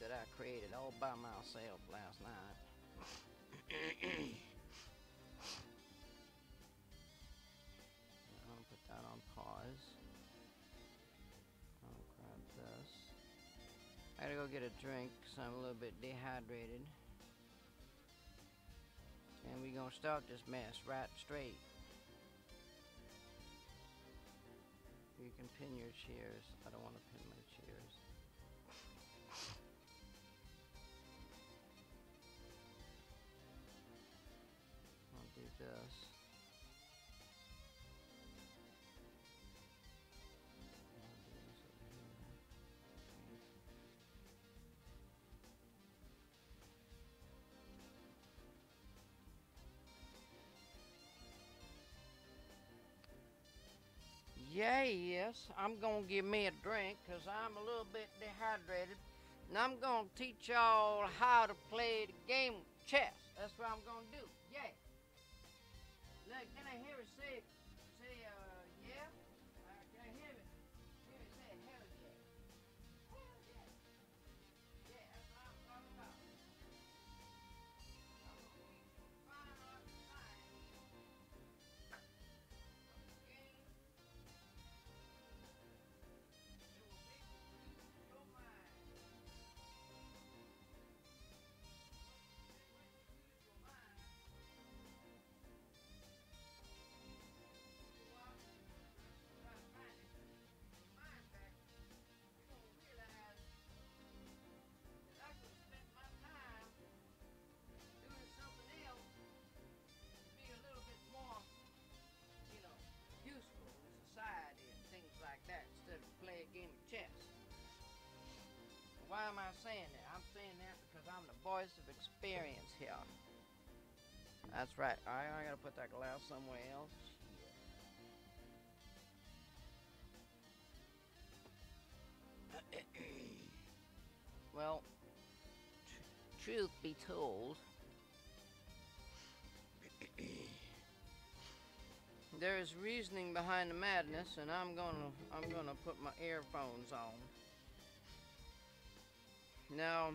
that I created all by myself last night. I'll put that on pause. I'll grab this. I gotta go get a drink because I'm a little bit dehydrated. And we gonna start this mess right straight. You can pin your chairs. I don't want to pin my this. Yeah, yes. I'm gonna give me a drink because I'm a little bit dehydrated. And I'm gonna teach y'all how to play the game of chess. That's what I'm gonna do. Can I hear say, say, saying that? I'm saying that because I'm the voice of experience here. That's right. I, I gotta put that glass somewhere else. well, tr- truth be told, there is reasoning behind the madness, and I'm gonna I'm gonna put my earphones on. Now,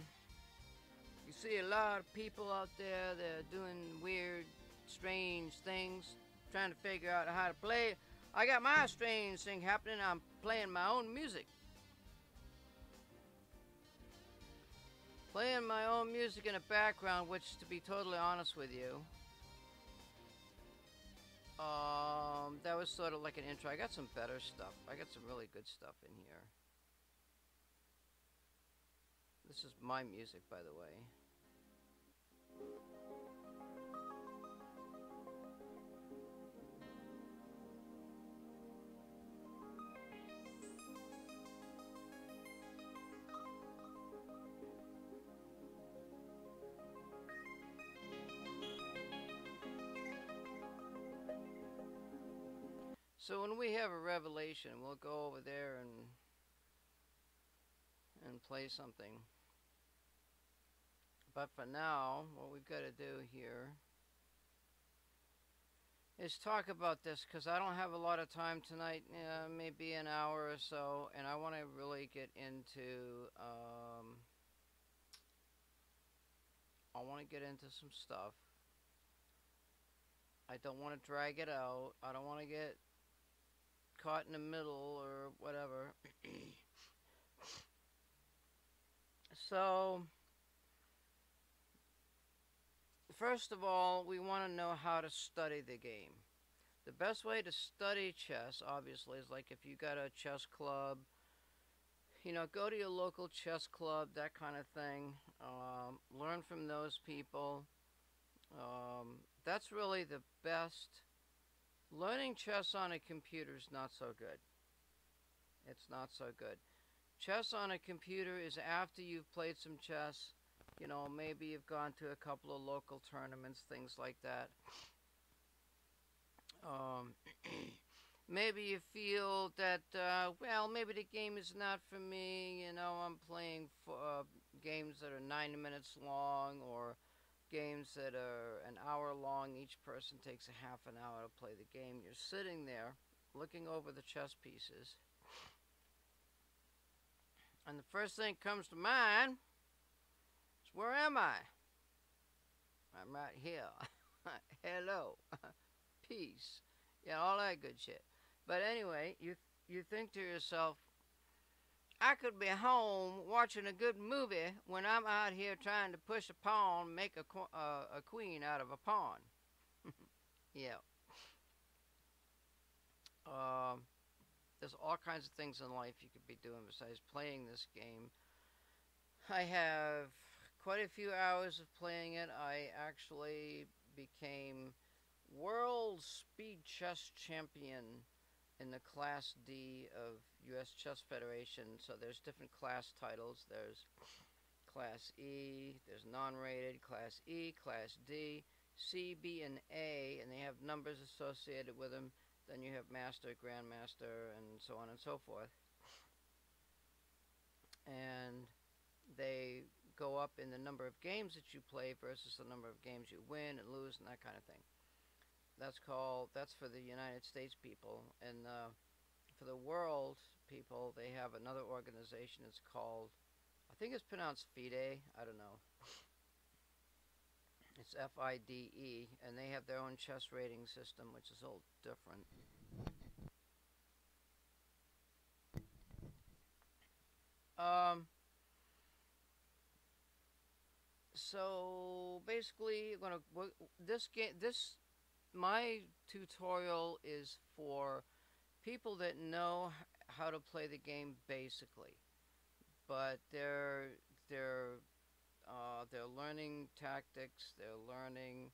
you see a lot of people out there that are doing weird, strange things, trying to figure out how to play. I got my strange thing happening. I'm playing my own music. Playing my own music in the background, which, to be totally honest with you, um, that was sort of like an intro. I got some better stuff. I got some really good stuff in here. This is my music, by the way. So when we have a revelation, we'll go over there and and play something. But for now, what we've got to do here is talk about this because I don't have a lot of time tonight, uh, maybe an hour or so, and I want to really get into. Um, I want to get into some stuff. I don't want to drag it out. I don't want to get caught in the middle or whatever. so, first of all, we want to know how to study the game. The best way to study chess, obviously, is like if you got a chess club, you know, go to your local chess club, that kind of thing. Um, learn from those people. Um, that's really the best. Learning chess on a computer is not so good. It's not so good. Chess on a computer is after you've played some chess. You know, maybe you've gone to a couple of local tournaments, things like that. Um, maybe you feel that, uh, well, maybe the game is not for me. You know, I'm playing for uh, games that are 90 minutes long or games that are an hour long. Each person takes a half an hour to play the game. You're sitting there looking over the chess pieces. And the first thing that comes to mind am I? I'm right here. Hello. Peace. Yeah, all that good shit. But anyway, you you think to yourself, I could be home watching a good movie when I'm out here trying to push a pawn, make a, uh, a queen out of a pawn. yeah. Um, there's all kinds of things in life you could be doing besides playing this game. I have quite a few hours of playing it. I actually became world speed chess champion in the Class D of U.S. Chess Federation. So there's different class titles. There's Class E, there's non-rated, Class E, Class D, C, B, and A, and they have numbers associated with them. Then you have Master, Grandmaster, and so on and so forth. And they go up in the number of games that you play versus the number of games you win and lose and that kind of thing. That's called, that's for the United States people. And uh, for the world people, they have another organization. It's called, I think it's pronounced FIDE. I don't know. It's F I D E, and they have their own chess rating system, which is a little different. Um, so basically, I'm gonna this game this my tutorial is for people that know how to play the game basically, but they're they're uh, they're learning tactics. They're learning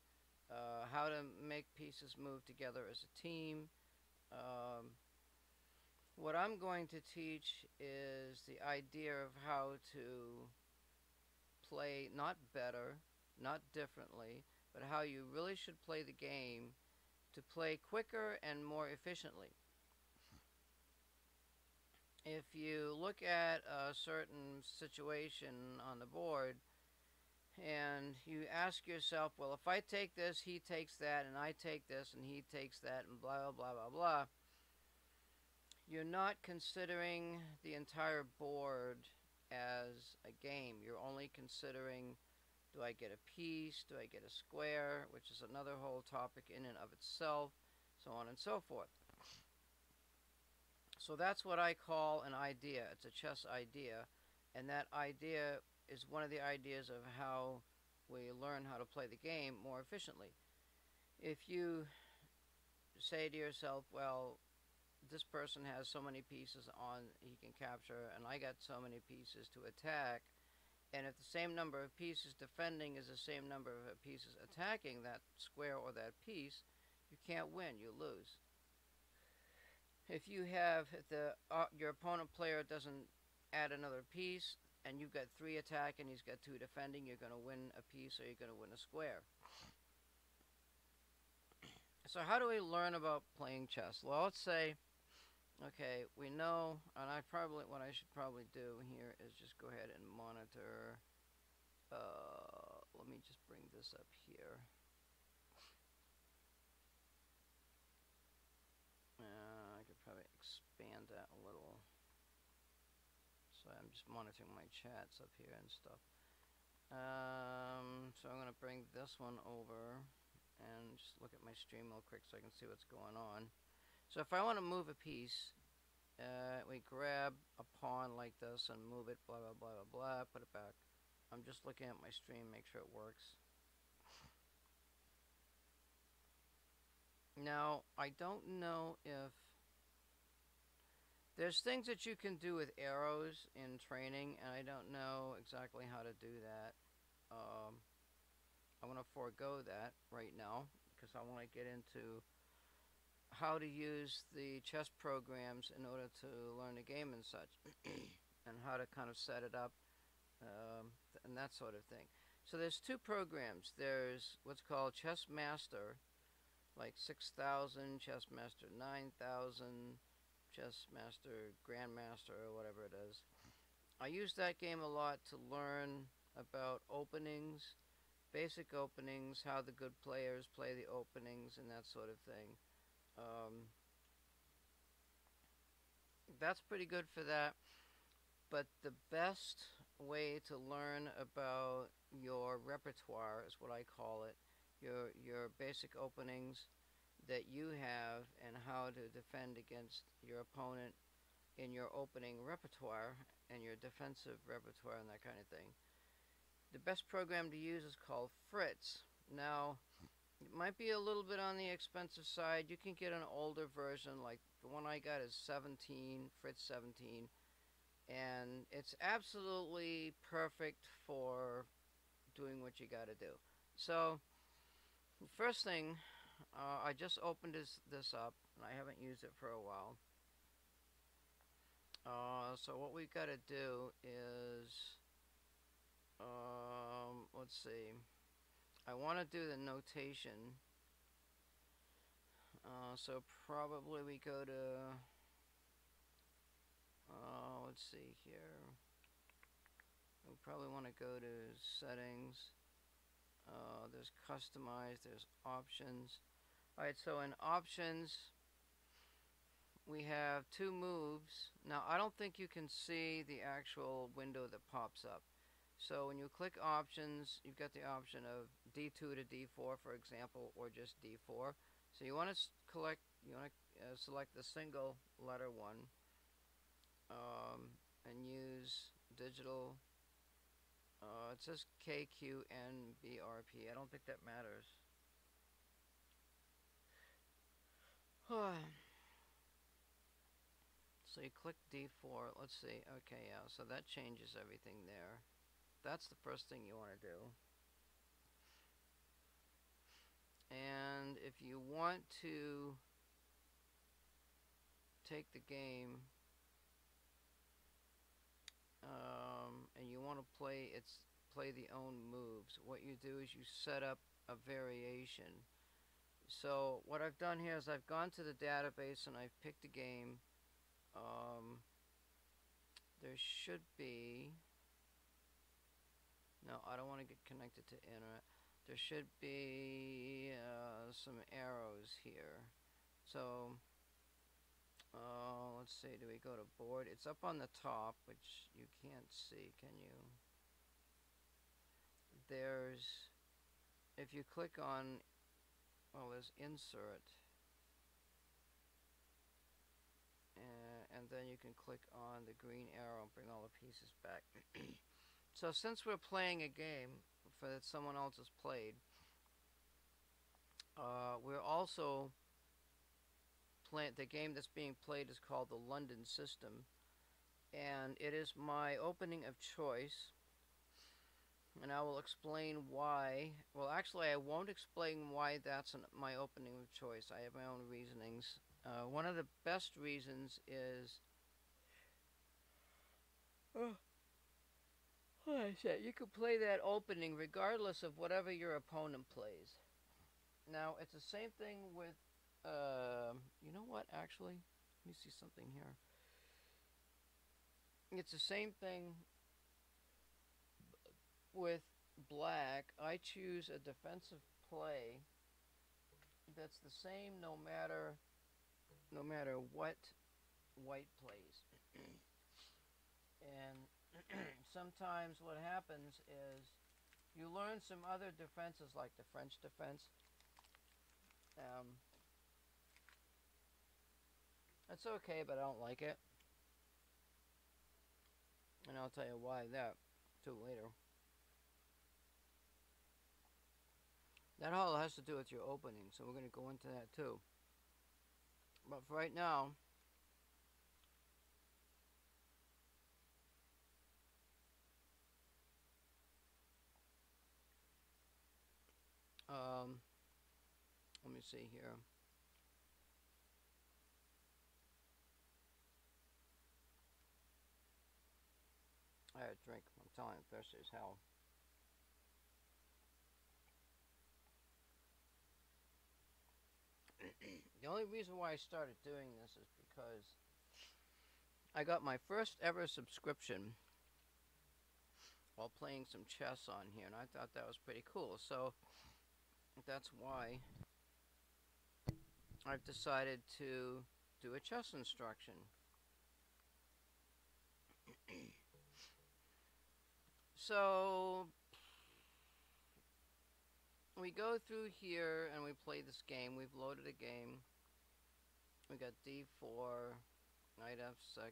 uh, how to make pieces move together as a team. Um, what I'm going to teach is the idea of how to play not better, not differently, but how you really should play the game to play quicker and more efficiently. If you look at a certain situation on the board and you ask yourself, well, if I take this, he takes that, and I take this, and he takes that, and blah, blah, blah, blah, you're not considering the entire board as a game. You're only considering do I get a piece? Do I get a square? Which is another whole topic in and of itself, so on and so forth. So that's what I call an idea. It's a chess idea. And that idea is one of the ideas of how we learn how to play the game more efficiently. If you say to yourself, well, this person has so many pieces on he can capture, and I got so many pieces to attack, and if the same number of pieces defending is the same number of pieces attacking that square or that piece, you can't win, you lose. If you have if the uh, your opponent player doesn't add another piece, and you've got three attack and he's got two defending, you're going to win a piece or you're going to win a square. So how do we learn about playing chess? Well, let's say Okay, we know, and I probably, what I should probably do here is just go ahead and monitor, uh, let me just bring this up here. Uh, I could probably expand that a little. So I'm just monitoring my chats up here and stuff. Um, so I'm going to bring this one over and just look at my stream real quick so I can see what's going on. So if I want to move a piece, uh, we grab a pawn like this and move it, blah, blah, blah, blah, blah, put it back. I'm just looking at my stream, make sure it works. Now, I don't know if... There's things that you can do with arrows in training, and I don't know exactly how to do that. Um, I'm going to forego that right now, because I want to get into how to use the chess programs in order to learn the game and such, and how to kind of set it up um, and that sort of thing. So there's two programs. There's what's called Chessmaster, like 6,000, Chessmaster 9,000, Chessmaster Grandmaster, or whatever it is. I use that game a lot to learn about openings, basic openings, how the good players play the openings, and that sort of thing. Um, that's pretty good for that. But the best way to learn about your repertoire is what I call it. Your your basic openings that you have and how to defend against your opponent in your opening repertoire and your defensive repertoire and that kind of thing. The best program to use is called Fritz. Now, it might be a little bit on the expensive side. You can get an older version, like the one I got is 17, Fritz 17, and it's absolutely perfect for doing what you got to do. So, first thing, uh, I just opened this, this up, and I haven't used it for a while. Uh, so what we've got to do is, um, let's see. I want to do the notation. Uh, so probably we go to, uh, let's see here. We probably want to go to settings. Uh, there's customize, there's options. Alright, so in options, we have two moves. Now, I don't think you can see the actual window that pops up. So when you click options, you've got the option of D2 to D4, for example, or just D4. So you want to collect, you want to uh, select the single letter one, um, and use digital. Uh, it says KQNBRP. I don't think that matters. so you click D4. Let's see. Okay, yeah. So that changes everything there. That's the first thing you want to do. And if you want to take the game um, and you want to play its play the own moves, what you do is you set up a variation. So what I've done here is I've gone to the database and I've picked a game. Um, there should be no, I don't want to get connected to internet. There should be uh, some arrows here. So, uh, let's see, do we go to board? It's up on the top, which you can't see, can you? There's, if you click on, well, there's insert. And, and then you can click on the green arrow and bring all the pieces back. So since we're playing a game that someone else has played, uh, we're also playing the game that's being played is called the London System, and it is my opening of choice. And I will explain why. Well, actually, I won't explain why that's an, my opening of choice. I have my own reasonings. Uh, one of the best reasons is. Oh You could play that opening regardless of whatever your opponent plays. Now it's the same thing with, uh, you know what? Actually, let me see something here. It's the same thing with black. I choose a defensive play that's the same no matter no matter what white plays. and sometimes what happens is you learn some other defenses like the French defense. Um, that's okay, but I don't like it. And I'll tell you why that too later. That all has to do with your opening, so we're going to go into that too. But for right now, Um, let me see here. I had a drink. I'm telling you, thirsty as hell. the only reason why I started doing this is because I got my first ever subscription while playing some chess on here, and I thought that was pretty cool. So that's why I've decided to do a chess instruction. so we go through here and we play this game. We've loaded a game. We got D4, knight F6.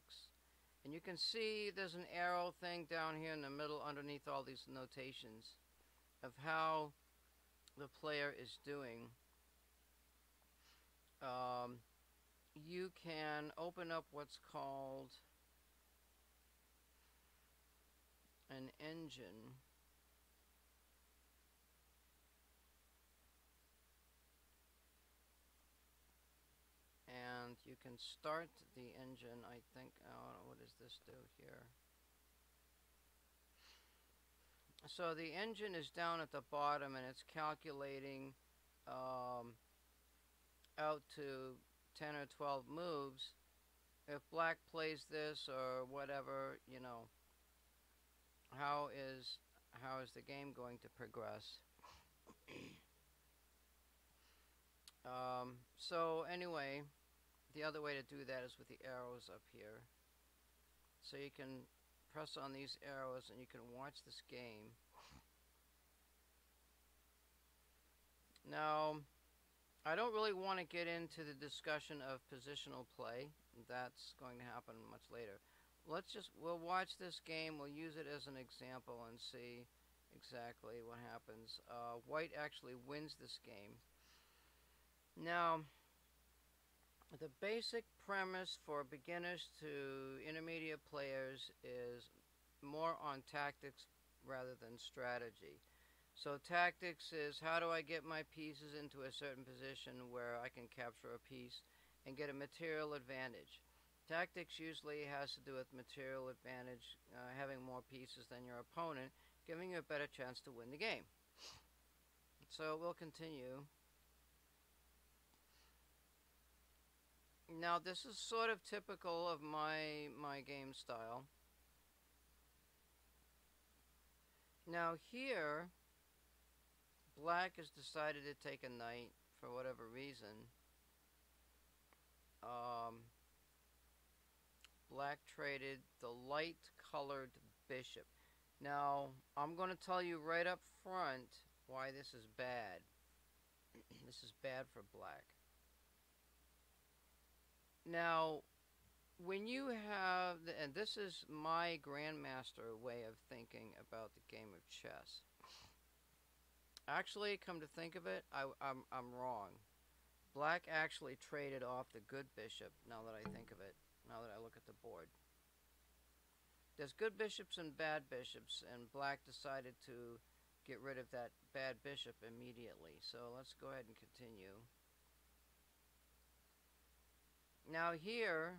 And you can see there's an arrow thing down here in the middle underneath all these notations of how the player is doing. Um, you can open up what's called an engine. And you can start the engine, I think, oh, what does this do here? So the engine is down at the bottom and it's calculating um, out to 10 or 12 moves. If black plays this or whatever, you know, how is how is the game going to progress? um, so anyway, the other way to do that is with the arrows up here. So you can press on these arrows and you can watch this game. Now, I don't really want to get into the discussion of positional play. That's going to happen much later. Let's just, we'll watch this game, we'll use it as an example and see exactly what happens. Uh, white actually wins this game. Now, the basic premise for beginners to intermediate players is more on tactics rather than strategy. So tactics is how do I get my pieces into a certain position where I can capture a piece and get a material advantage. Tactics usually has to do with material advantage, uh, having more pieces than your opponent, giving you a better chance to win the game. So we'll continue. Now this is sort of typical of my my game style. Now here black has decided to take a knight for whatever reason. Um, black traded the light colored bishop. Now, I'm going to tell you right up front why this is bad. this is bad for black. Now, when you have, and this is my grandmaster way of thinking about the game of chess. Actually, come to think of it, I, I'm, I'm wrong. Black actually traded off the good bishop, now that I think of it, now that I look at the board. There's good bishops and bad bishops, and black decided to get rid of that bad bishop immediately. So let's go ahead and continue. Now here,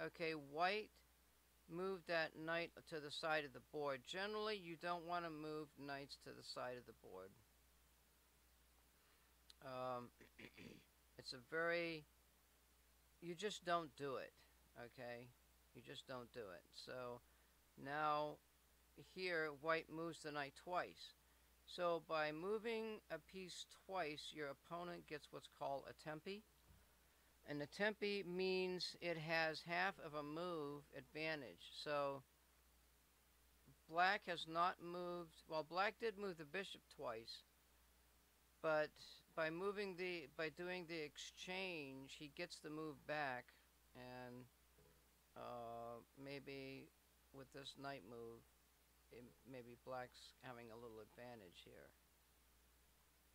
okay, white move that knight to the side of the board. Generally, you don't want to move knights to the side of the board. Um, it's a very, you just don't do it, okay? You just don't do it. So now here, white moves the knight twice. So by moving a piece twice, your opponent gets what's called a tempi. And the tempi means it has half of a move advantage. So black has not moved, well black did move the bishop twice, but by moving the, by doing the exchange, he gets the move back and uh, maybe with this knight move, it, maybe black's having a little advantage here.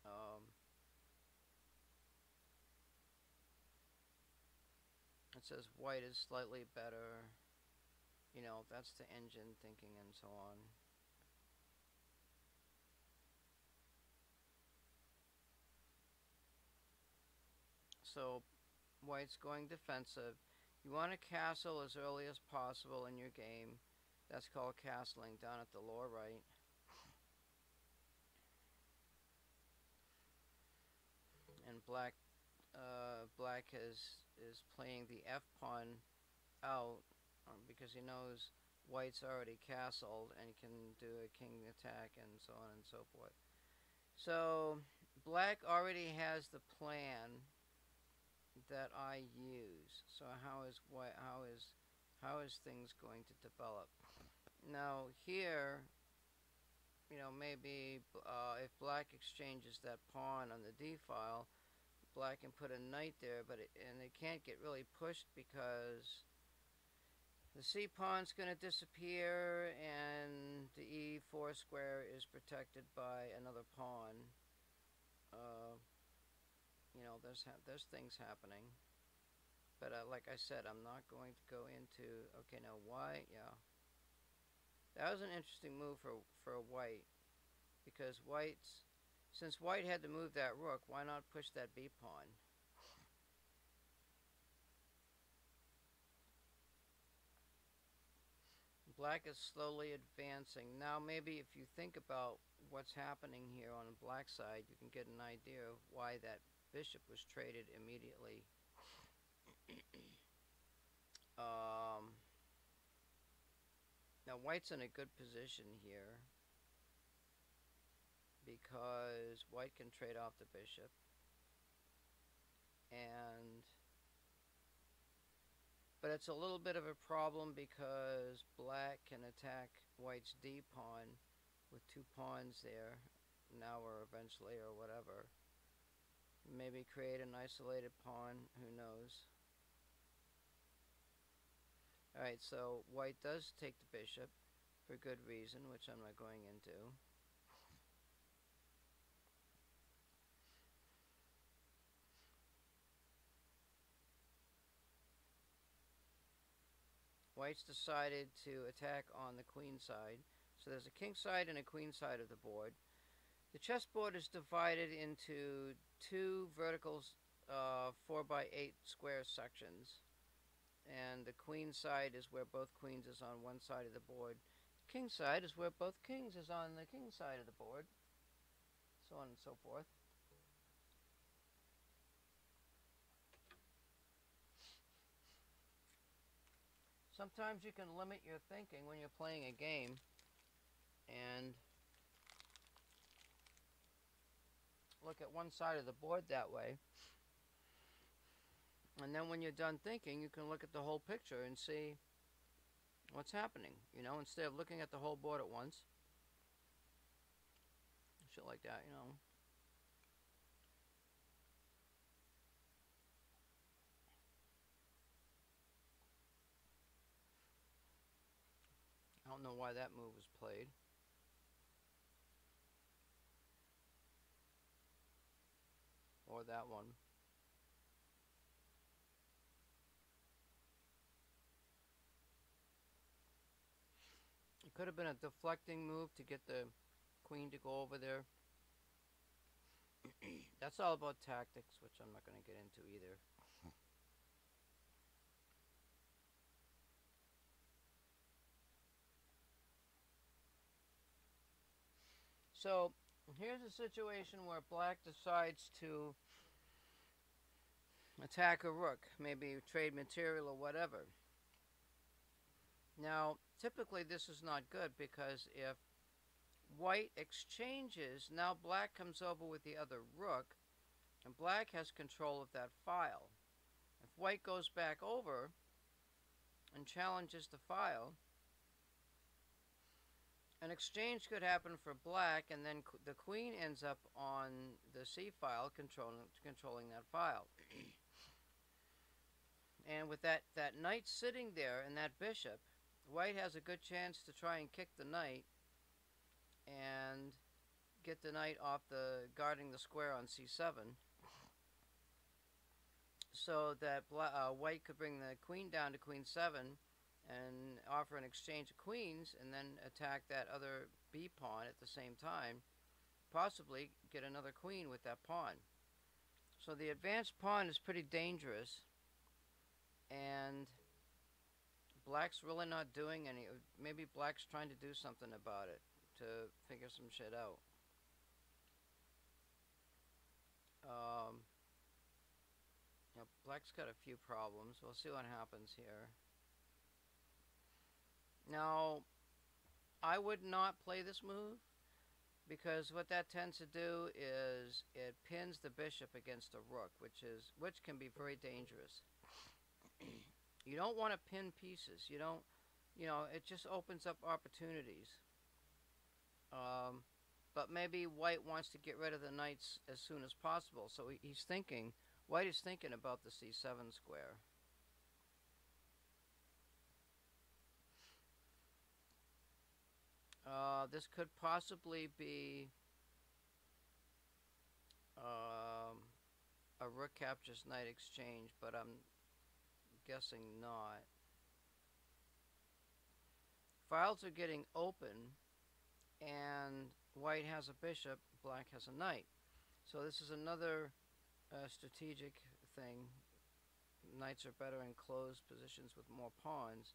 Um, It says white is slightly better. You know, that's the engine thinking and so on. So white's going defensive. You want to castle as early as possible in your game. That's called castling down at the lower right. And black uh, black has is playing the f pawn out um, because he knows white's already castled and can do a king attack and so on and so forth. So black already has the plan that I use. So how is what how is how is things going to develop? Now here you know, maybe uh, if black exchanges that pawn on the d file, black can put a knight there, but it, and it can't get really pushed because the c pawn's going to disappear and the e4 square is protected by another pawn. Uh, you know, there's there's things happening. But uh, like I said, I'm not going to go into, okay, now white, yeah. That was an interesting move for, for white. Because white's, since white had to move that rook, why not push that b pawn? Black is slowly advancing. Now maybe if you think about what's happening here on the black side, you can get an idea of why that bishop was traded immediately um, now white's in a good position here because white can trade off the bishop. And but it's a little bit of a problem because black can attack white's d pawn with two pawns there now or eventually or whatever. Maybe create an isolated pawn who knows? Alright, so white does take the bishop for good reason, which I'm not going into. White's decided to attack on the queen side. So there's a king side and a queen side of the board. The chessboard is divided into two vertical uh, 4 by 8 square sections and the queen side is where both queens is on one side of the board. King side is where both kings is on the king side of the board, so on and so forth. Sometimes you can limit your thinking when you're playing a game and look at one side of the board that way and then when you're done thinking, you can look at the whole picture and see what's happening, you know, instead of looking at the whole board at once. Shit like that, you know. I don't know why that move was played. Or that one. It could have been a deflecting move to get the queen to go over there. That's all about tactics, which I'm not going to get into either. So, here's a situation where black decides to attack a rook, maybe trade material or whatever. Now, typically this is not good because if white exchanges, now black comes over with the other rook, and black has control of that file. If white goes back over and challenges the file, an exchange could happen for black, and then the queen ends up on the C file controlling, controlling that file. and with that, that knight sitting there and that bishop, White has a good chance to try and kick the knight and get the knight off the guarding the square on c7 so that uh, white could bring the queen down to queen 7 and offer an exchange of queens and then attack that other b pawn at the same time possibly get another queen with that pawn so the advanced pawn is pretty dangerous and Black's really not doing any. Maybe Black's trying to do something about it to figure some shit out. Um, you know, Black's got a few problems. We'll see what happens here. Now, I would not play this move because what that tends to do is it pins the bishop against a rook, which is which can be very dangerous. You don't want to pin pieces. You don't, you know, it just opens up opportunities. Um, but maybe white wants to get rid of the knights as soon as possible. So he's thinking, white is thinking about the c7 square. Uh, this could possibly be um, a rook captures knight exchange, but I'm guessing not. Files are getting open, and white has a bishop, black has a knight. So this is another uh, strategic thing. Knights are better in closed positions with more pawns,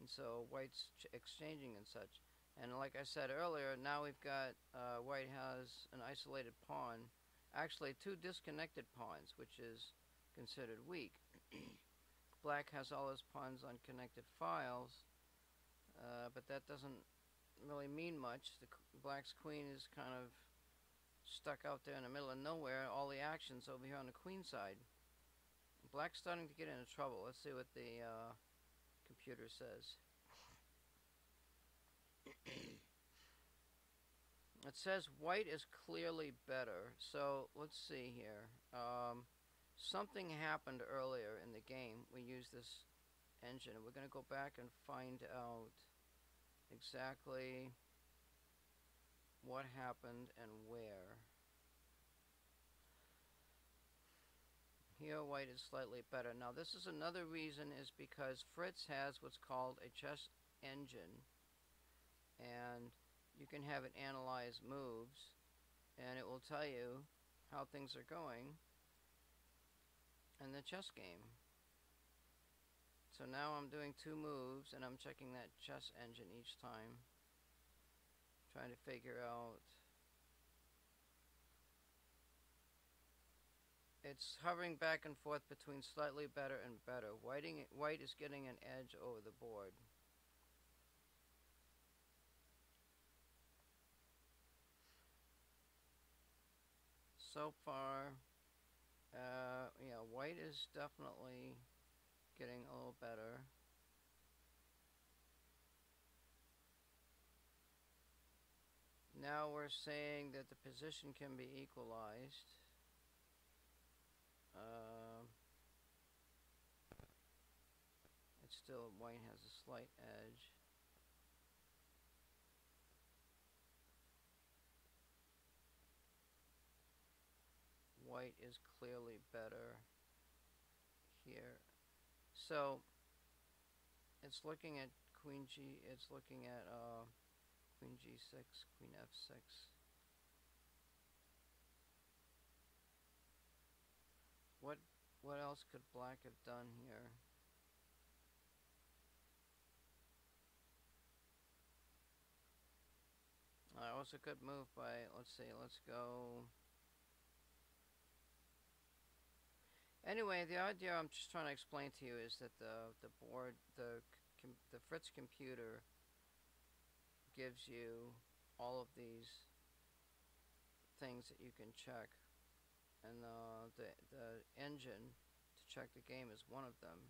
and so white's exchanging and such. And like I said earlier, now we've got uh, white has an isolated pawn, actually two disconnected pawns, which is considered weak. Black has all his pawns on connected files, uh, but that doesn't really mean much. The black's queen is kind of stuck out there in the middle of nowhere. All the action's over here on the queen side. Black's starting to get into trouble. Let's see what the uh, computer says. It says white is clearly better. So let's see here. Um, something happened earlier in the game. We used this engine. We're going to go back and find out exactly what happened and where. Here white is slightly better. Now this is another reason is because Fritz has what's called a chess engine and you can have it analyze moves and it will tell you how things are going in the chess game. So now I'm doing two moves and I'm checking that chess engine each time trying to figure out it's hovering back and forth between slightly better and better. Whiting, white is getting an edge over the board. So far, uh, yeah, white is definitely getting a little better. Now we're saying that the position can be equalized. Uh, it's still, white has a slight edge. White is clearly better here. So it's looking at queen g, it's looking at uh, queen g6, queen f6. What what else could black have done here? Uh, it was a good move by, let's see, let's go Anyway, the idea I'm just trying to explain to you is that the the board, the the Fritz computer gives you all of these things that you can check, and the the engine to check the game is one of them.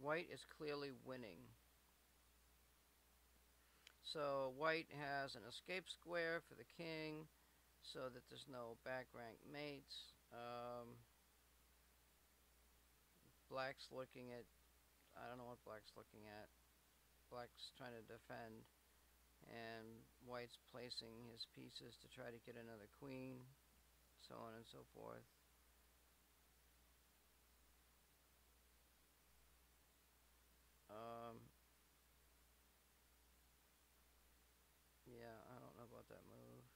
White is clearly winning. So white has an escape square for the king so that there's no back rank mates. Um, black's looking at, I don't know what black's looking at. Black's trying to defend, and white's placing his pieces to try to get another queen, so on and so forth. Um, yeah, I don't know about that move.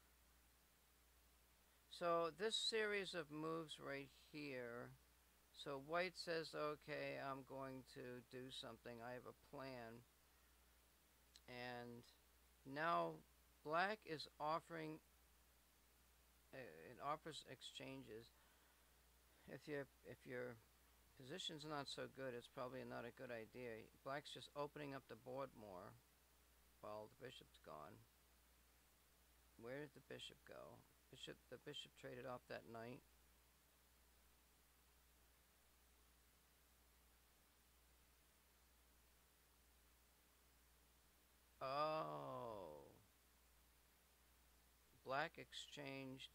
So this series of moves right here, so white says, okay, I'm going to do something. I have a plan. And now black is offering, uh, it offers exchanges. If, you if your position's not so good, it's probably not a good idea. Black's just opening up the board more while the bishop's gone. Where did the bishop go? Bishop, the bishop traded off that knight. Oh. Black exchanged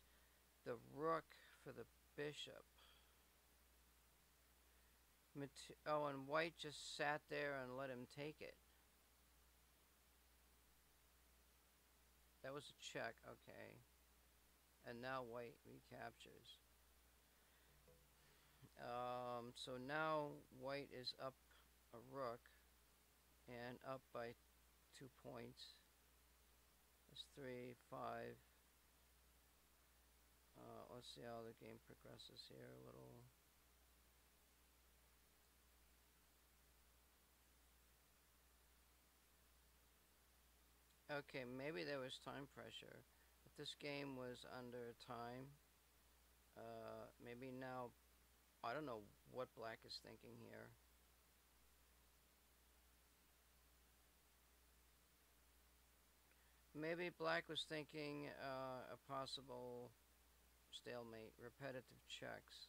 the rook for the bishop. Oh, and white just sat there and let him take it. That was a check, okay. And now white recaptures. Um, so now white is up a rook and up by two points. That's three, five. Uh, let's see how the game progresses here a little. Okay, maybe there was time pressure. This game was under time, uh, maybe now, I don't know what black is thinking here. Maybe black was thinking uh, a possible stalemate, repetitive checks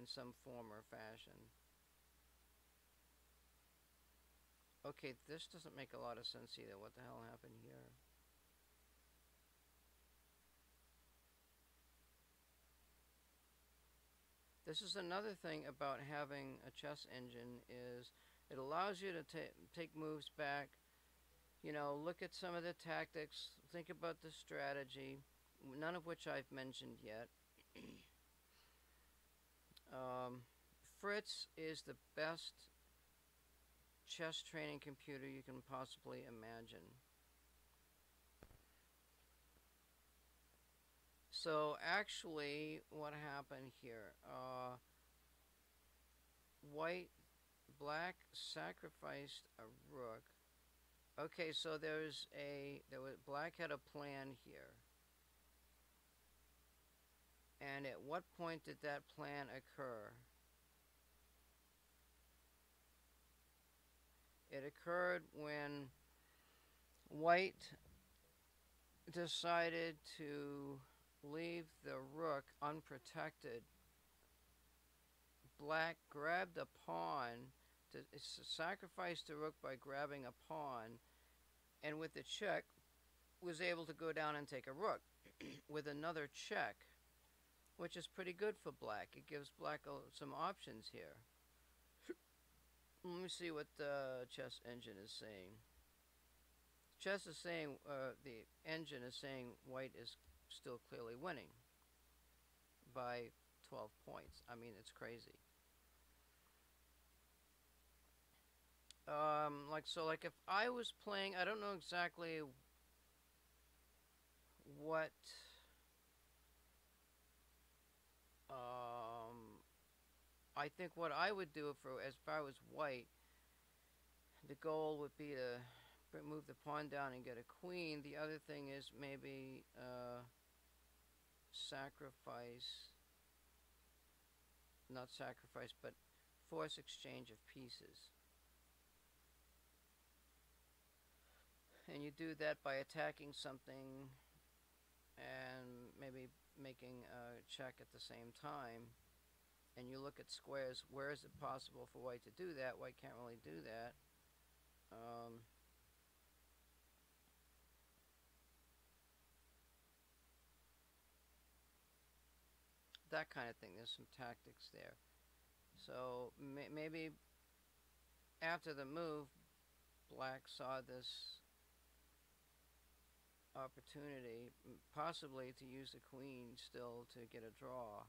in some form or fashion. Okay, this doesn't make a lot of sense either. What the hell happened here? This is another thing about having a chess engine is it allows you to ta- take moves back, you know, look at some of the tactics, think about the strategy, none of which I've mentioned yet. um, Fritz is the best chess training computer you can possibly imagine. So actually, what happened here? Uh, white, black sacrificed a rook. Okay, so there's a there was black had a plan here. And at what point did that plan occur? It occurred when white decided to leave the rook unprotected. Black grabbed a pawn to sacrifice the rook by grabbing a pawn, and with the check, was able to go down and take a rook with another check, which is pretty good for black. It gives black some options here. Let me see what the chess engine is saying. Chess is saying, uh, the engine is saying white is still clearly winning by 12 points. I mean, it's crazy. Um, like, so, like, if I was playing, I don't know exactly what, um, I think what I would do if, as far as white, the goal would be to move the pawn down and get a queen. The other thing is maybe, uh, sacrifice, not sacrifice, but force exchange of pieces. And you do that by attacking something and maybe making a check at the same time. And you look at squares, where is it possible for white to do that? White can't really do that. Um, that kind of thing. There's some tactics there. So may maybe after the move, black saw this opportunity, possibly to use the queen still to get a draw.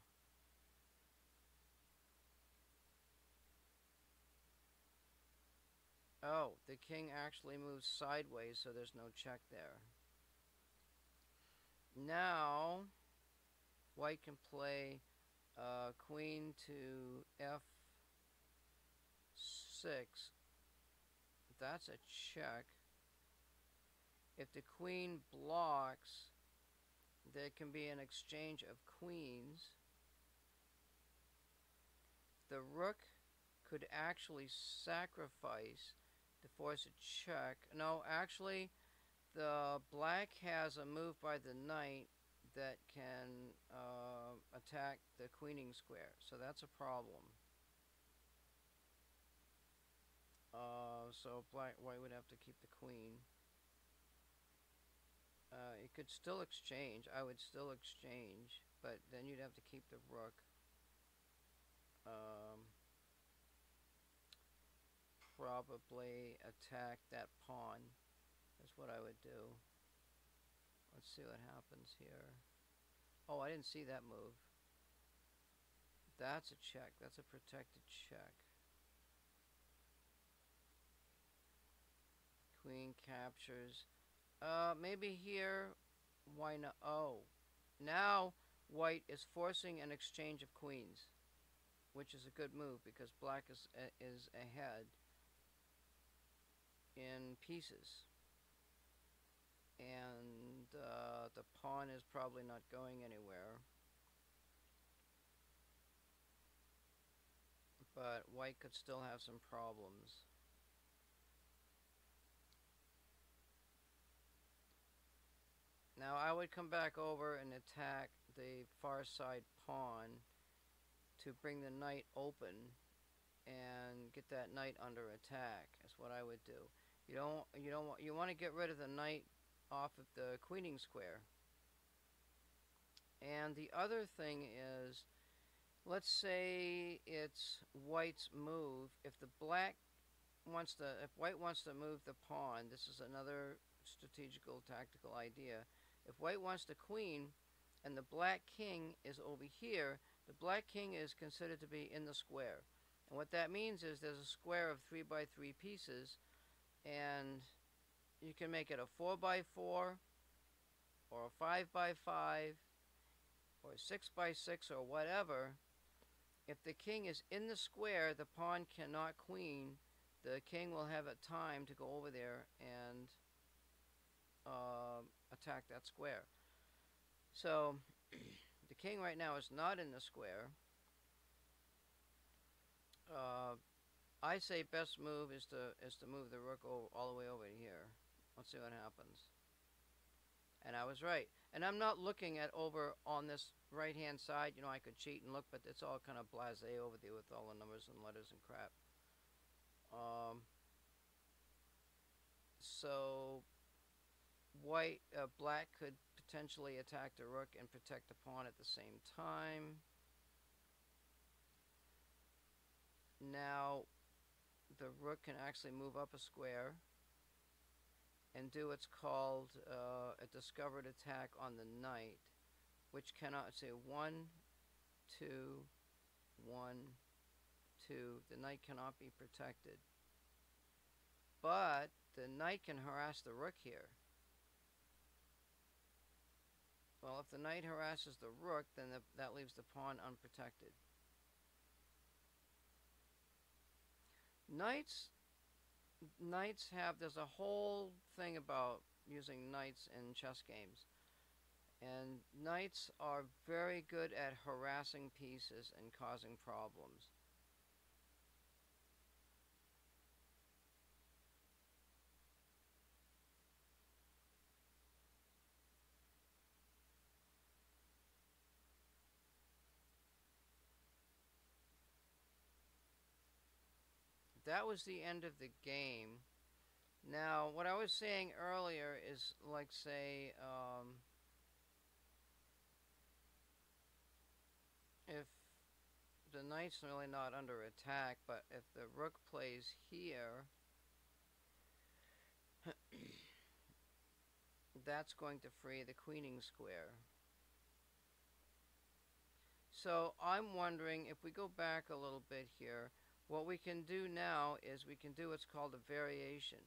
Oh, the king actually moves sideways, so there's no check there. Now, white can play uh, queen to f6. That's a check. If the queen blocks, there can be an exchange of queens. The rook could actually sacrifice to force a check. No, actually, the black has a move by the knight that can uh, attack the queening square. So that's a problem. Uh, so black white would have to keep the queen. Uh, it could still exchange. I would still exchange, but then you'd have to keep the rook. Um, probably attack that pawn. That's what I would do. Let's see what happens here. Oh, I didn't see that move. That's a check. That's a protected check. Queen captures. Uh, maybe here. Why not? Oh, now white is forcing an exchange of queens, which is a good move because black is uh, is ahead in pieces. And uh, the pawn is probably not going anywhere. But white could still have some problems. Now I would come back over and attack the far side pawn to bring the knight open and get that knight under attack. That's what I would do. You don't you don't want you want to get rid of the knight off of the queening square. And the other thing is let's say it's white's move. If the black wants to if white wants to move the pawn, this is another strategical tactical idea. If white wants the queen and the black king is over here, the black king is considered to be in the square. And what that means is there's a square of 3 by 3 pieces and you can make it a 4 by 4 or a 5 by 5 or a 6 by 6 or whatever. If the king is in the square, the pawn cannot queen. The king will have a time to go over there and uh, attack that square. So the king right now is not in the square. Uh, I say best move is to is to move the rook all the way over here. Let's see what happens. And I was right. And I'm not looking at over on this right hand side. You know, I could cheat and look, but it's all kind of blasé over there with all the numbers and letters and crap. Um, so white, uh, black could potentially attack the rook and protect the pawn at the same time. Now, the rook can actually move up a square and do what's called uh, a discovered attack on the knight, which cannot say one, two, one, two. The knight cannot be protected. But the knight can harass the rook here. Well, if the knight harasses the rook, then the, that leaves the pawn unprotected. Knights, knights have, there's a whole thing about using knights in chess games. And knights are very good at harassing pieces and causing problems. That was the end of the game. Now, what I was saying earlier is like, say, um, if the knight's really not under attack, but if the rook plays here, that's going to free the queening square. So I'm wondering if we go back a little bit here, what we can do now is we can do what's called a variation.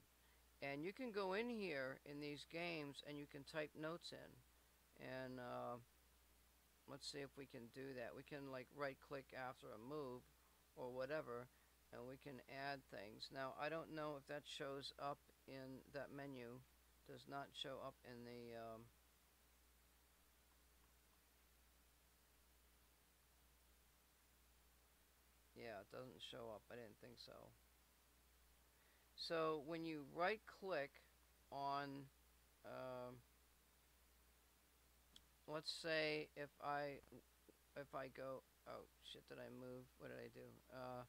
And you can go in here in these games and you can type notes in. And uh, let's see if we can do that. We can like right click after a move or whatever and we can add things. Now I don't know if that shows up in that menu. Does not show up in the um, Yeah, it doesn't show up. I didn't think so. So when you right click on, um, let's say if I, if I go, oh shit, did I move? What did I do? Uh,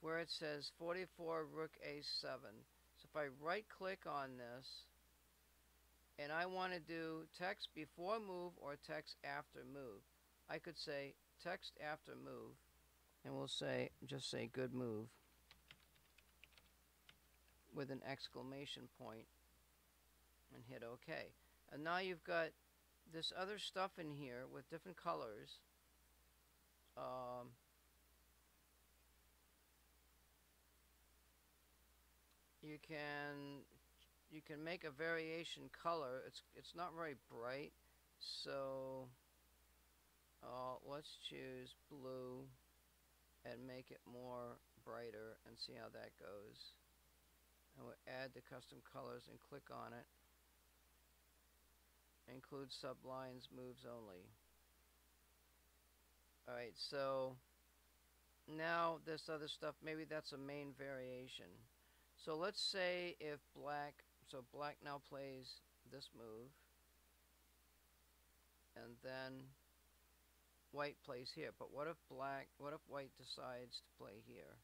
where it says 44 rook a7. So if I right click on this, and I want to do text before move or text after move, I could say text after move, and we'll say, just say good move with an exclamation point and hit OK. And now you've got this other stuff in here with different colors. Um, you can you can make a variation color. It's it's not very bright, so uh, let's choose blue and make it more brighter and see how that goes. And we'll add the custom colors and click on it. Include sublines moves only. Alright, so now this other stuff, maybe that's a main variation. So let's say if black, so black now plays this move, and then white plays here. But what if black, what if white decides to play here?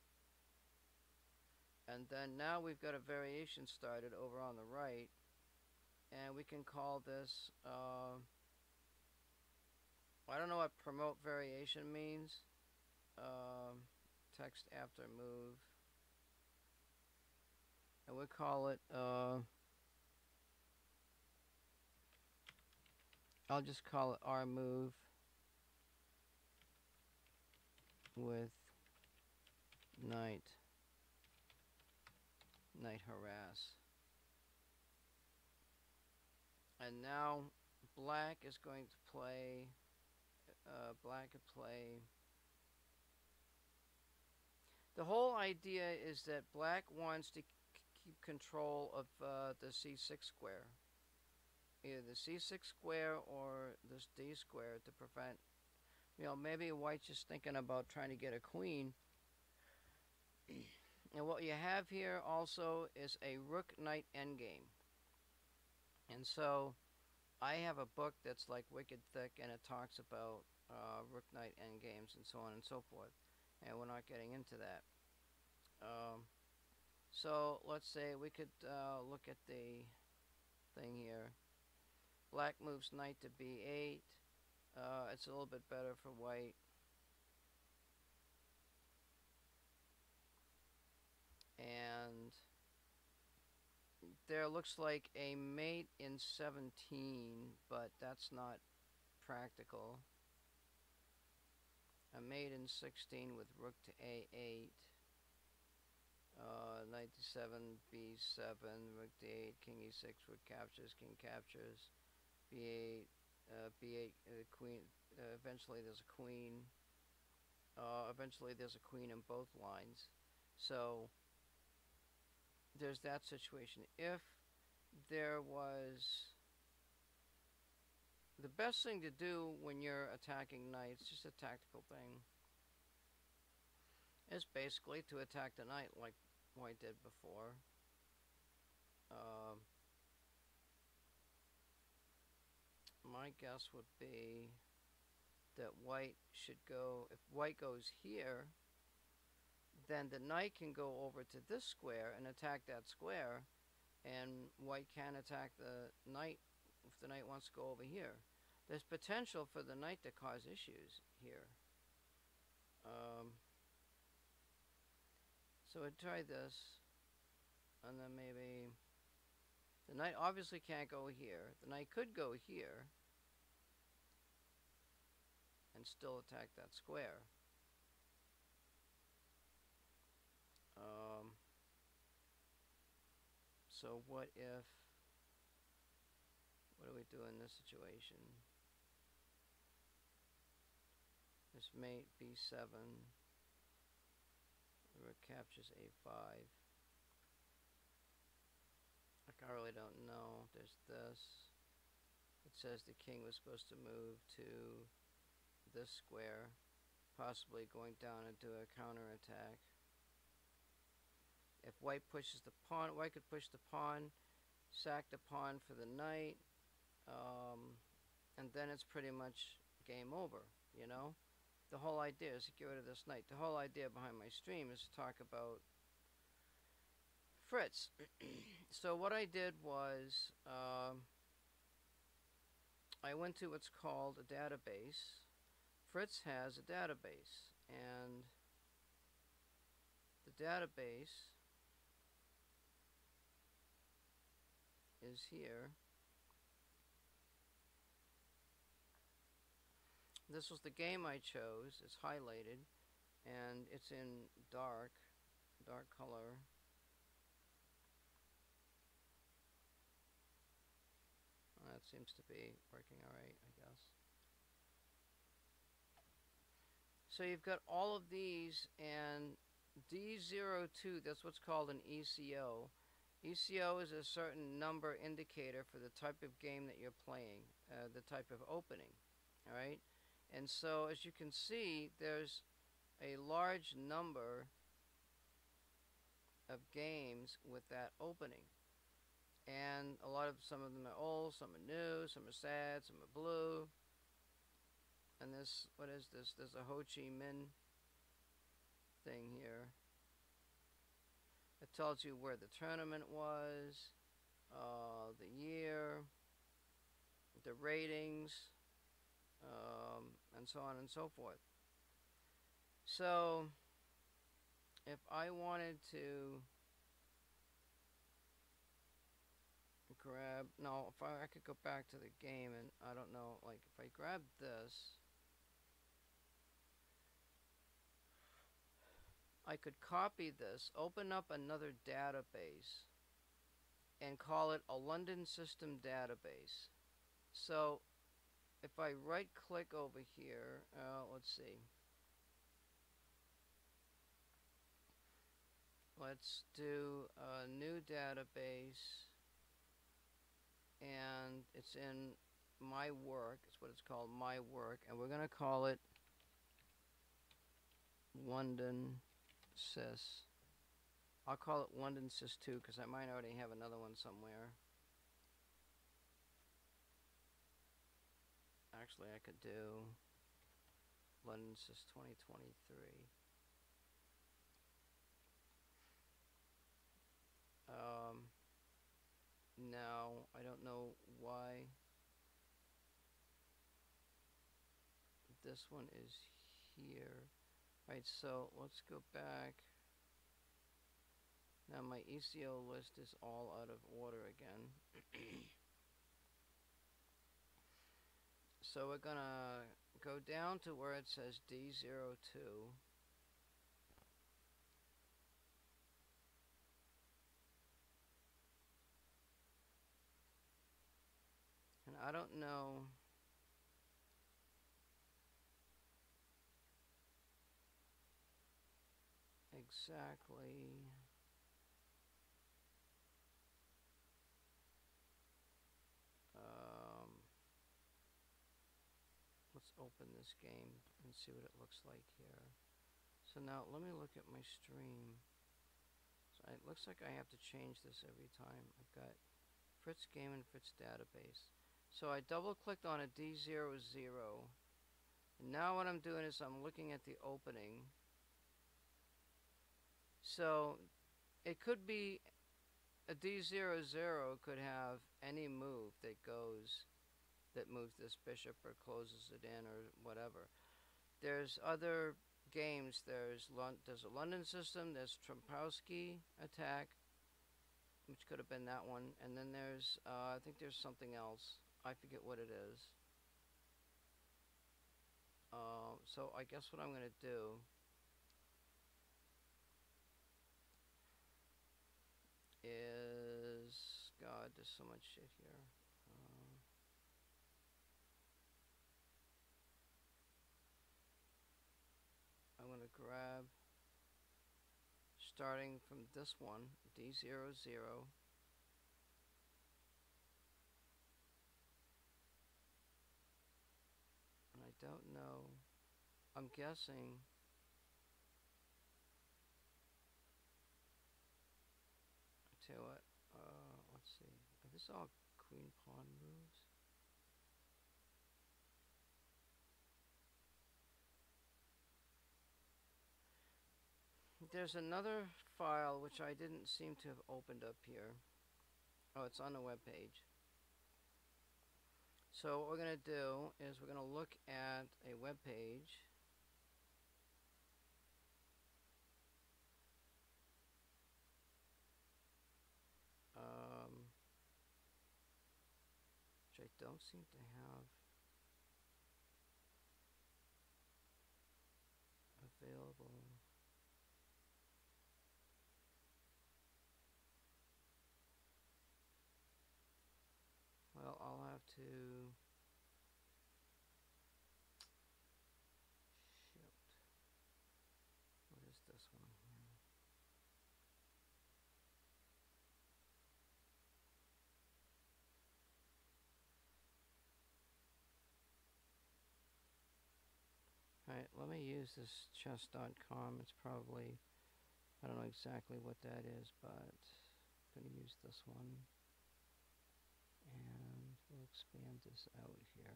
And then now we've got a variation started over on the right, and we can call this, uh, I don't know what promote variation means. Um, text after move. And we'll call it, uh, I'll just call it R move with knight knight harass. And now black is going to play, uh, black could play. The whole idea is that black wants to keep control of uh, the C6 square. Either the C6 square or this D square to prevent, you know, maybe white's just thinking about trying to get a queen. and what you have here also is a rook knight endgame. And so I have a book that's like wicked thick and it talks about uh, rook knight endgames and so on and so forth. And we're not getting into that. Um, so let's say we could uh, look at the thing here. Black moves knight to b8. Uh, it's a little bit better for white. And there looks like a mate in 17, but that's not practical. A mate in 16 with rook to a8. Uh, knight to 7, b7, rook to 8, king e6, rook captures, king captures, b8, uh, b8, uh, queen, uh, eventually there's a queen, uh, eventually there's a queen in both lines. So, there's that situation. If there was the best thing to do when you're attacking knights, just a tactical thing, is basically to attack the knight like white did before. Um, my guess would be that white should go, if white goes here, then the knight can go over to this square and attack that square, and white can attack the knight if the knight wants to go over here. There's potential for the knight to cause issues here. Um, so I'd try this, and then maybe the knight obviously can't go here. The knight could go here and still attack that square. Um, so what if, what do we do in this situation? This mate b7, rook captures a5. Like I really don't know. There's this. It says the king was supposed to move to this square, possibly going down into a counterattack. If white pushes the pawn, white could push the pawn, sack the pawn for the knight, um, and then it's pretty much game over, you know? The whole idea is to get rid of this knight. The whole idea behind my stream is to talk about Fritz. so what I did was, um, I went to what's called a database. Fritz has a database, and the database is here. This was the game I chose. It's highlighted and it's in dark, dark color. That seems to be working alright, I guess. So you've got all of these and D02, that's what's called an ECO. ECO is a certain number indicator for the type of game that you're playing, uh, the type of opening, alright? And so as you can see, there's a large number of games with that opening. And a lot of some of them are old, some are new, some are sad, some are blue. And this, what is this? There's a Ho Chi Minh thing here. It tells you where the tournament was, uh, the year, the ratings, um, and so on and so forth. So, if I wanted to grab, no, if I, I could go back to the game and I don't know, like if I grab this, I could copy this, open up another database, and call it a London System database. So if I right click over here, uh, let's see. Let's do a new database and it's in my work. It's what it's called, my work, and we're going to call it London Sys. I'll call it London Sys 2 because I might already have another one somewhere. Actually, I could do London Sys 2023. Um, now, I don't know why this one is here. Right, so let's go back. Now my ECO list is all out of order again. so we're gonna go down to where it says D02. And I don't know exactly. Um, let's open this game and see what it looks like here. So now let me look at my stream. So it looks like I have to change this every time. I've got Fritz game and Fritz database. So I double clicked on a D00. And now what I'm doing is I'm looking at the opening. So it could be a D00 could have any move that goes that moves this bishop or closes it in or whatever. There's other games. There's Lon there's a London system. There's Trompowsky attack, which could have been that one. And then there's uh, I think there's something else. I forget what it is. Uh, so I guess what I'm going to do is, God, there's so much shit here. Uh, I'm going to grab, starting from this one, D00. don't know. I'm guessing. Tell what, uh, let's see. Are this all queen pawn moves? There's another file which I didn't seem to have opened up here. Oh, it's on the web page. So what we're going to do is we're going to look at a web page. Um, which I don't seem to have available. Well, I'll have to. Shoot. What is this one here? Alright, let me use this chess.com. It's probably, I don't know exactly what that is, but I'm going to use this one. And we'll expand this out here.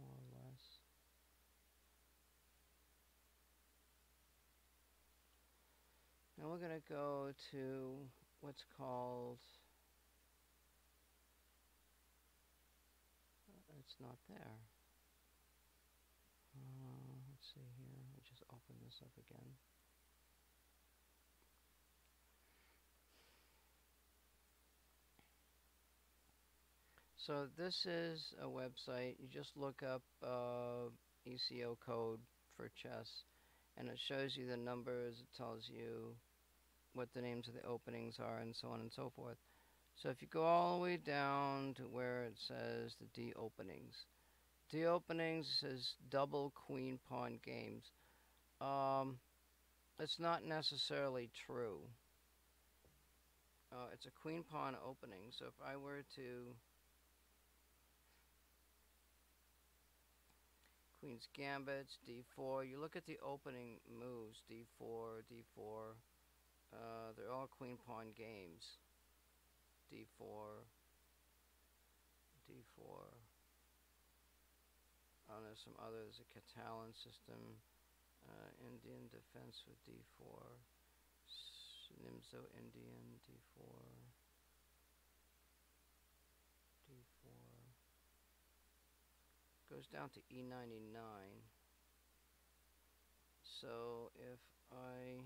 More or less. Now we're going to go to what's called it's not there. Uh, let's see here. Me just open this up again. So this is a website. You just look up uh, ECO code for chess, and it shows you the numbers. It tells you what the names of the openings are, and so on and so forth. So if you go all the way down to where it says the D openings, D openings says double queen pawn games. Um, it's not necessarily true. Uh, it's a queen pawn opening. So if I were to Queen's Gambits, D4. You look at the opening moves, D4, D4. Uh, they're all queen pawn games d4, d4. Oh, there's some others, a Catalan system, uh, Indian defense with d4, Nimzo Indian, d4, d4. Goes down to e99. So if I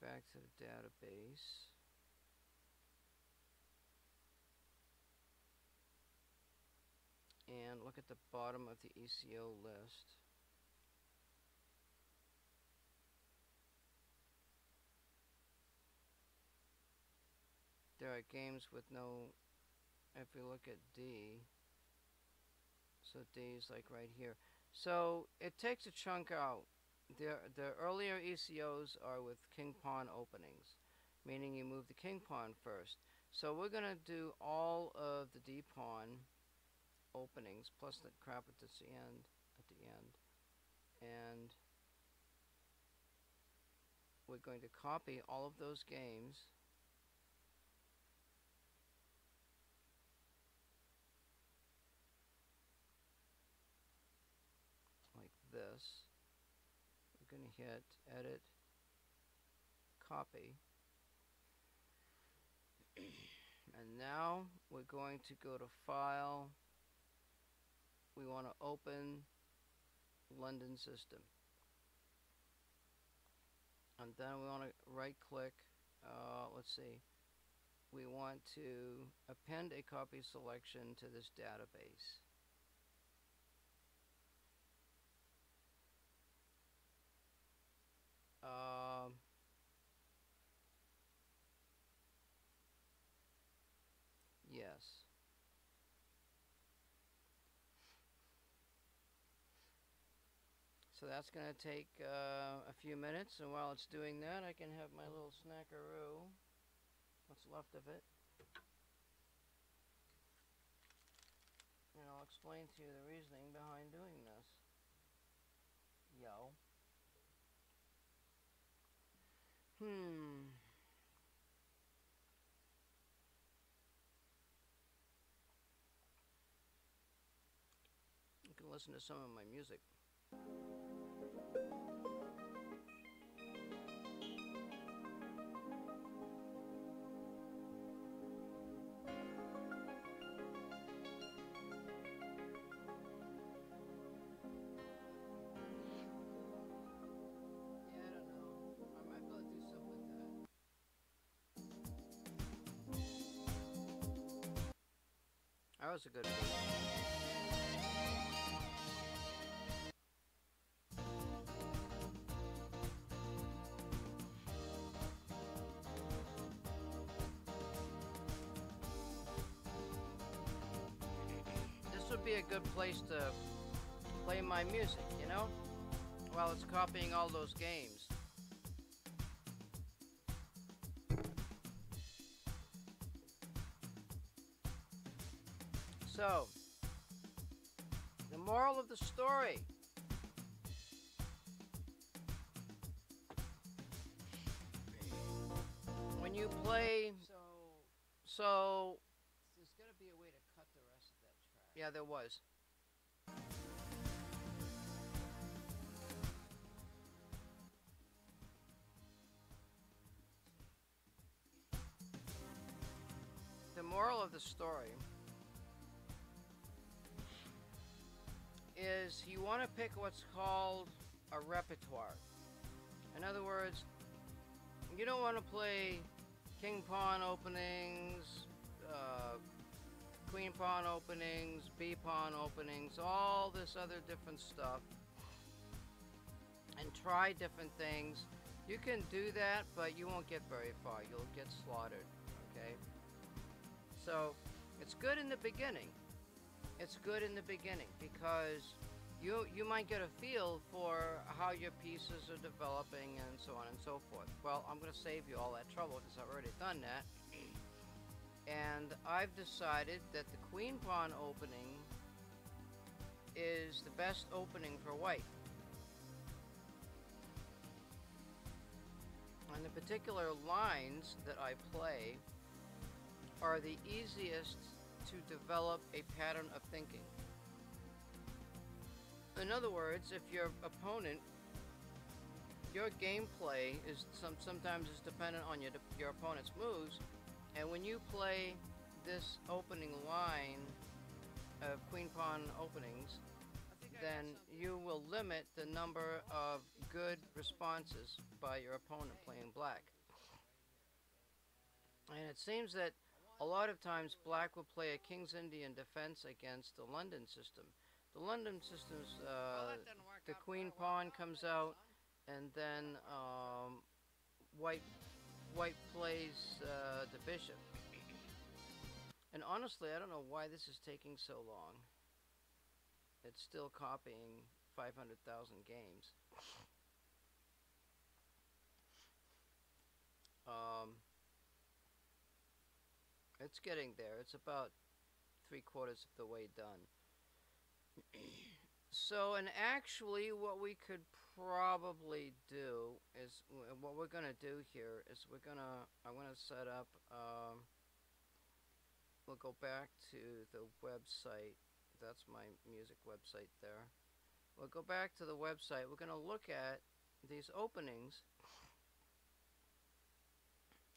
back to the database, and look at the bottom of the ECO list. There are games with no, if we look at D, so D is like right here. So it takes a chunk out. The, the earlier ECOs are with king pawn openings, meaning you move the king pawn first. So we're going to do all of the D pawn openings plus the crap at the end at the end. And we're going to copy all of those games. Like this to hit edit copy and now we're going to go to file we want to open London system. And then we want to right click, uh, let's see, we want to append a copy selection to this database. Um, yes. So that's going to take uh, a few minutes, and while it's doing that, I can have my little snackaroo, what's left of it. And I'll explain to you the reasoning behind doing this. Hmm. You can listen to some of my music. That was a good one. This would be a good place to play my music, you know? While it's copying all those games. So, the moral of the story. When you play, So so there's got to be a way to cut the rest of that track. yeah, there was. The moral of the story is you want to pick what's called a repertoire. In other words, you don't want to play king pawn openings, uh, queen pawn openings, b pawn openings, all this other different stuff, and try different things. You can do that, but you won't get very far. You'll get slaughtered, okay? So, it's good in the beginning. It's good in the beginning because you you might get a feel for how your pieces are developing and so on and so forth. Well, I'm going to save you all that trouble because I've already done that. And I've decided that the queen pawn opening is the best opening for white. And the particular lines that I play are the easiest to develop a pattern of thinking. In other words, if your opponent, your gameplay is some sometimes is dependent on your your opponent's moves, and when you play this opening line of queen pawn openings, then you will limit the number of good responses by your opponent playing black. And it seems that a lot of times black will play a King's Indian defense against the London system. The London system's uh, the queen pawn comes out, and then um, white white plays uh, the bishop. And honestly, I don't know why this is taking so long. It's still copying 500,000 games. Um, it's getting there. It's about three quarters of the way done. so, and actually, what we could probably do is what we're gonna do here is we're gonna I'm gonna set up. Um, we'll go back to the website. That's my music website there. We'll go back to the website. We're gonna look at these openings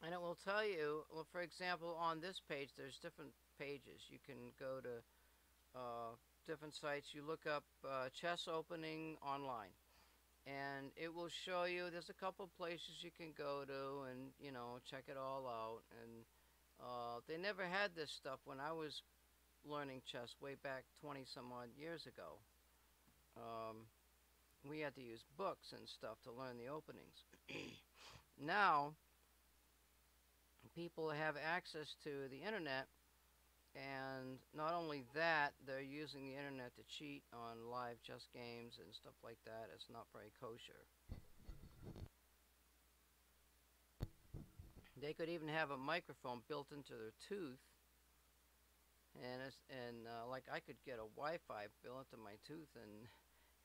and it will tell you well for example on this page there's different pages. You can go to uh, different sites. You look up uh, chess opening online. And it will show you there's a couple places you can go to and you know check it all out. And uh, they never had this stuff when i was learning chess way back 20 some odd years ago. Um, we had to use books and stuff to learn the openings. Now people have access to the internet and not only that they're using the internet to cheat on live chess games and stuff like that it's not very kosher. They could even have a microphone built into their tooth and and uh, like I could get a Wi-Fi built into my tooth and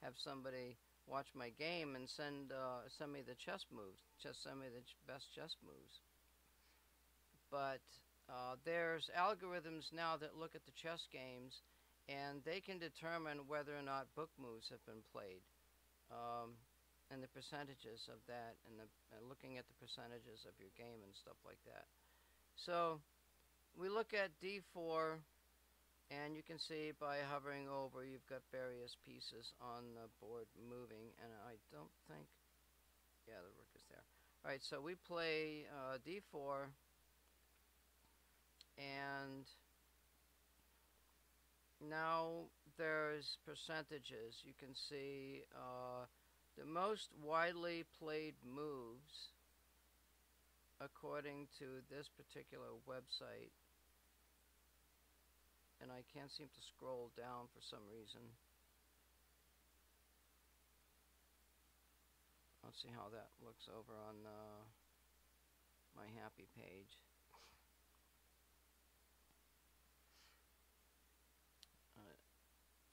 have somebody watch my game and send uh, send me the chess moves just send me the ch- best chess moves but uh, there's algorithms now that look at the chess games and they can determine whether or not book moves have been played, um, and the percentages of that, and the looking at the percentages of your game and stuff like that. So we look at D4, and you can see by hovering over, you've got various pieces on the board moving, and I don't think, yeah, the rook is there. All right, so we play uh, D4, and now there's percentages. You can see uh, the most widely played moves according to this particular website. And I can't seem to scroll down for some reason. Let's see how that looks over on uh, my happy page.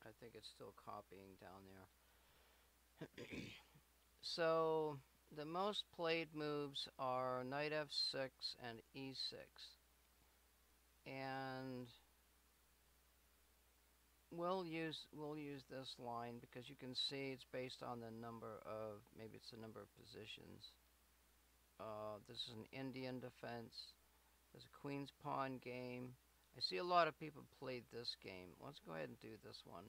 I think it's still copying down there. so the most played moves are knight f6 and e6. And we'll use we'll use this line because you can see it's based on the number of maybe it's the number of positions. Uh, this is an Indian defense. There's a queen's pawn game. I see a lot of people played this game. Let's go ahead and do this one.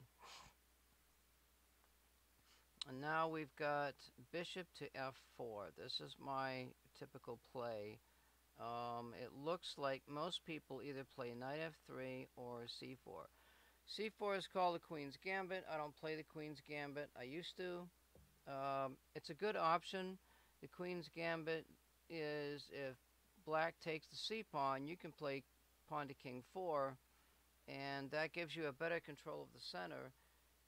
And now we've got bishop to f4. This is my typical play. Um, it looks like most people either play knight f3 or c4. c4 is called the queen's gambit. I don't play the queen's gambit. I used to. Um, it's a good option. The queen's gambit is if black takes the c pawn, you can play pawn to king 4 and that gives you a better control of the center.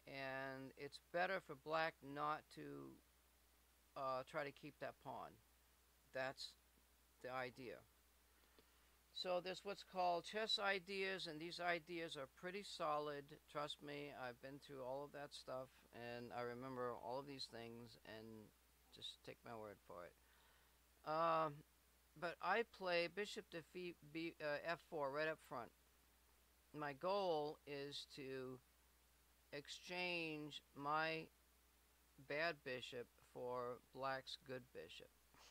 And it's better for black not to uh, try to keep that pawn. That's the idea. So there's what's called chess ideas and these ideas are pretty solid. Trust me I've been through all of that stuff and I remember all of these things and just take my word for it. Um, but I play bishop to B, uh, f4 right up front. My goal is to exchange my bad bishop for black's good bishop.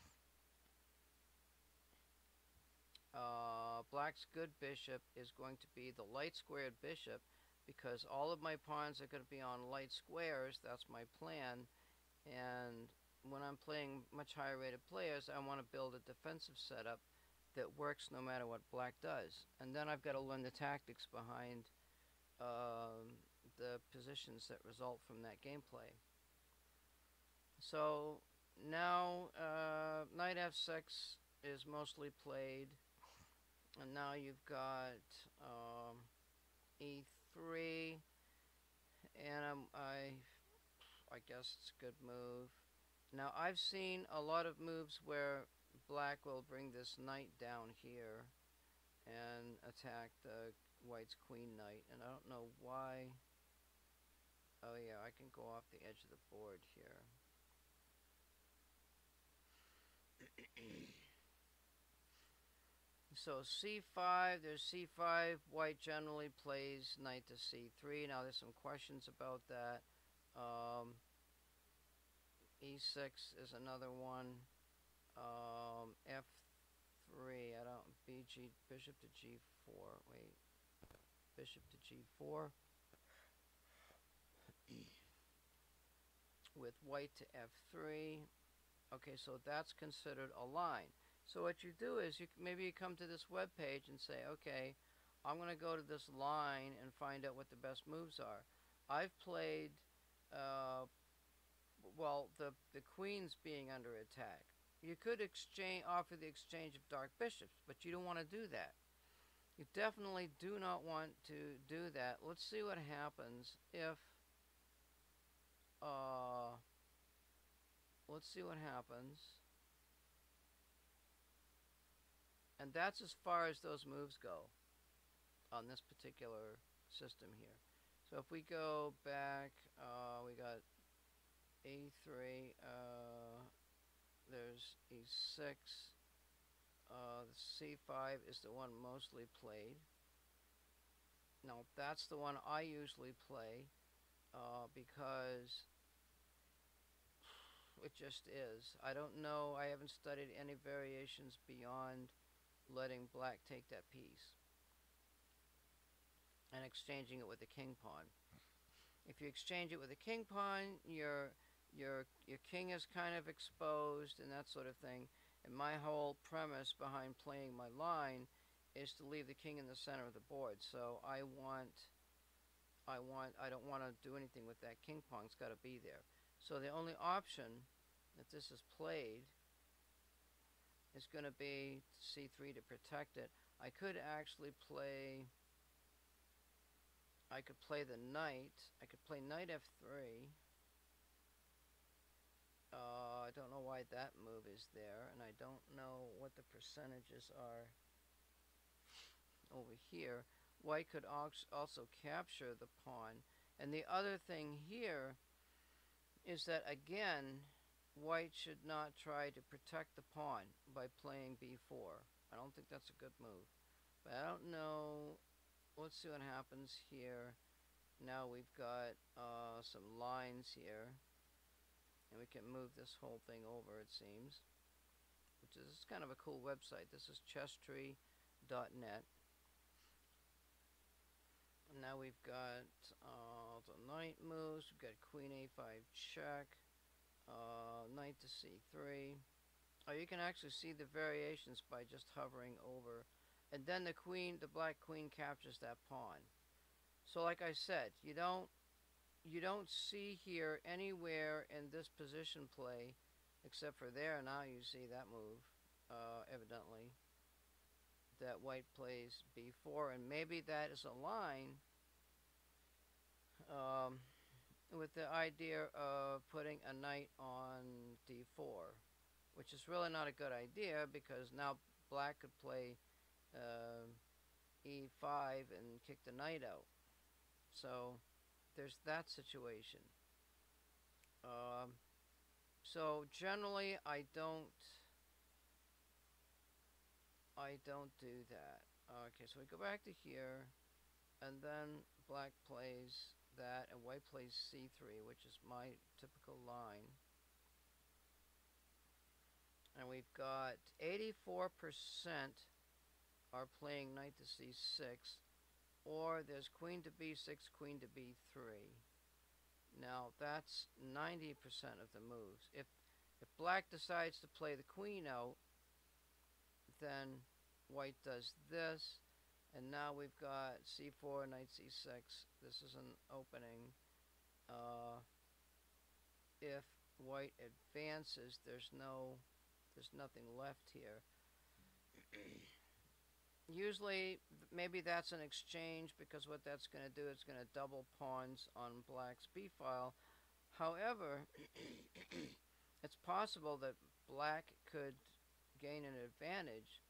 Uh, black's good bishop is going to be the light squared bishop because all of my pawns are going to be on light squares. That's my plan. And when I'm playing much higher rated players, I want to build a defensive setup that works no matter what black does. And then I've got to learn the tactics behind uh, the positions that result from that gameplay. So now uh, knight f6 is mostly played. And now you've got um, e3. And I'm, I, I guess it's a good move. Now I've seen a lot of moves where black will bring this knight down here and attack the white's queen knight and I don't know why. Oh yeah I can go off the edge of the board here. So c5 there's c5 white generally plays knight to c3 now there's some questions about that. Um, E6 is another one. Um, F3, I don't, BG, bishop to G4, wait, bishop to G4. With white to F3. Okay, so that's considered a line. So what you do is you maybe you come to this web page and say, okay, I'm going to go to this line and find out what the best moves are. I've played uh, well, the, the queen's being under attack. You could exchange, offer the exchange of dark bishops, but you don't want to do that. You definitely do not want to do that. Let's see what happens if, uh, let's see what happens. And that's as far as those moves go on this particular system here. So if we go back, uh, we got a3, uh, there's E6, uh, the C5 is the one mostly played. No, that's the one I usually play uh, because it just is. I don't know. I haven't studied any variations beyond letting black take that piece and exchanging it with the king pawn. If you exchange it with a king pawn, your your your king is kind of exposed and that sort of thing. And my whole premise behind playing my line is to leave the king in the center of the board. So I want I want I don't want to do anything with that king pawn. It's got to be there. So the only option that this is played is going to be c3 to protect it. I could actually play I could play the knight. I could play knight f3. Uh, I don't know why that move is there, and I don't know what the percentages are over here. White could also capture the pawn. And the other thing here is that, again, white should not try to protect the pawn by playing b4. I don't think that's a good move. But I don't know let's see what happens here. Now we've got uh, some lines here. And we can move this whole thing over, it seems. Which is kind of a cool website. This is chesstree.net. And now we've got uh, the knight moves. We've got queen a5 check. Uh, knight to c3. Oh, you can actually see the variations by just hovering over and then the queen, the black queen captures that pawn. So like I said, you don't you don't see here anywhere in this position play except for there now you see that move uh, evidently that white plays b4 and maybe that is a line um, with the idea of putting a knight on d4 which is really not a good idea because now black could play uh, e5 and kick the knight out. So there's that situation. Um, so generally I don't I don't do that. Okay, so we go back to here and then black plays that and white plays c3 which is my typical line. And we've got 84% are playing knight to c6, or there's queen to b6, queen to b3. Now that's 90% of the moves. If if black decides to play the queen out, then white does this, and now we've got c4, knight c6. This is an opening. Uh, if white advances, there's no, there's nothing left here. usually maybe that's an exchange because what that's going to do is going to double pawns on black's b file. However it's possible that black could gain an advantage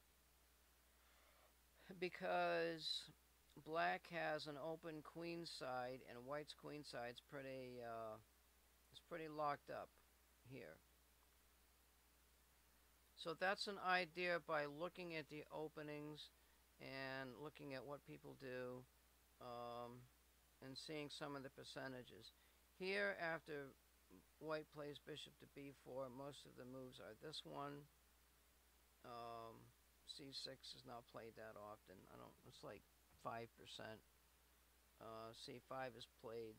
because black has an open queen side and white's queen side's pretty uh, it's pretty locked up here. So that's an idea by looking at the openings and looking at what people do um, and seeing some of the percentages. Here, after white plays bishop to b4, most of the moves are this one. Um, c6 is not played that often. I don't. It's like five percent. Uh, c5 is played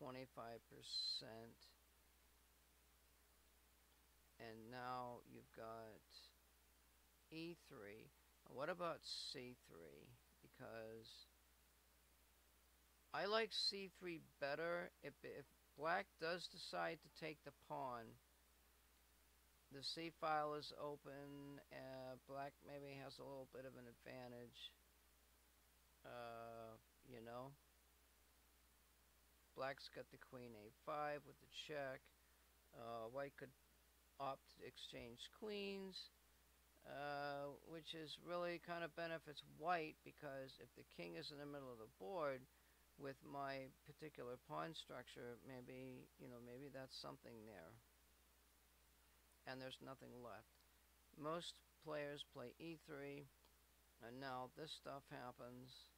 25 percent. And now you've got e3 what about c3? Because I like c3 better. If, if black does decide to take the pawn, the c file is open. Uh, black maybe has a little bit of an advantage. Uh, you know. Black's got the queen a5 with the check. Uh, white could opt to exchange queens. Uh, which is really kind of benefits white because if the king is in the middle of the board with my particular pawn structure, maybe, you know, maybe that's something there. And there's nothing left. Most players play e3, and now this stuff happens.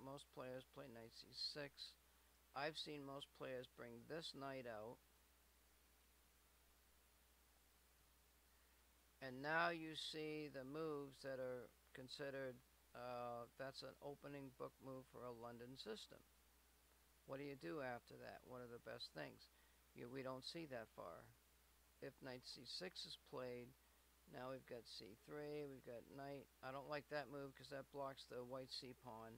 most players play knight c6. I've seen most players bring this knight out. And now you see the moves that are considered, uh, that's an opening book move for a London system. What do you do after that? What are the best things? You, we don't see that far. If knight c6 is played, now we've got c3, we've got knight. I don't like that move because that blocks the white c pawn.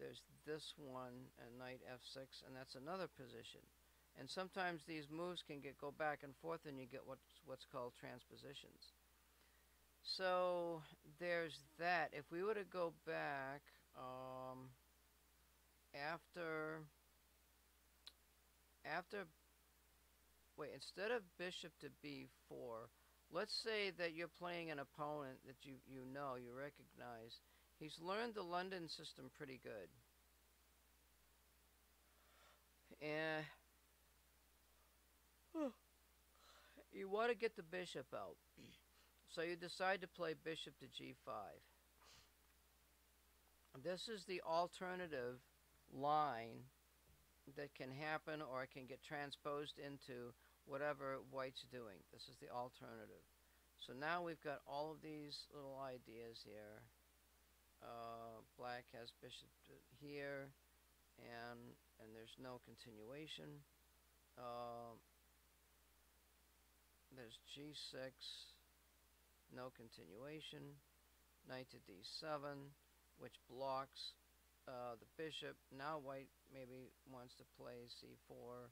There's this one and knight f6, and that's another position. And sometimes these moves can get go back and forth, and you get what's what's called transpositions. So there's that. If we were to go back um, after after wait instead of bishop to b4 let's say that you're playing an opponent that you you know you recognize he's learned the london system pretty good and you want to get the bishop out so you decide to play bishop to g5 this is the alternative line that can happen or can get transposed into whatever white's doing. This is the alternative. So now we've got all of these little ideas here. Uh, black has bishop here, and and there's no continuation. Uh, there's g6, no continuation. Knight to d7, which blocks uh, the bishop. Now white maybe wants to play c4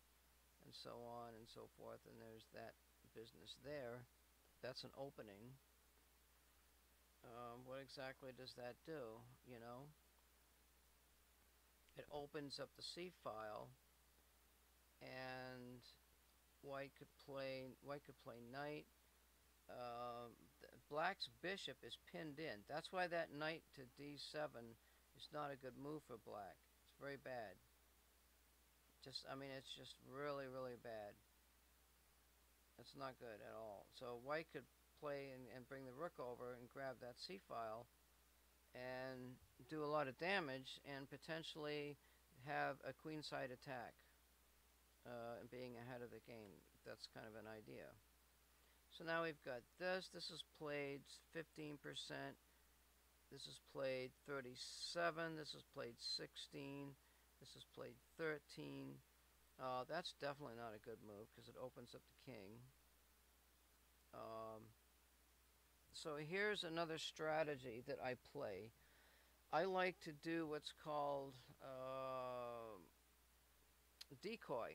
and so on and so forth and there's that business there. That's an opening. Um, what exactly does that do, you know? It opens up the c file and white could play white could play knight. Um, black's bishop is pinned in. That's why that knight to d7 is not a good move for black. It's very bad. Just, I mean, it's just really, really bad. It's not good at all. So white could play and, and bring the rook over and grab that c-file and do a lot of damage and potentially have a queenside attack uh, and being ahead of the game. That's kind of an idea. So now we've got this. This is played 15%. This is played 37. This is played 16. This is played 13. Uh, that's definitely not a good move because it opens up the king. Um, so here's another strategy that I play. I like to do what's called uh, decoy.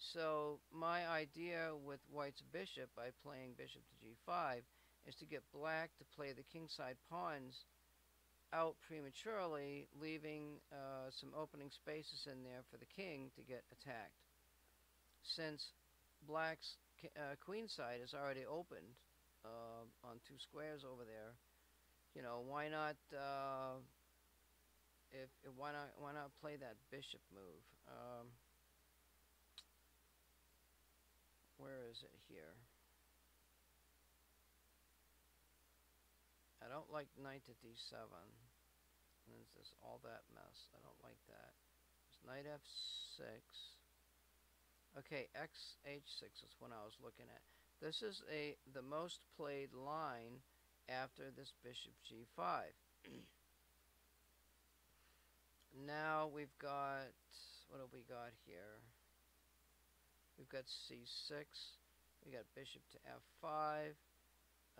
So my idea with white's bishop by playing bishop to g5 is to get black to play the kingside pawns out prematurely, leaving uh, some opening spaces in there for the king to get attacked. Since black's uh, queen side is already opened uh, on two squares over there, you know, why not, uh, if, why not, why not play that bishop move? Um, where is it here? I don't like knight to d7. And then there's all that mess. I don't like that. There's knight f6. Okay, x h6 is what I was looking at. This is a the most played line after this bishop g5. now we've got, what have we got here? We've got c6. We got bishop to f5.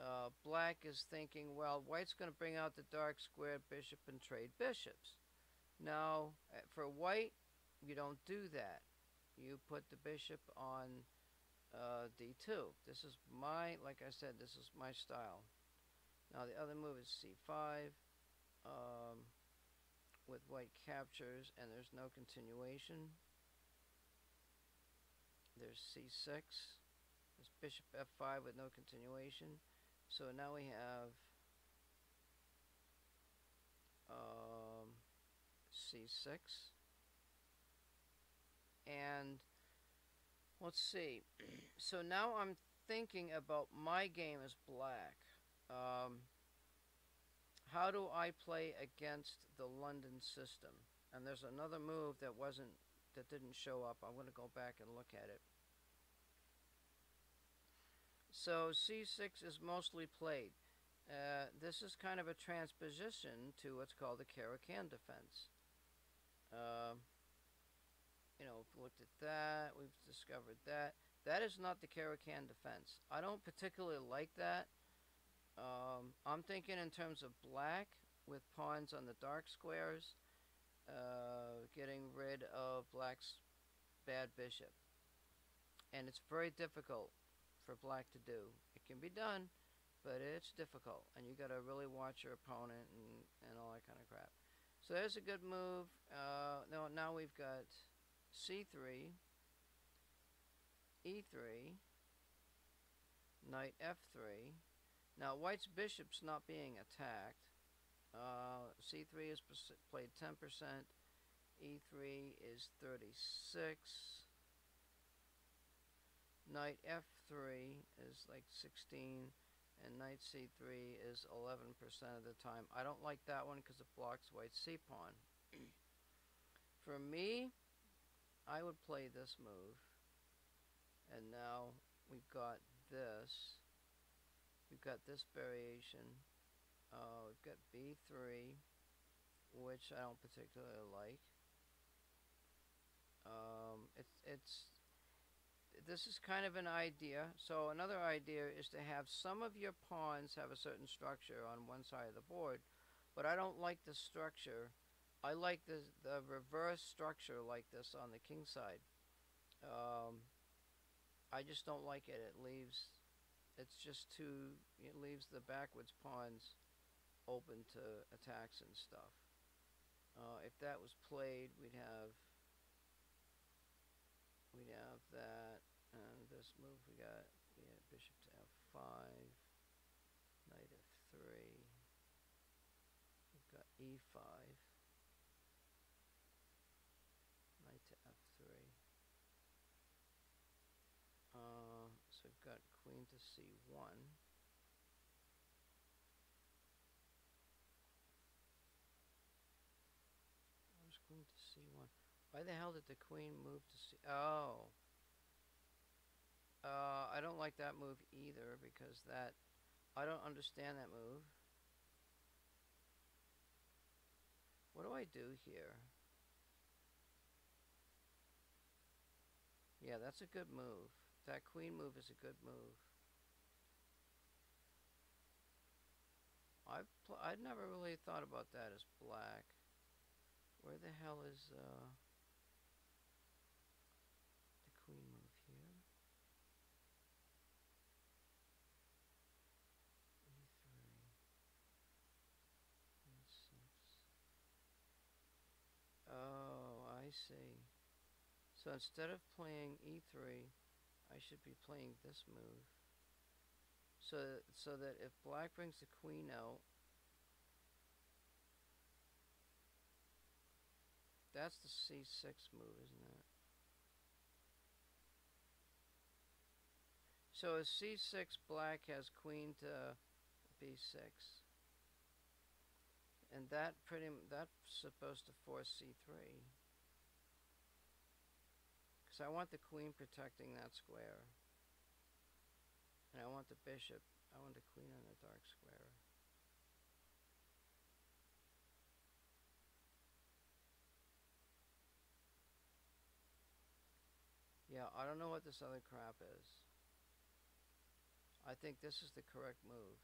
Uh, black is thinking, well, white's going to bring out the dark squared bishop and trade bishops. Now, uh, for white, you don't do that. You put the bishop on uh, d2. This is my, like I said, this is my style. Now the other move is c5 um, with white captures and there's no continuation. There's c6. There's bishop f5 with no continuation. So now we have um, C6 and let's see so now I'm thinking about my game as black um, how do I play against the London system? And there's another move that wasn't that didn't show up. I'm going to go back and look at it. So c6 is mostly played. Uh, this is kind of a transposition to what's called the Caro-Kann defense. Uh, you know, looked at that. We've discovered that. That is not the Caro-Kann defense. I don't particularly like that. Um, I'm thinking in terms of black with pawns on the dark squares, uh, getting rid of black's bad bishop. And it's very difficult for black to do. It can be done, but it's difficult, and you got to really watch your opponent and, and all that kind of crap. So there's a good move. Uh, now, now we've got c3, e3, knight f3. Now white's bishop's not being attacked. Uh, c3 is played 10%, e3 is 36 knight f3 is like 16 and knight c3 is 11% of the time. I don't like that one because it blocks white's c-pawn. For me, I would play this move. And now we've got this. We've got this variation. Uh, we've got b3, which I don't particularly like. Um, it's it's this is kind of an idea. So another idea is to have some of your pawns have a certain structure on one side of the board, but I don't like the structure. I like the the reverse structure like this on the king side. Um, I just don't like it. It leaves, it's just too. It leaves the backwards pawns open to attacks and stuff. Uh, if that was played, we'd have we'd have that and this move we got yeah, bishop to f5 knight f3 we've got e5 knight to f3 uh, so we've got queen to c1 Where's queen to c1 why the hell did the queen move to c oh uh, I don't like that move either because that I don't understand that move. What do I do here? Yeah, that's a good move. That queen move is a good move. I've I'd never really thought about that as black. Where the hell is uh I see. So instead of playing e3, I should be playing this move. So, so that if black brings the queen out, that's the c6 move, isn't it? So as c6, black has queen to b6. And that pretty, that's supposed to force c3. So I want the queen protecting that square. And I want the bishop. I want the queen on the dark square. Yeah, I don't know what this other crap is. I think this is the correct move.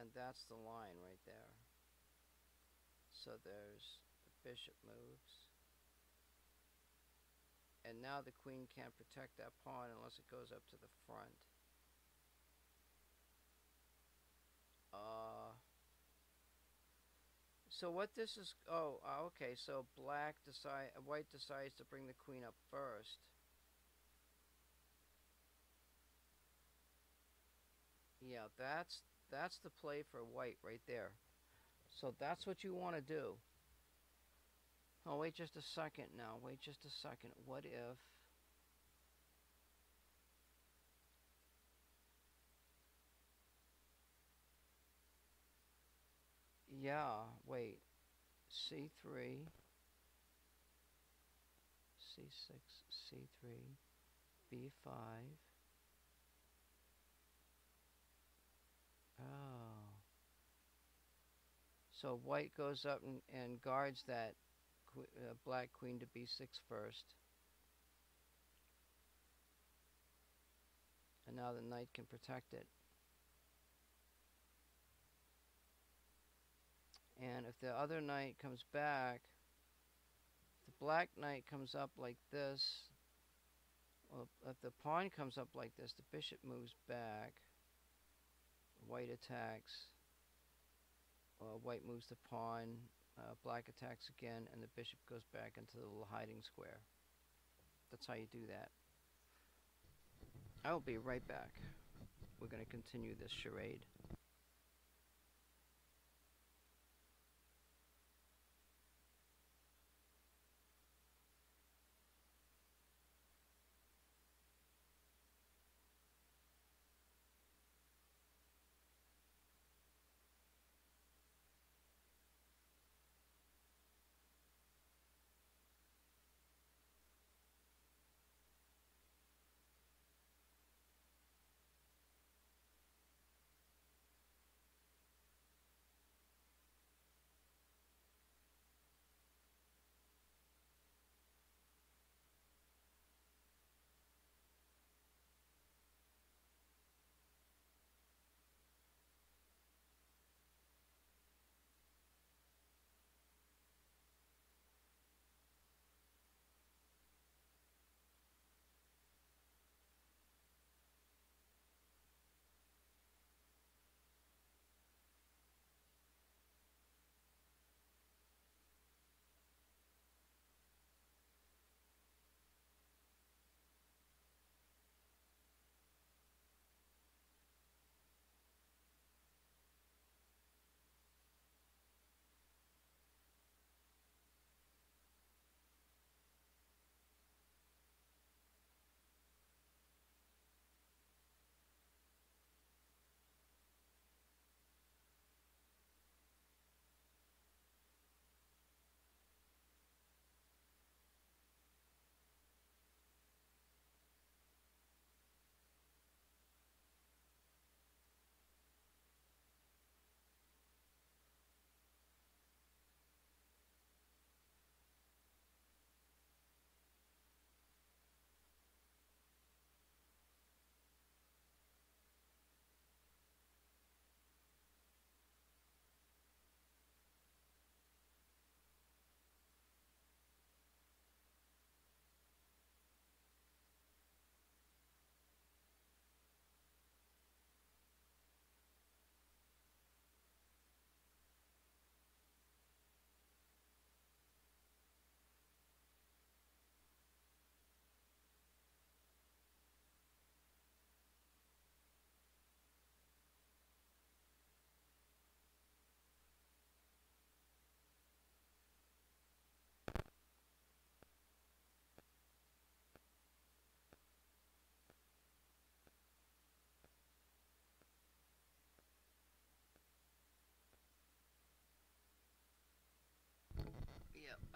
And that's the line right there. So there's the bishop moves. And now the queen can't protect that pawn unless it goes up to the front. Uh, so what this is, oh, uh, okay, so black decide, white decides to bring the queen up first. Yeah, that's, that's the play for white right there. So that's what you want to do. Oh, wait just a second now. Wait just a second. What if... Yeah, wait. C3, C6, C3, B5. Oh. So white goes up and, and guards that que- uh, black queen to b6 first. And now the knight can protect it. And if the other knight comes back, the black knight comes up like this, well, if the pawn comes up like this, the bishop moves back. White attacks. Uh, white moves the pawn. Uh, black attacks again, and the bishop goes back into the little hiding square. That's how you do that. I will be right back. We're going to continue this charade.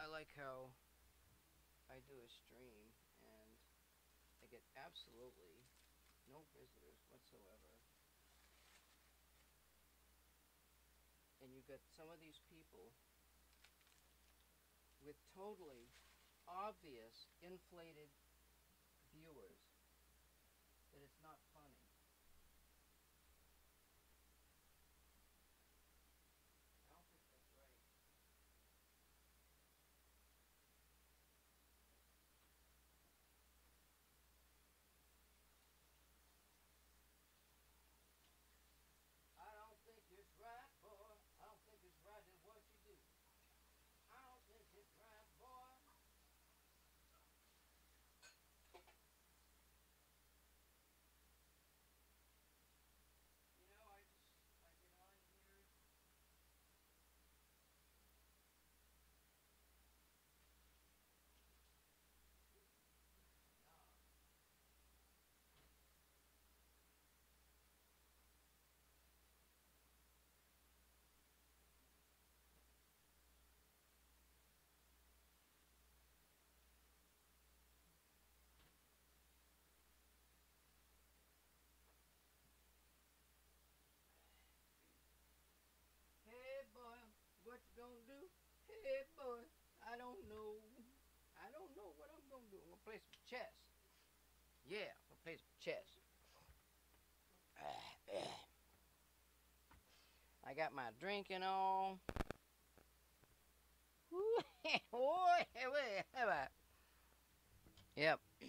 I like how I do a stream and I get absolutely no visitors whatsoever. And you get some of these people with totally obvious inflated viewers that it's not funny. I don't think that's right. I don't think it's right, boy. I don't think it's right in what you do. I don't think it's right, boy. We'll play some chess. Yeah, we'll play some chess. I got my drinking on. yep.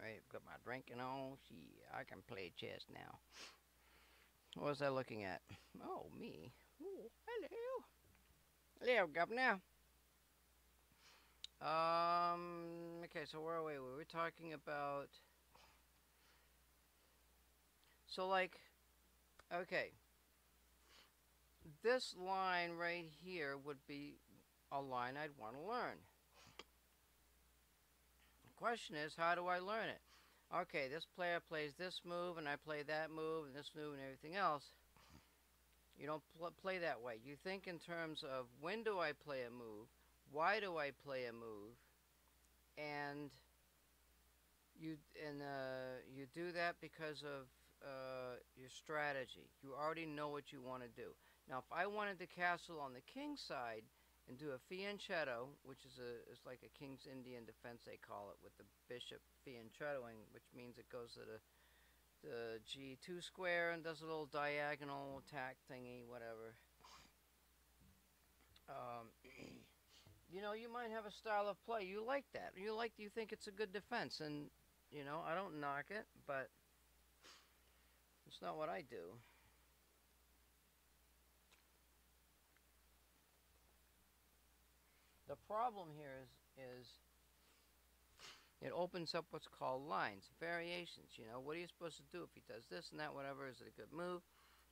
Right, got my drinking on. See, I can play chess now. What was I looking at? Oh, me. Oh, hello. Hello, governor. Um, okay, so where are we? We were talking about... So, like, okay. This line right here would be a line I'd want to learn. The question is, how do I learn it? Okay, this player plays this move, and I play that move, and this move, and everything else. You don't pl play that way. You think in terms of when do I play a move, why do I play a move, and you and uh, you do that because of uh, your strategy. You already know what you want to do. Now, if I wanted to castle on the king's side and do a fianchetto, which is a is like a king's Indian defense, they call it, with the bishop fianchettoing, which means it goes to the the G2 square and does a little diagonal attack thingy, whatever. Um, you know, you might have a style of play. You like that. You like, you think it's a good defense. And, you know, I don't knock it, but it's not what I do. The problem here is, is it opens up what's called lines, variations. You know, what are you supposed to do if he does this and that, whatever? Is it a good move?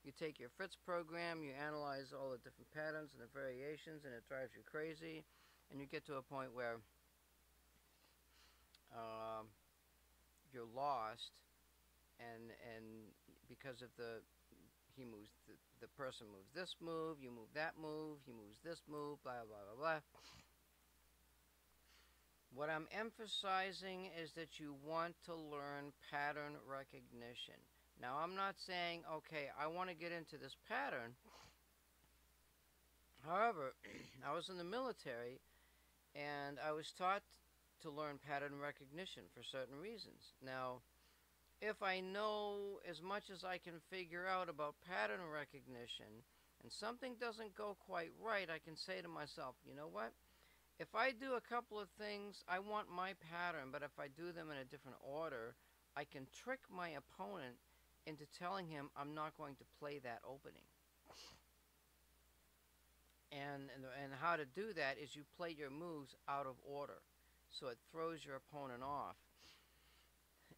You take your Fritz program, you analyze all the different patterns and the variations, and it drives you crazy. And you get to a point where um, you're lost, and and because of the he moves the, the person moves this move, you move that move, he moves this move, blah blah blah blah. What I'm emphasizing is that you want to learn pattern recognition. Now, I'm not saying, okay, I want to get into this pattern. However, I was in the military and I was taught to learn pattern recognition for certain reasons. Now, if I know as much as I can figure out about pattern recognition and something doesn't go quite right, I can say to myself, you know what? if I do a couple of things, I want my pattern, but if I do them in a different order, I can trick my opponent into telling him I'm not going to play that opening. And, and, and how to do that is you play your moves out of order. So it throws your opponent off.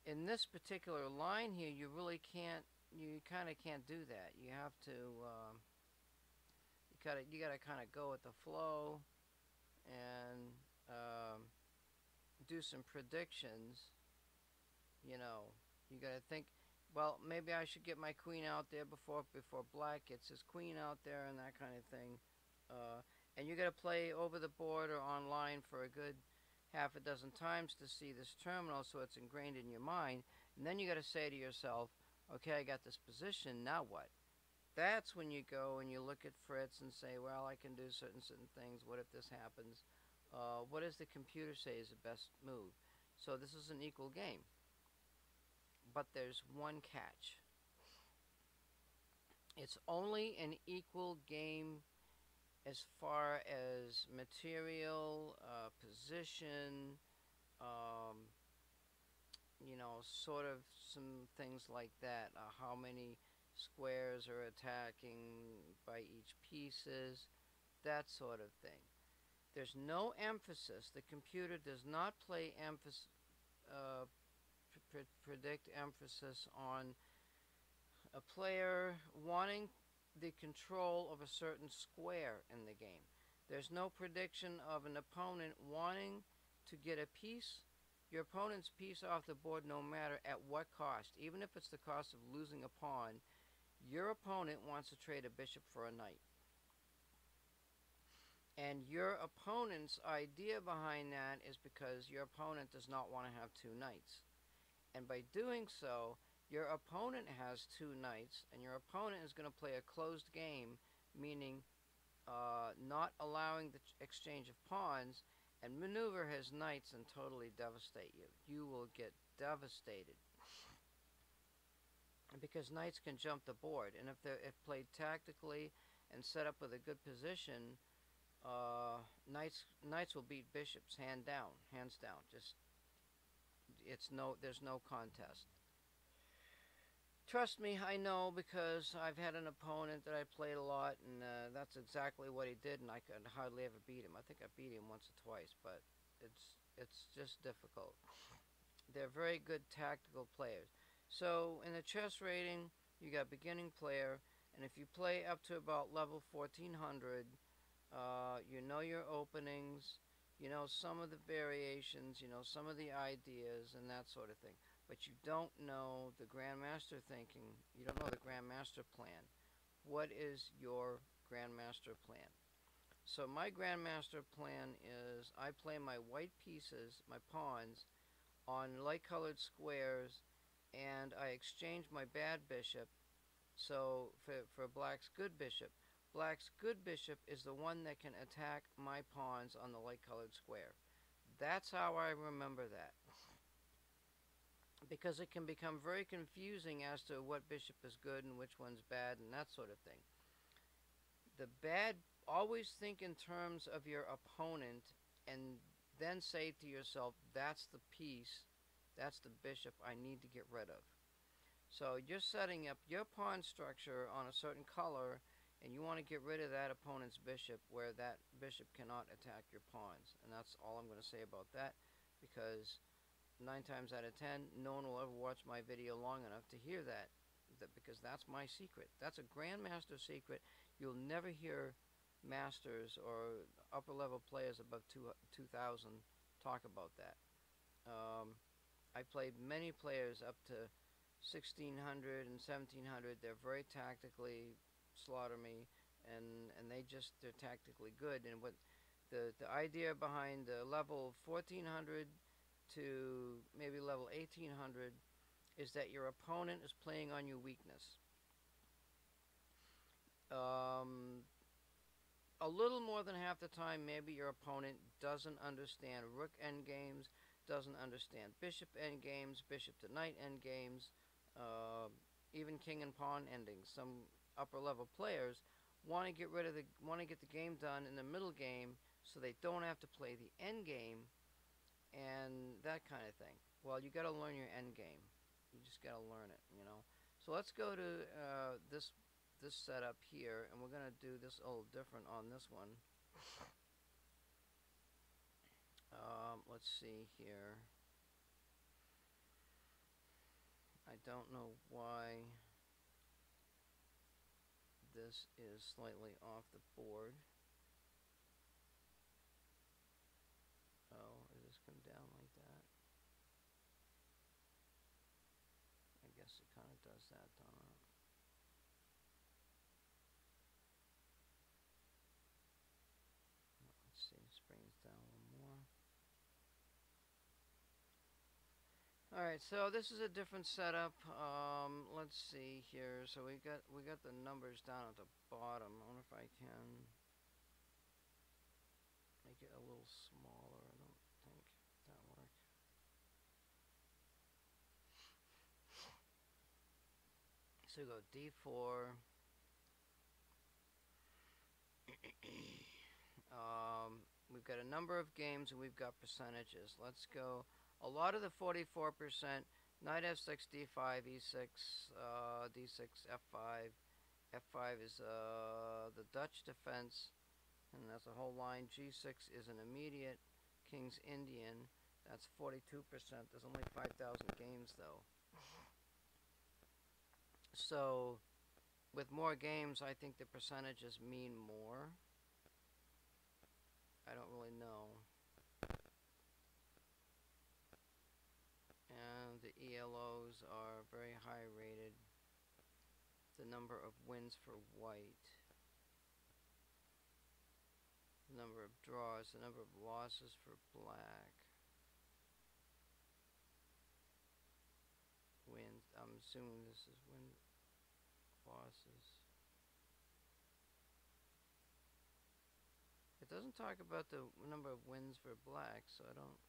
In this particular line here, you really can't, you kind of can't do that. You have to, um, you gotta, you gotta kind of go with the flow and um, do some predictions, you know, you got to think. Well, maybe I should get my queen out there before before black gets his queen out there and that kind of thing. Uh, and you got to play over the board or online for a good half a dozen times to see this terminal so it's ingrained in your mind. And then you got to say to yourself, okay, I got this position, now what? That's when you go and you look at Fritz and say, well, I can do certain certain things. What if this happens? Uh, what does the computer say is the best move? So this is an equal game. But there's one catch. It's only an equal game as far as material, uh, position, um, you know, sort of some things like that. Uh, how many squares are attacking by each pieces, that sort of thing. There's no emphasis. The computer does not play emphasis, uh, pr predict emphasis on a player wanting the control of a certain square in the game. There's no prediction of an opponent wanting to get a piece, your opponent's piece off the board no matter at what cost, even if it's the cost of losing a pawn your opponent wants to trade a bishop for a knight. And your opponent's idea behind that is because your opponent does not want to have two knights. And by doing so, your opponent has two knights, and your opponent is going to play a closed game, meaning uh, not allowing the exchange of pawns, And maneuver his knights and totally devastate you. You will get devastated. Because knights can jump the board, and if they're if played tactically and set up with a good position, uh, knights knights will beat bishops hand down, hands down. Just it's no there's no contest. Trust me, I know because I've had an opponent that I played a lot, and uh, that's exactly what he did, and I could hardly ever beat him. I think I beat him once or twice, but it's it's just difficult. They're very good tactical players. So in the chess rating, you got beginning player, and if you play up to about level 1400, uh, you know your openings, you know some of the variations, you know some of the ideas, and that sort of thing but you don't know the Grandmaster thinking. You don't know the Grandmaster plan. What is your Grandmaster plan? So my Grandmaster plan is I play my white pieces, my pawns, on light-colored squares, and I exchange my bad bishop. So for, for black's good bishop, black's good bishop is the one that can attack my pawns on the light-colored square. That's how I remember that because it can become very confusing as to what bishop is good and which one's bad and that sort of thing. The bad, always think in terms of your opponent and then say to yourself, that's the piece, that's the bishop I need to get rid of. So you're setting up your pawn structure on a certain color and you want to get rid of that opponent's bishop where that bishop cannot attack your pawns. And that's all I'm going to say about that because nine times out of ten, no one will ever watch my video long enough to hear that, that because that's my secret. That's a grandmaster secret. You'll never hear masters or upper level players above two, 2000 talk about that. Um, I played many players up to 1600 and 1700. They're very tactically slaughter me, and and they just they're tactically good. And what the the idea behind the level 1400 to maybe level 1800 is that your opponent is playing on your weakness. Um, a little more than half the time, maybe your opponent doesn't understand rook endgames, doesn't understand bishop endgames, bishop to knight endgames, uh, even king and pawn endings. Some upper level players want to get rid of the want to get the game done in the middle game so they don't have to play the end game and that kind of thing. Well, you got to learn your end game. You just got to learn it, you know. So let's go to uh, this this setup here, and we're going to do this a little different on this one. Um, let's see here. I don't know why this is slightly off the board. Alright, so this is a different setup. Um, let's see here. So we got we got the numbers down at the bottom. I wonder if I can make it a little smaller. I don't think that work. So we go D4. um, we've got a number of games and we've got percentages. Let's go a lot of the 44%, knight f6, d5, e6, uh, d6, f5. f5 is uh, the Dutch defense, and that's a whole line. g6 is an immediate, king's Indian. That's 42%. There's only 5,000 games, though. So, with more games, I think the percentages mean more. I don't really know. the ELOs are very high rated. The number of wins for white. The number of draws, the number of losses for black. Wins, I'm assuming this is win losses. It doesn't talk about the number of wins for black, so I don't.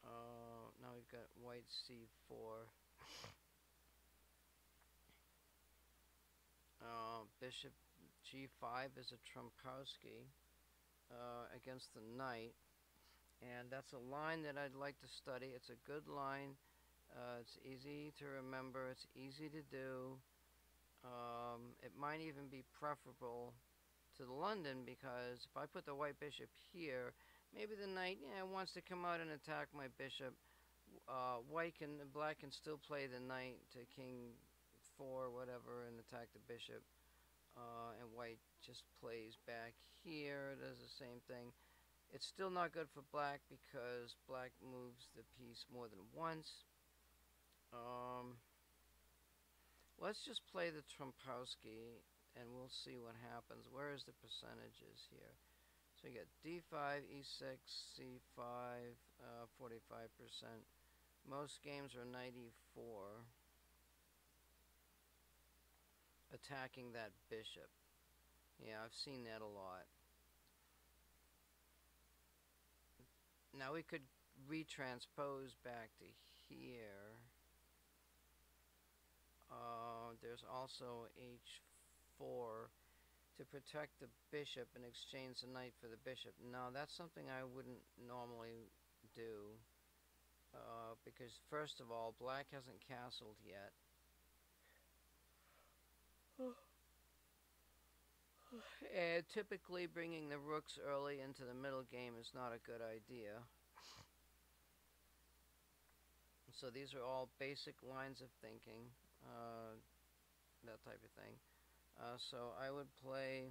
Uh, now we've got white c4. Uh, bishop g5 is a Trompowsky uh, against the knight. And that's a line that I'd like to study. It's a good line. Uh, it's easy to remember. It's easy to do. Um, it might even be preferable to London because if I put the white bishop here, maybe the knight yeah, wants to come out and attack my bishop. Uh, white can, black can still play the knight to king four, whatever, and attack the bishop. Uh, and white just plays back here, does the same thing. It's still not good for black because black moves the piece more than once. Um, let's just play the Trompowsky and we'll see what happens. Where is the percentages here? So you get D5, E6, C5, uh, 45%. Most games are 94 attacking that bishop. Yeah, I've seen that a lot. Now we could retranspose back to here. Uh, there's also h4 to protect the bishop and exchange the knight for the bishop. Now that's something I wouldn't normally do. Uh, because first of all, black hasn't castled yet. And typically bringing the rooks early into the middle game is not a good idea. So these are all basic lines of thinking, uh, that type of thing. Uh, so I would play,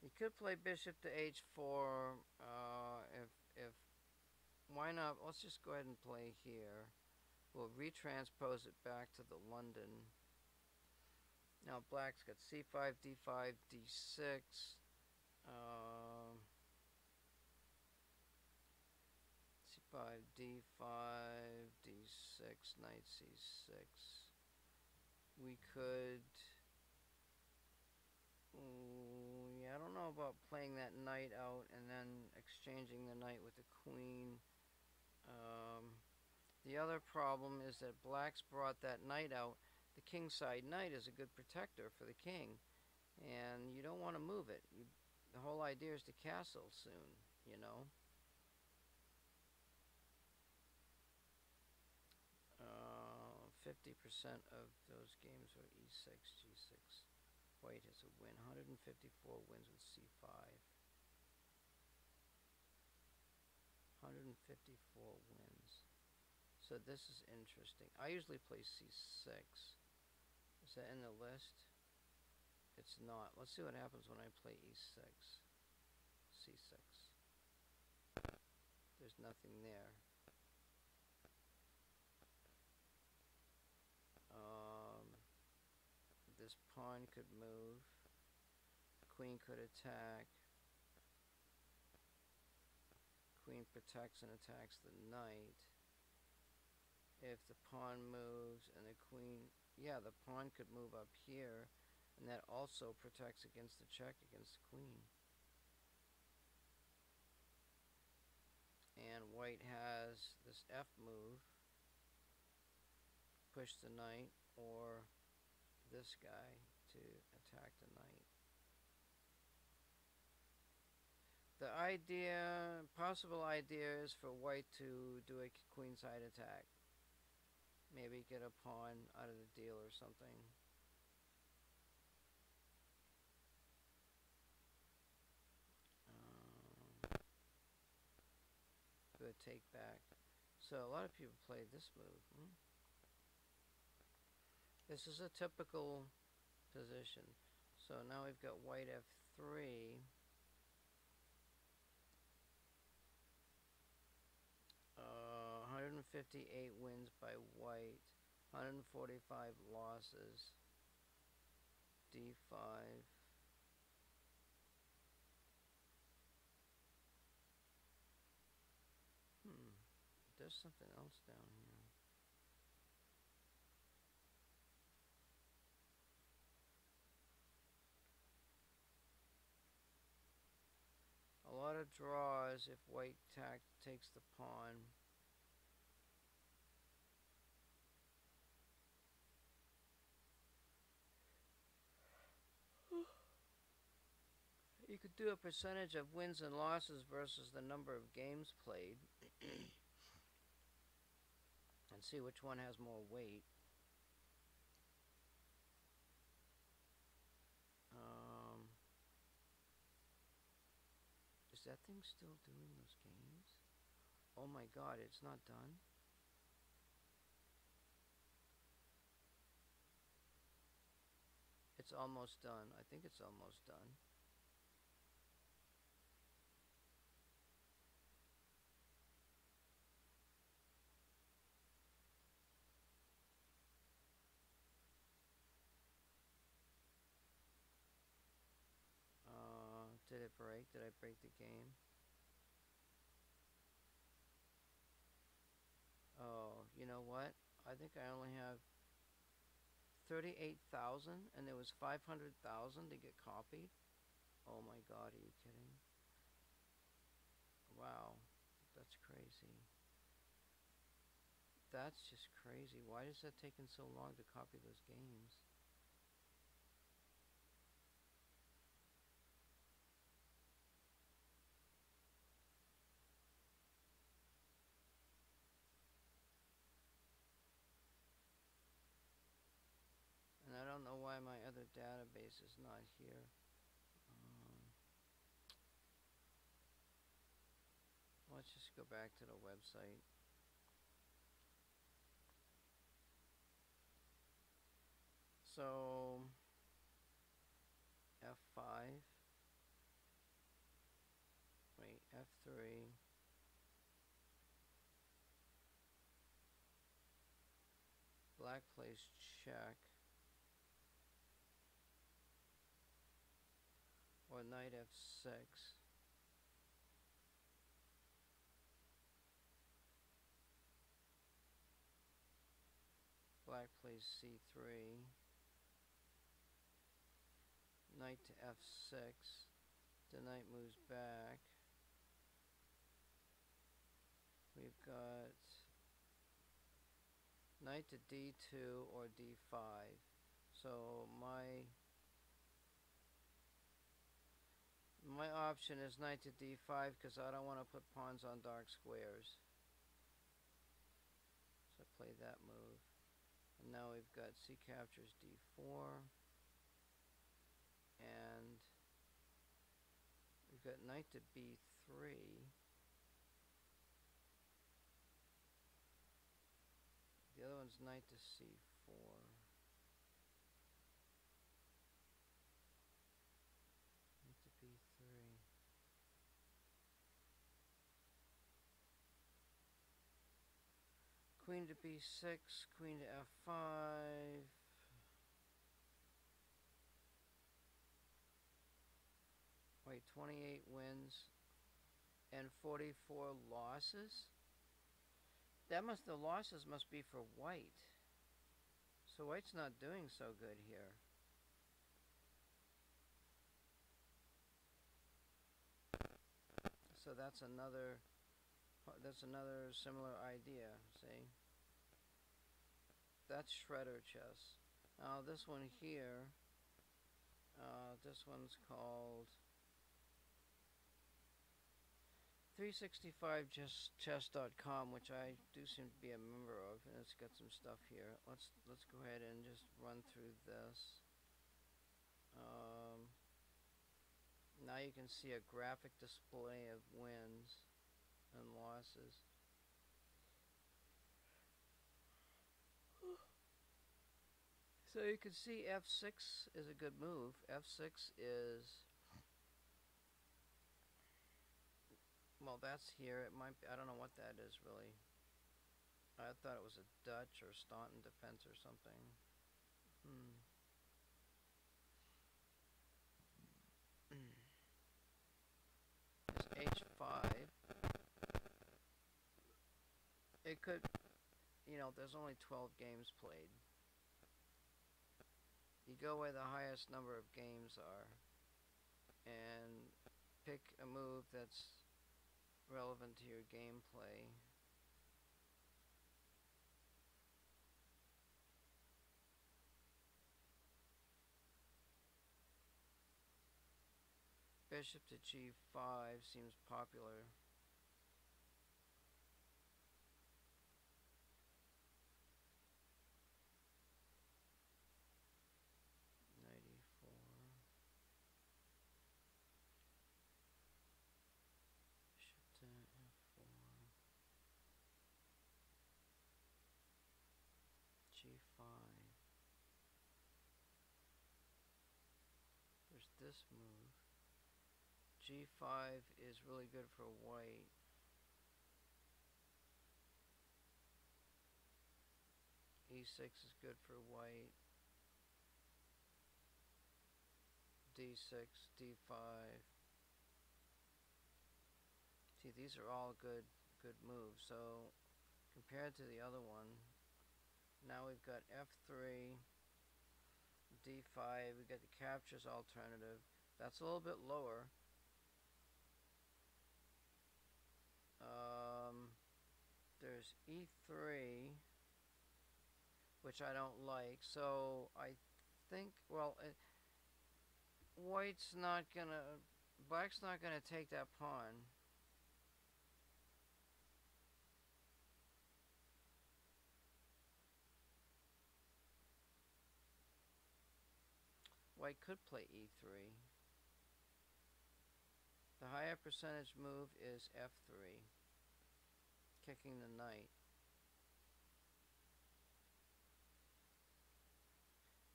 you could play bishop to h4, uh, if, if, why not, let's just go ahead and play here. We'll retranspose it back to the London. Now black's got c5, d5, d6. Um, c5, d5, d6, knight c6. We could... Ooh, yeah, I don't know about playing that knight out and then exchanging the knight with the queen. Um, the other problem is that black's brought that knight out the kingside knight is a good protector for the king, and you don't want to move it. You, the whole idea is to castle soon, you know. Uh, 50% of those games are e6, g6. White has a win. 154 wins with c5. 154 wins. So this is interesting. I usually play c6. Is that in the list? It's not. Let's see what happens when I play e6. c6. There's nothing there. Um, this pawn could move. Queen could attack. Queen protects and attacks the knight. If the pawn moves and the queen yeah, the pawn could move up here, and that also protects against the check against the queen. And white has this F move, push the knight, or this guy to attack the knight. The idea, possible idea is for white to do a queenside attack. Maybe get a pawn out of the deal or something. Um, take back. So a lot of people play this move. Hmm? This is a typical position. So now we've got white f3. 158 wins by white, 145 losses. D5. Hmm. There's something else down here. A lot of draws if white takes the pawn. You could do a percentage of wins and losses versus the number of games played and see which one has more weight. Um, is that thing still doing those games? Oh my god, it's not done? It's almost done. I think it's almost done. Break? Did I break the game? Oh, you know what? I think I only have 38,000 and there was 500,000 to get copied. Oh my god, are you kidding? Wow, that's crazy. That's just crazy. Why is that taking so long to copy those games? And I don't know why my other database is not here. Um, let's just go back to the website. So F5 wait F3 black plays check or knight f6 black plays c3 knight to f6 the knight moves back. We've got knight to d2 or d5 so my my option is knight to d5 because I don't want to put pawns on dark squares. So I play that move. And now we've got c captures d4 and we've got knight to b3 the other one's knight to c4 knight to b3 queen to b6 queen to f5 Wait, 28 wins and 44 losses? That must the losses must be for white. So white's not doing so good here. So that's another that's another similar idea, see? That's shredder chess. Now this one here uh, this one's called 365chess.com, which I do seem to be a member of, and it's got some stuff here. Let's let's go ahead and just run through this. Um, now you can see a graphic display of wins and losses. So you can see f6 is a good move. f6 is well, that's here. It might. Be, I don't know what that is really. I thought it was a Dutch or Staunton defense or something. Hmm. It's H5. It could, you know, there's only 12 games played. You go where the highest number of games are. And pick a move that's relevant to your gameplay. Bishop to g5 seems popular. Knight e4. Bishop to f4. g5. There's this move. g5 is really good for white. e6 is good for white. d6, d5. See, these are all good good moves. So compared to the other one, now we've got f3, d5, we got the captures alternative. That's a little bit lower. Um, there's e3, which I don't like. So I think, well, it, white's not gonna, black's not gonna take that pawn. White could play e3. The higher percentage move is f3, kicking the knight.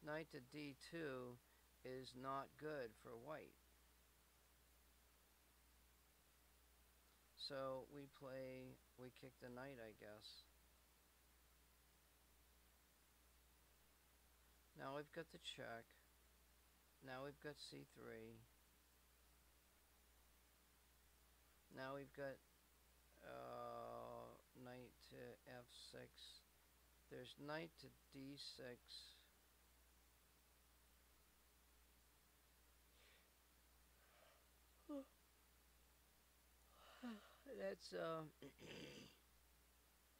Knight to d2 is not good for white. So we play, we kick the knight, I guess. Now we've got the check. Now we've got c3. Now we've got uh, knight to f6. There's knight to d6. That's uh,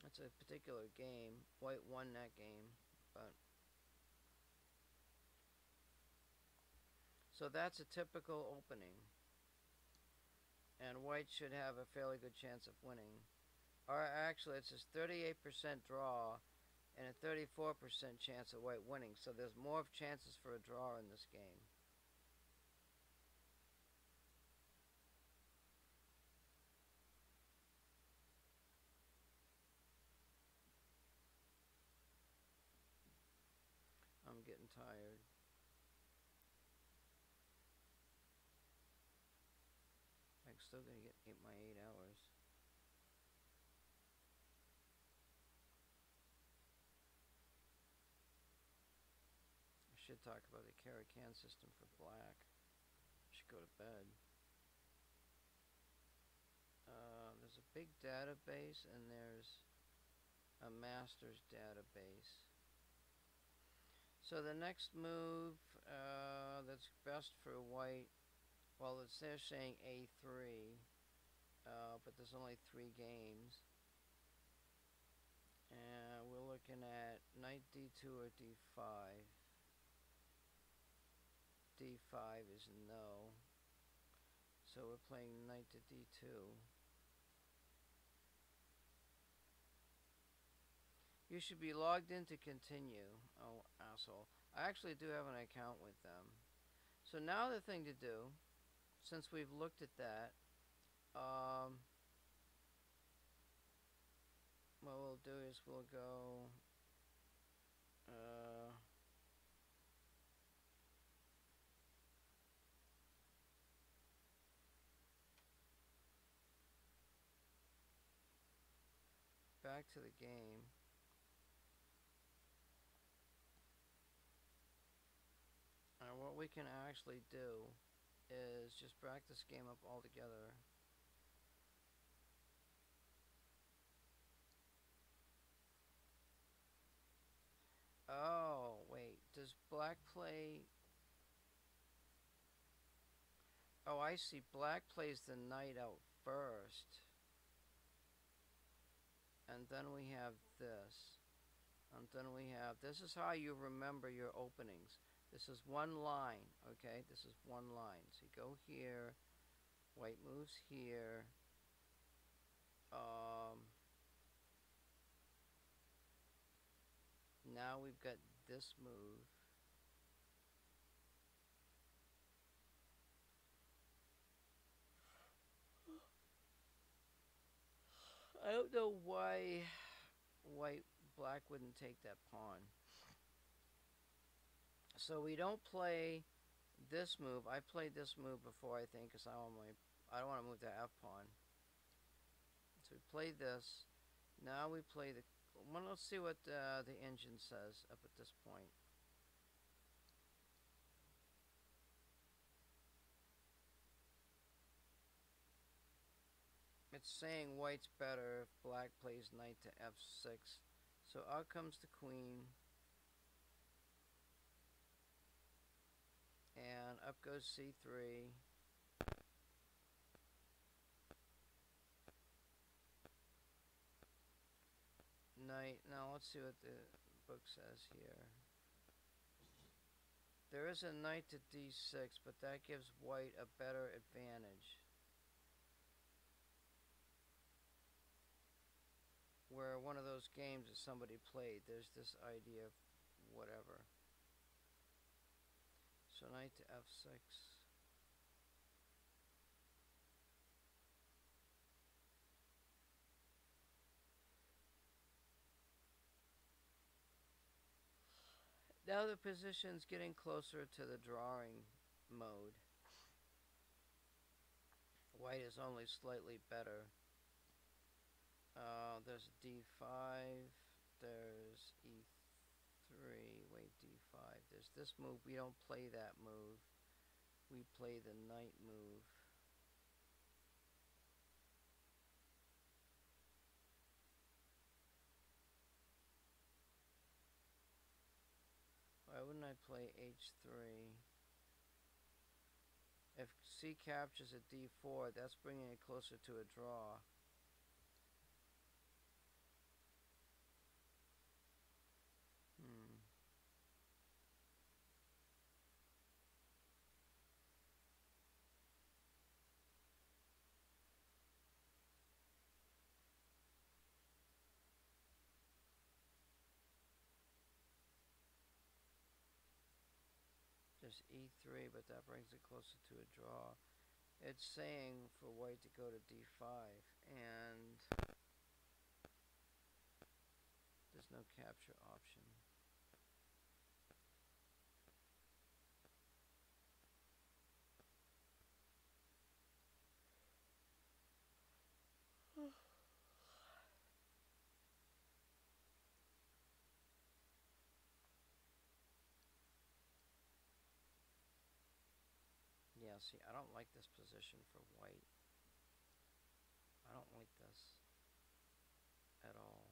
that's a particular game. White won that game, but so that's a typical opening and white should have a fairly good chance of winning. Or actually, it's a 38% draw and a 34% chance of white winning. So there's more chances for a draw in this game. I'm getting tired. I'm still gonna get eight, my eight hours. I should talk about the Caro-Kann system for black. Should go to bed. Uh, there's a big database and there's a master's database. So the next move uh, that's best for white well, it's they're saying A3, uh, but there's only three games. And we're looking at knight D2 or D5. D5 is no. So we're playing knight to D2. You should be logged in to continue. Oh, asshole. I actually do have an account with them. So now the thing to do since we've looked at that, um, what we'll do is we'll go, uh, back to the game. And what we can actually do is just back this game up altogether. Oh, wait. Does black play... Oh, I see. Black plays the knight out first. And then we have this. And then we have, this is how you remember your openings. This is one line, okay? This is one line. So you go here, white moves here. Um, now we've got this move. I don't know why white black wouldn't take that pawn. So we don't play this move. I played this move before, I think, because I don't want I don't want to move the f pawn. So we play this. Now we play the. Well, let's see what uh, the engine says up at this point. It's saying white's better if black plays knight to f6. So out comes the queen. And up goes c3. Knight. Now let's see what the book says here. There is a knight to d6, but that gives white a better advantage. where one of those games that somebody played, there's this idea of whatever. So knight to f6. Now the position's getting closer to the drawing mode. White is only slightly better. Uh, there's d5, there's e3, wait, d5. There's this move, we don't play that move. We play the knight move. Why wouldn't I play h3? If c captures at d4, that's bringing it closer to a draw. There's e3, but that brings it closer to a draw. It's saying for white to go to d5, and there's no capture option. Yeah, see, I don't like this position for white. I don't like this at all.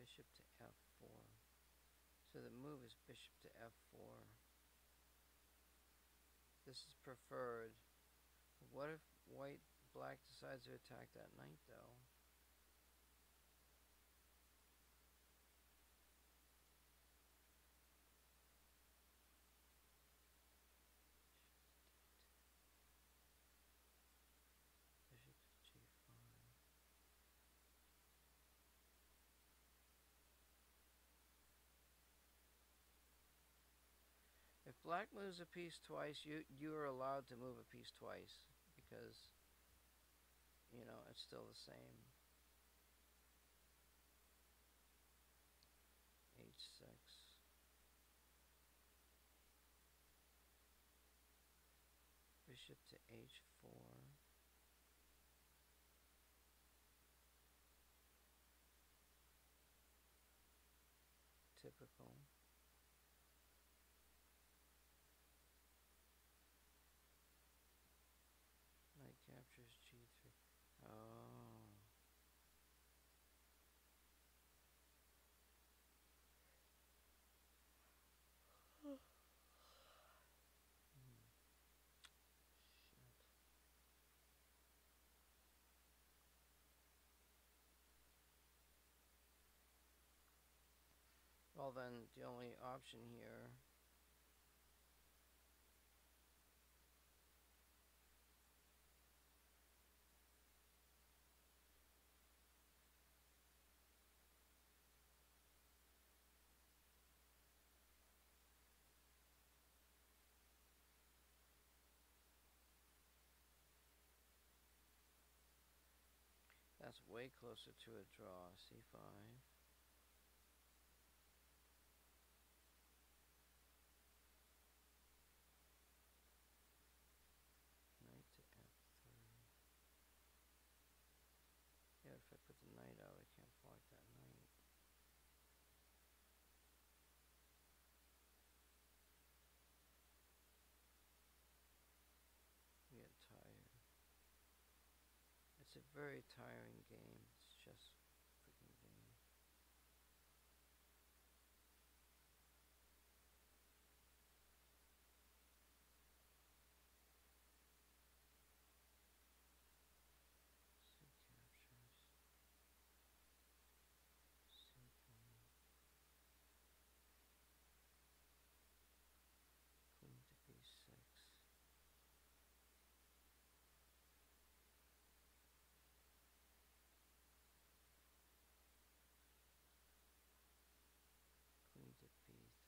bishop to f4. Move is bishop to f4. This is preferred. What if white black decides to attack that knight though? If black moves a piece twice, you you are allowed to move a piece twice because you know it's still the same. H6. Bishop to H4. typical. Knight captures g3. Oh. Hmm. Shit. Then, the only option here That's way closer to a draw. C5. Knight to f3. Yeah, if I put the knight out, I can't block that knight. I'm getting tired. It's a very tiring game. It's just freaking game. C captures. C3. Queen to B6. Queen to B3.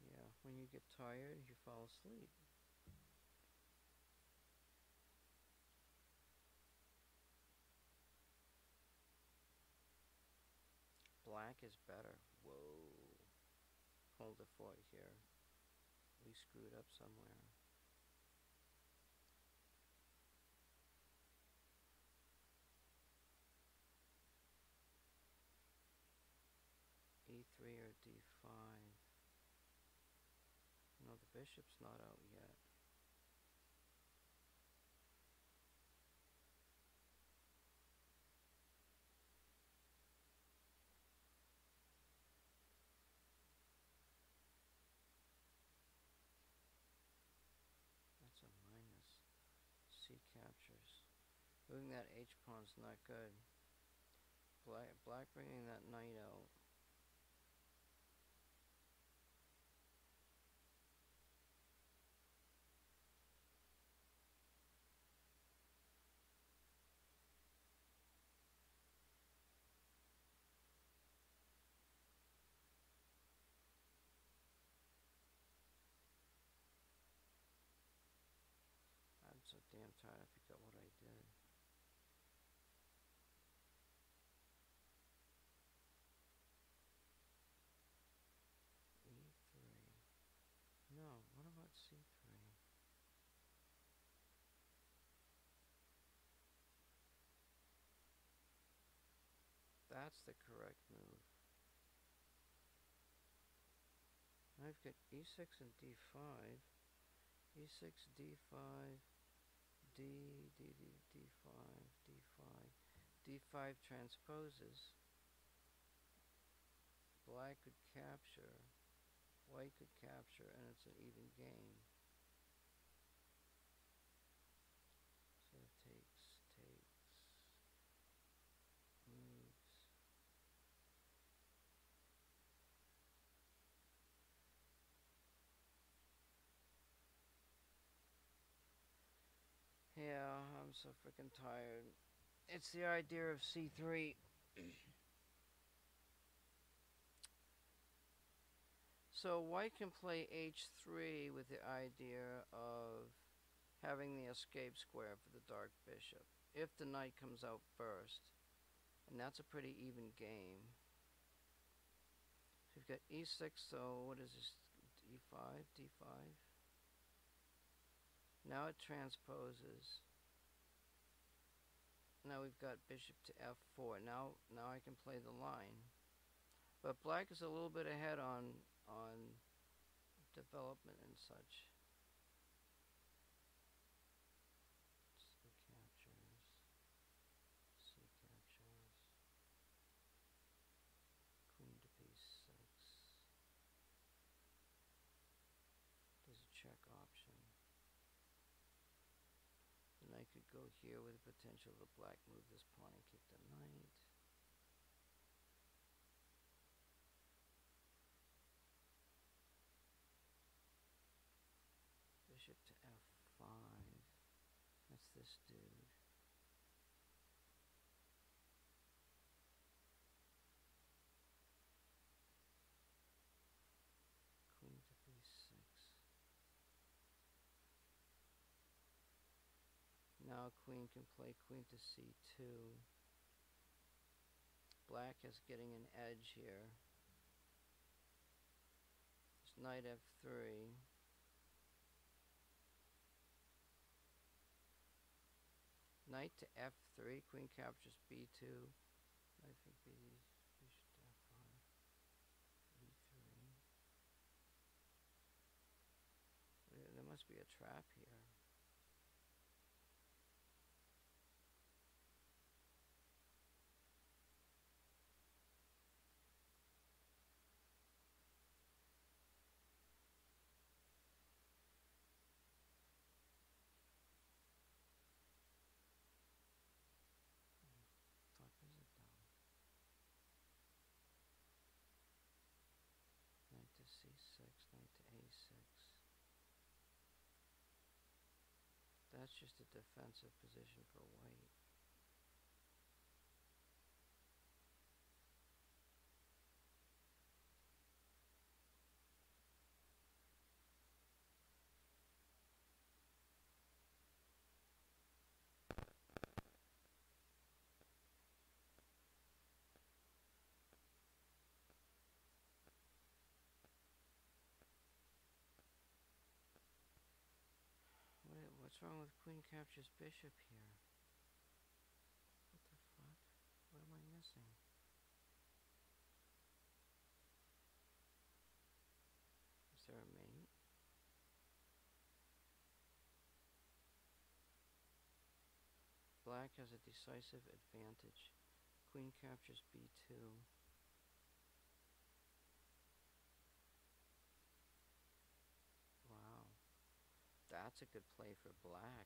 Yeah, when you get tired, you fall asleep. Black is better. Whoa. Hold the fort here. We screwed up somewhere. E3 or D5. No, the bishop's not out yet. That's a minus. C captures. Moving that H pawn's not good. Black, black bringing that knight out. I'm so damn tired I forgot what I did. E3. No, what about C3? That's the correct move. I've got E6 and D5. E6, D5, D, D, D, D5, D5, D5 transposes. Black could capture, white could capture, and it's an even game. So it takes, takes, moves. Yeah, I'm so freaking tired. It's the idea of C3. so white can play H3 with the idea of having the escape square for the dark bishop. If the knight comes out first. And that's a pretty even game. You've got E6, so what is this d5, d5. Now it transposes. Now we've got bishop to f4. Now now I can play the line. But black is a little bit ahead on on development and such. C captures. C captures. Queen to b6. There's a check option. The go here with the potential of a black move this pawn and kick the knight. Bishop to f5. That's this dude. Queen to b6. Queen can play queen to c2. Black is getting an edge here. It's knight f3. Knight to f3, queen captures b2. Knight for b, bishop f5, e3. There- There must be a trap here. Fuck is it done? Knight to c6, knight to a6. That's just a defensive position for white. What, what's wrong with queen captures bishop here? What the fuck? What am I missing? Is there a mate? Black has a decisive advantage. Queen captures b2. Wow. That's a good play for black.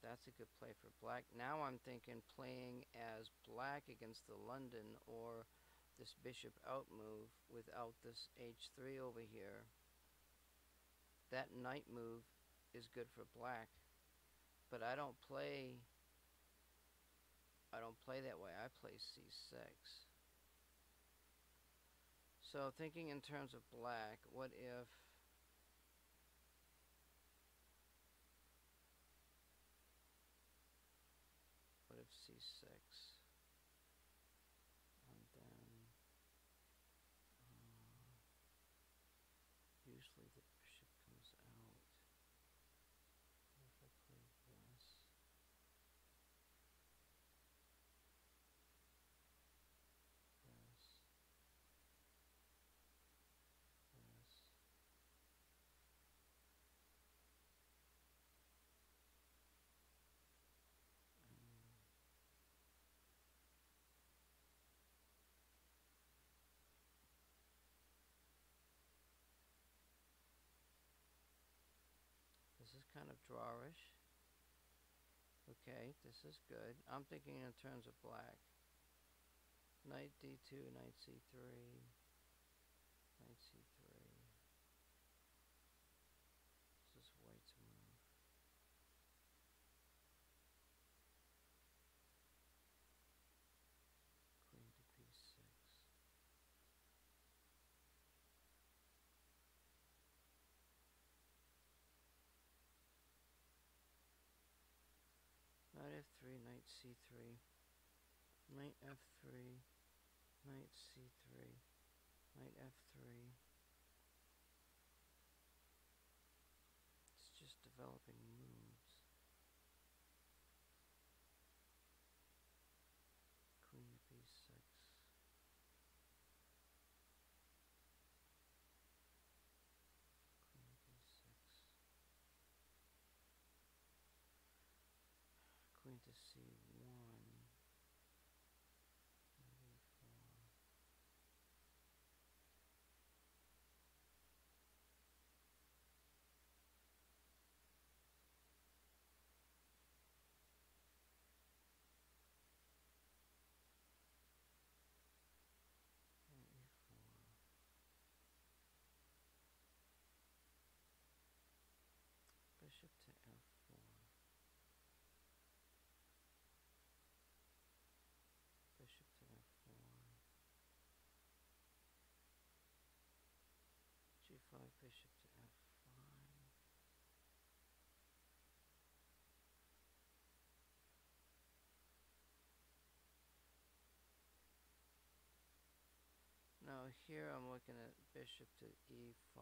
That's a good play for black. Now I'm thinking playing as black against the London or this bishop out move without this h3 over here. That knight move is good for black. But I don't play I don't play that way. I play c6. So thinking in terms of black, what if what uh, if c6 and then uh, usually the bishop comes out what if I play this this this and This Okay, this is good. I'm thinking in terms of black. Knight d2, knight c3, knight c3, knight f3, knight c3, knight f3. It's just developing to c1. Knight e4. Knight e4. Bishop to f4. Bishop to f4. g5, bishop to f5. Now here I'm looking at bishop to e5.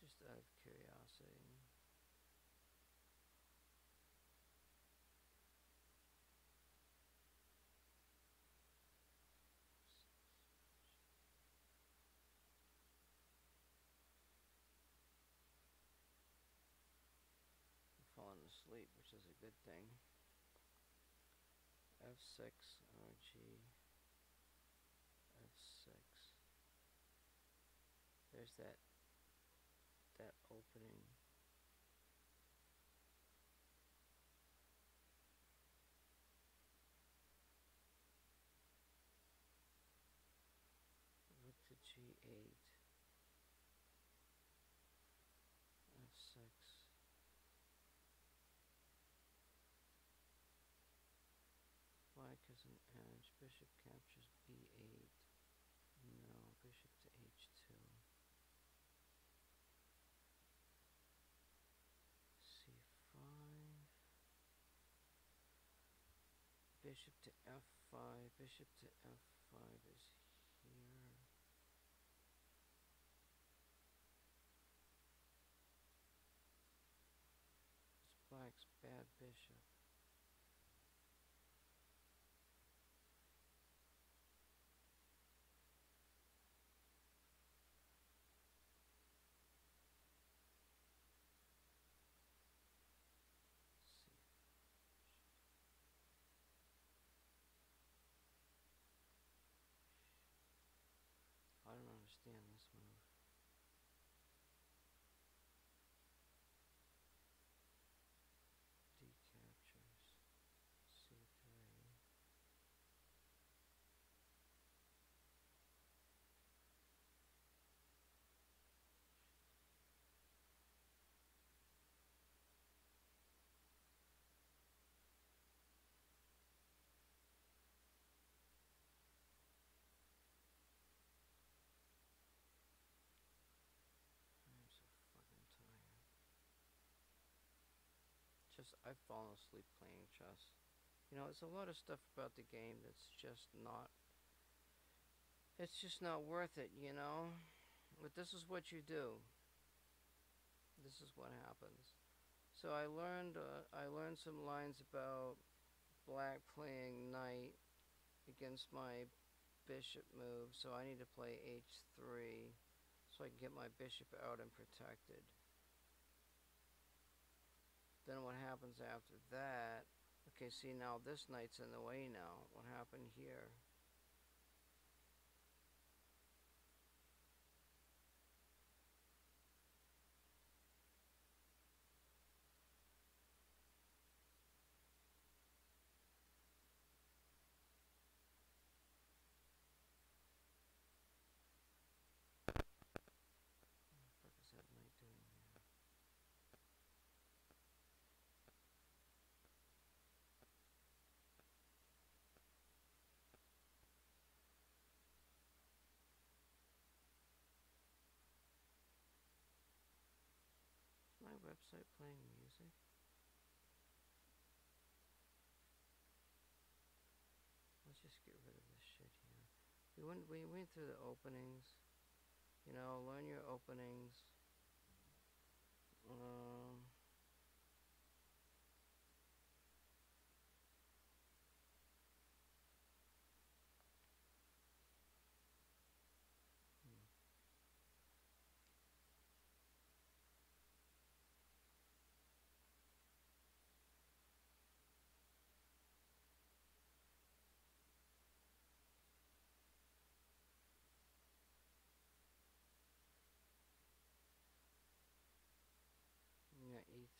Just out of curiosity. I'm falling asleep, which is a good thing. F6, RG, F6. There's that that opening. Rook to G8. F6. Black has an edge. Bishop captures b8. No, bishop to h2. c5. Bishop to f5. Bishop to f5 is here. It's black's bad bishop. C. I don't understand this move. D captures C3. I'm so fucking tired. I've fallen asleep playing chess. You know, there's a lot of stuff about the game that's just not. It's just not worth it, you know? But this is what you do. This is what happens. So I learned, uh, I learned some lines about black playing knight against my bishop move, so I need to play h3 so I can get my bishop out and protected. Then what happens after that? Okay, see now this knight's in the way now. What happened here? What the fuck is that knight doing there? Is my website playing music? Let's just get rid of this shit here. We went we went through the openings. You know, learn your openings. Um, hmm.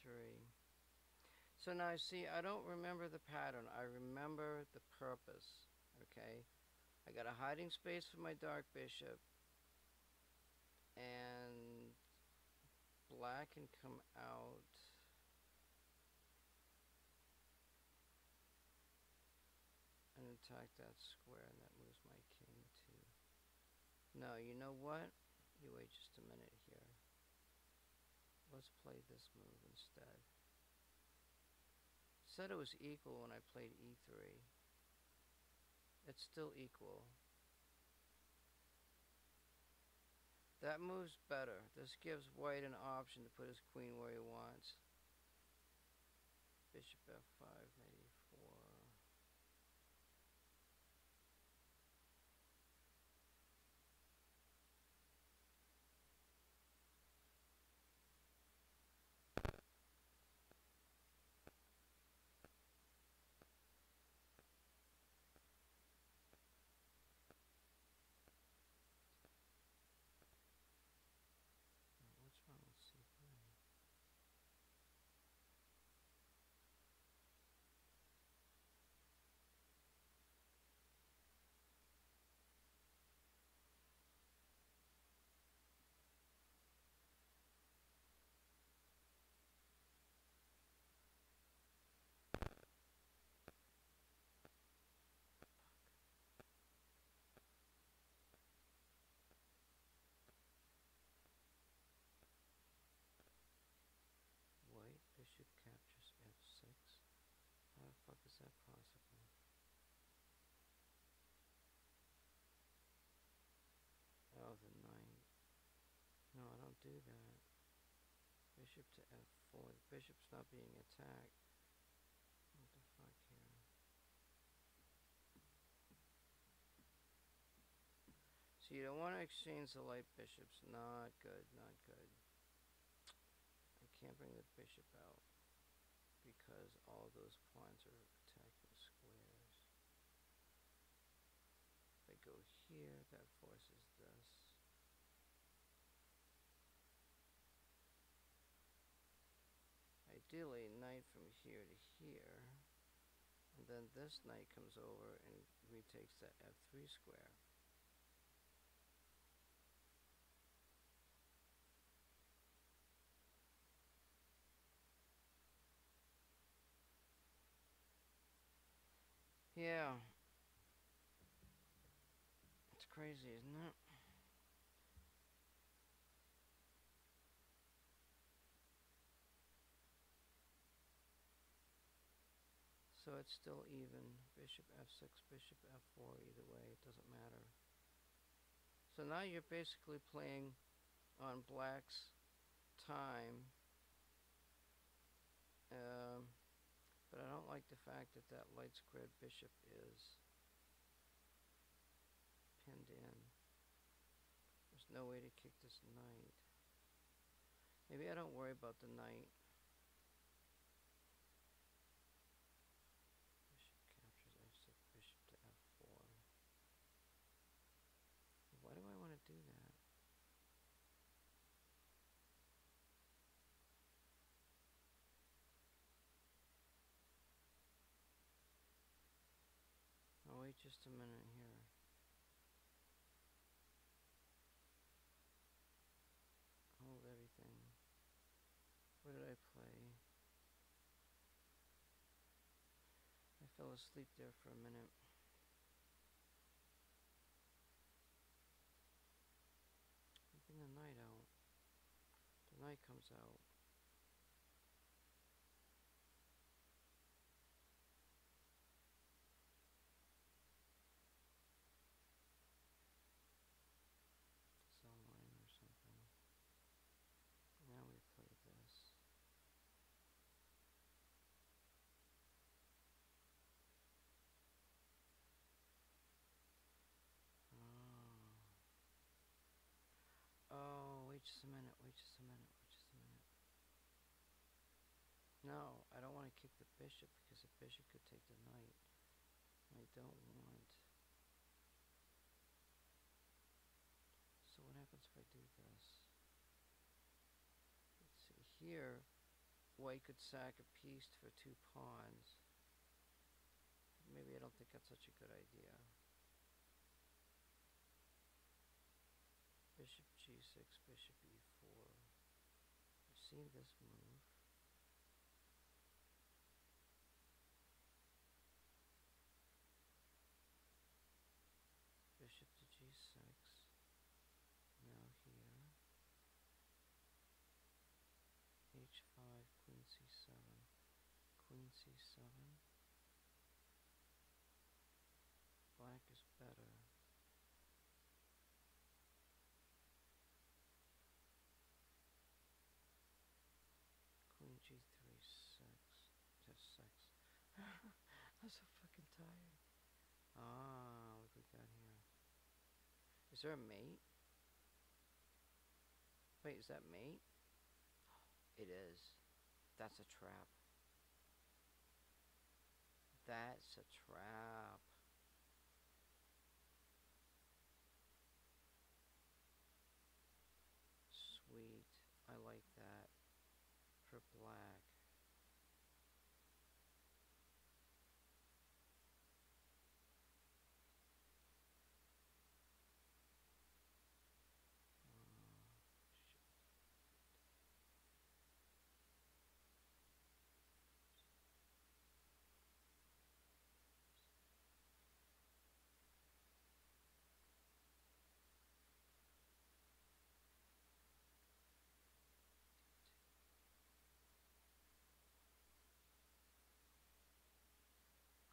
E3. So now see, I don't remember the pattern. I remember the purpose. Okay? I got a hiding space for my dark bishop. And black can come out. And attack that square, and that moves my king too. No, you know what? You wait just a minute. Let's play this move instead. Said it was equal when I played e3. It's still equal. That move's better. This gives white an option to put his queen where he wants. Bishop f5, knight e4. Now, What's wrong with c3? White bishop captures f6. How the fuck is that possible? Oh, the knight. No, I don't do that. Bishop to f4. The bishop's not being attacked. What the fuck here? So you don't want to exchange the light bishops. Not good, not good. I can't bring the bishop out because all those pawns are attacking squares. If I go here, that forces this. Ideally, knight from here to here. And then this knight comes over and retakes that f3 square. Yeah. It's crazy, isn't it? So it's still even. Bishop f6, bishop f4, either way, it doesn't matter. So now you're basically playing on black's time. Um, but I don't like the fact that that light squared bishop is pinned in. There's no way to kick this knight. Maybe I don't worry about the knight. Bishop captures f6, bishop to f4. Why do I want to do that? Oh, wait just a minute here. Hold everything. What did I play? I fell asleep there for a minute. Bring the knight out. The knight comes out. Cell line Wait just a minute. Wait just a minute. No, I don't want to kick the bishop because the bishop could take the knight. I don't want. So what happens if I do this? Let's see here. White could sack a piece for two pawns. Maybe I don't think that's such a good idea. Bishop g6, bishop e4. I've seen this move. Bishop to g6. Now here. h5, queen c7, queen c7. Black is better. Queen g3, 6. Just 6. I'm so fucking tired. Ah, what we got here? Is there a mate? Wait, is that mate? It is. That's a trap. That's a trap. Sweet. I like that. For black.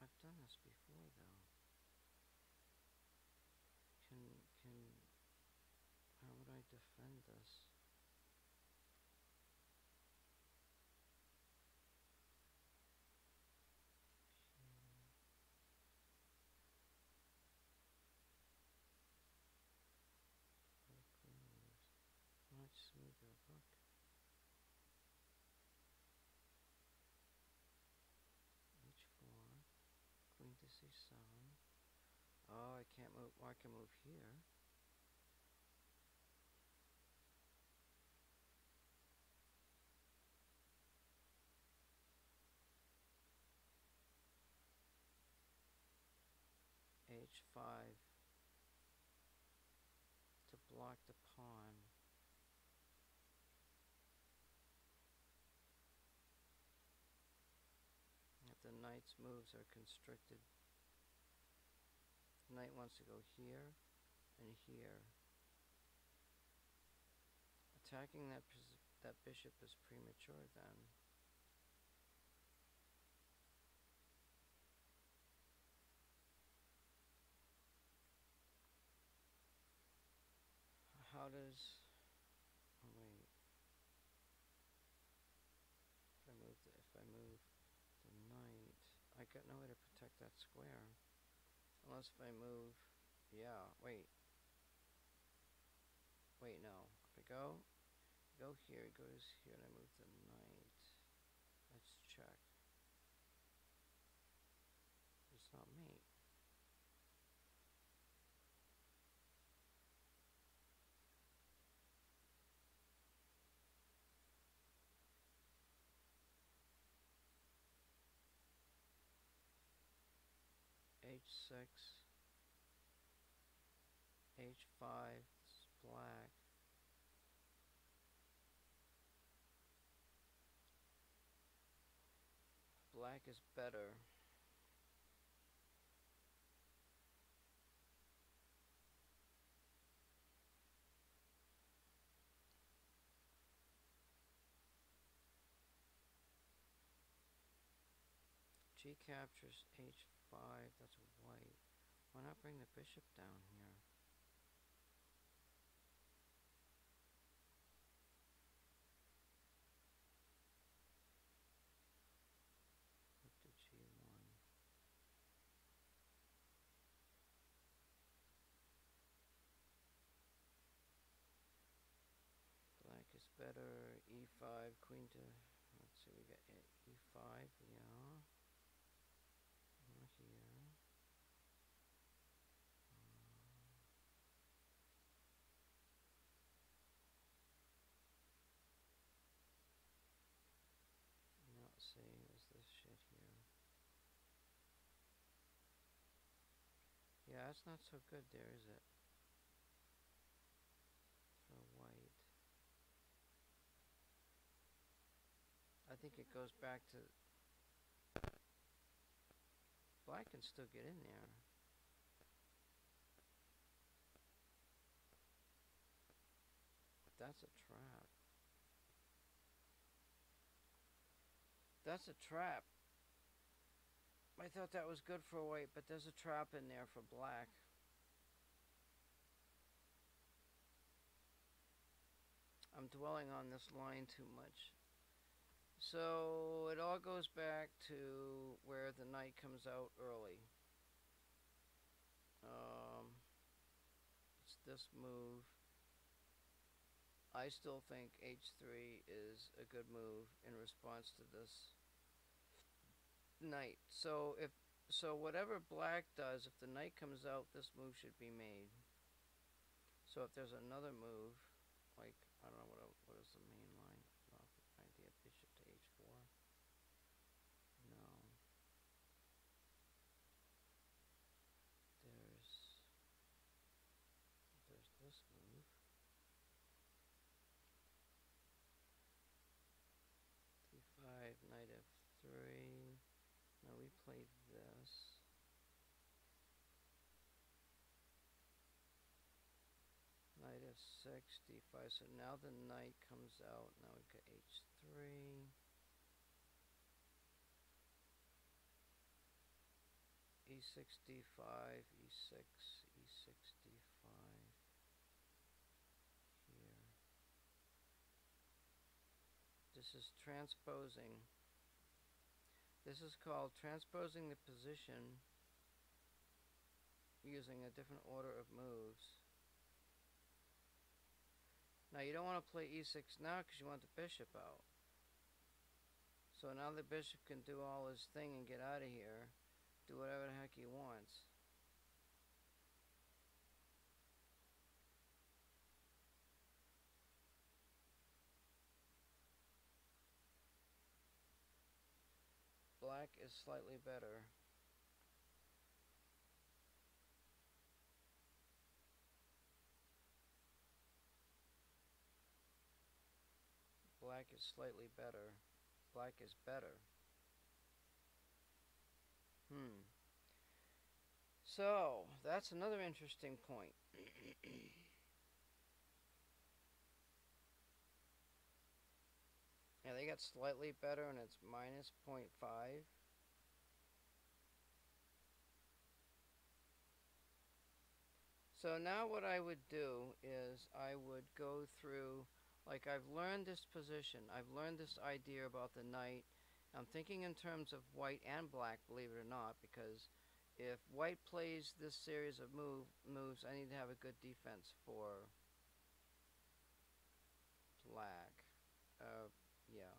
Oh, shit. This before though. Can can how would I defend this? Okay. Where the queen moves. Why not just move the rook? h4, queen to c7. Oh, I can't move. Well, I can move here. h5 to block the pawn. If the knight's moves are constricted, knight wants to go here and here. Attacking that that bishop is premature then. How does oh wait. If I move the, if I move the knight, I got no way to protect that square. If I move yeah, wait. Wait, no. If I go go here, it goes here and I move the knight. Let's check. It's not mate. H6, h5, is black. Black is better. G captures h5, that's white. Why not bring the bishop down here? To g1. Black is better. E5, queen to. Let's see, we got a- E5, yeah. Over here. Uh, not seeing is this shit here. Yeah, that's not so good there, is it? For white. I think it goes back to black can still get in there. That's a trap. That's a trap. I thought that was good for white, but there's a trap in there for black. I'm dwelling on this line too much. So it all goes back to where the knight comes out early. Um, it's this move. I still think h3 is a good move in response to this knight. So if so whatever black does, if the knight comes out, this move should be made. So if there's another move, like I don't know what el- what is the main line off idea bishop to h4. No. There's there's this move. d5, knight f3. Played this. Knight f6, d5. So now the knight comes out. Now we've got h3. e6, d5, e6, e6, d5. Here. This is transposing. This is called transposing the position using a different order of moves. Now you don't want to play e6 now because you want the bishop out. So now the bishop can do all his thing and get out of here, do whatever the heck he wants. Is slightly better. Black is slightly better. Black is better. Hmm. So, that's another interesting point. yeah, they got slightly better and it's minus 0.5. So now what I would do is I would go through like I've learned this position. I've learned this idea about the knight. I'm thinking in terms of white and black, believe it or not, because if white plays this series of move moves, I need to have a good defense for black. Uh, yeah.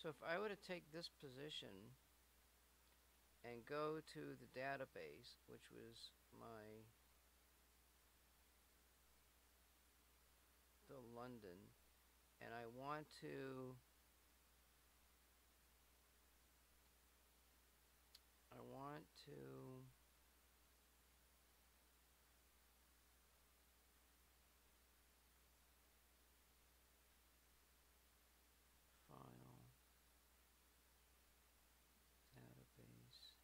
So if I were to take this position and go to the database, which was my the London, and I want to I want to file database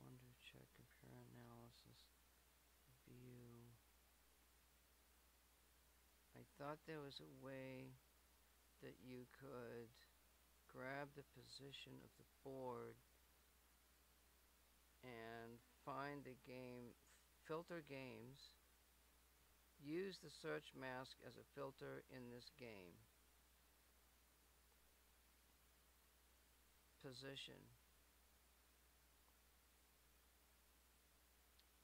wonder check compare analysis view I thought there was a way that you could grab the position of the board and find the game, filter games, use the search mask as a filter in this game. Position.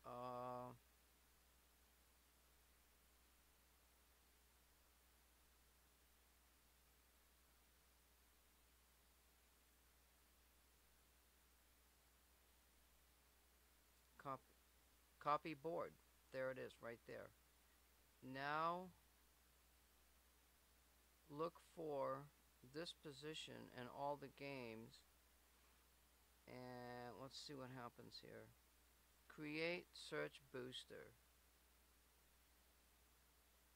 Uh, Copy board. There it is, right there. Now, look for this position and all the games. And let's see what happens here. Create search booster.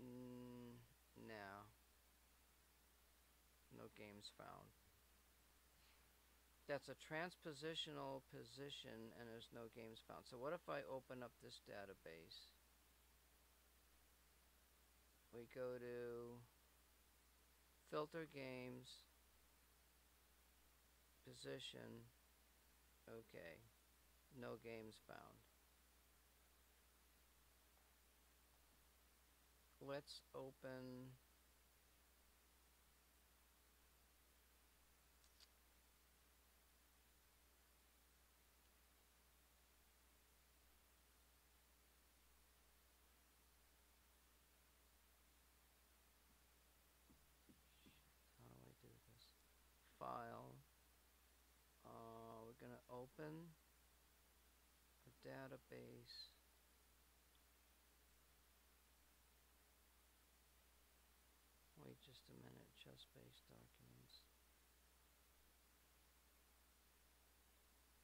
Mm, no. No games found. That's a transpositional position and there's no games found. So what if I open up this database? We go to filter games, position, okay, no games found. Let's open How do I do this? File. Uh, we're gonna open a database. Wait just a minute, just base documents.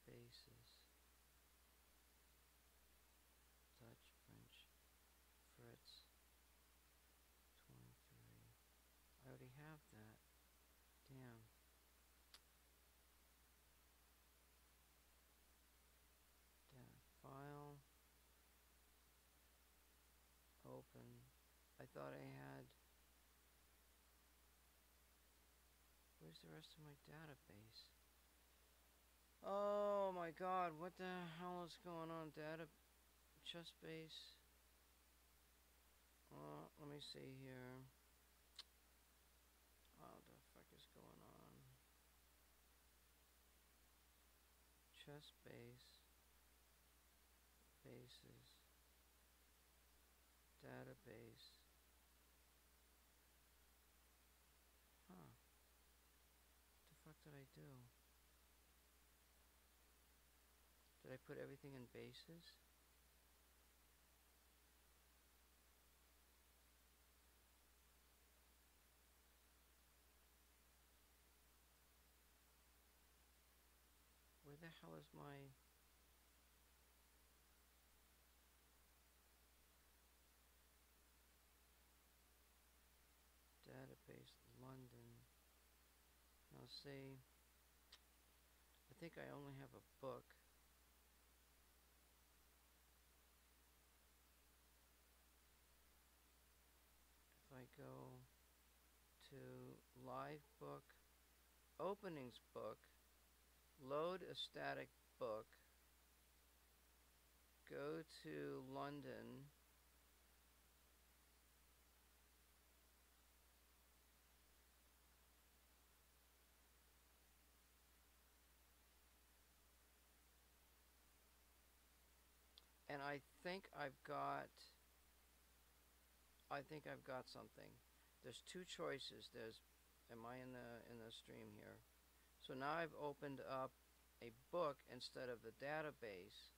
Bases. Dutch, French, Fritz. 23. I already have that. Damn. File. Open. I thought I had. Where's the rest of my database? Oh my god, what the hell is going on? Data. Chess base. Uh, let me see here. What the fuck is going on? Chess base. Bases. Database. Huh. The fuck did I do? Did I put everything in bases? Where the hell is my... Database, London. Now see, think I only have a book. If I go to live book, openings book, load a static book, go to London, and I think I've got I think I've got something. There's two choices. There's am I in the in the stream here? So now I've opened up a book instead of the database.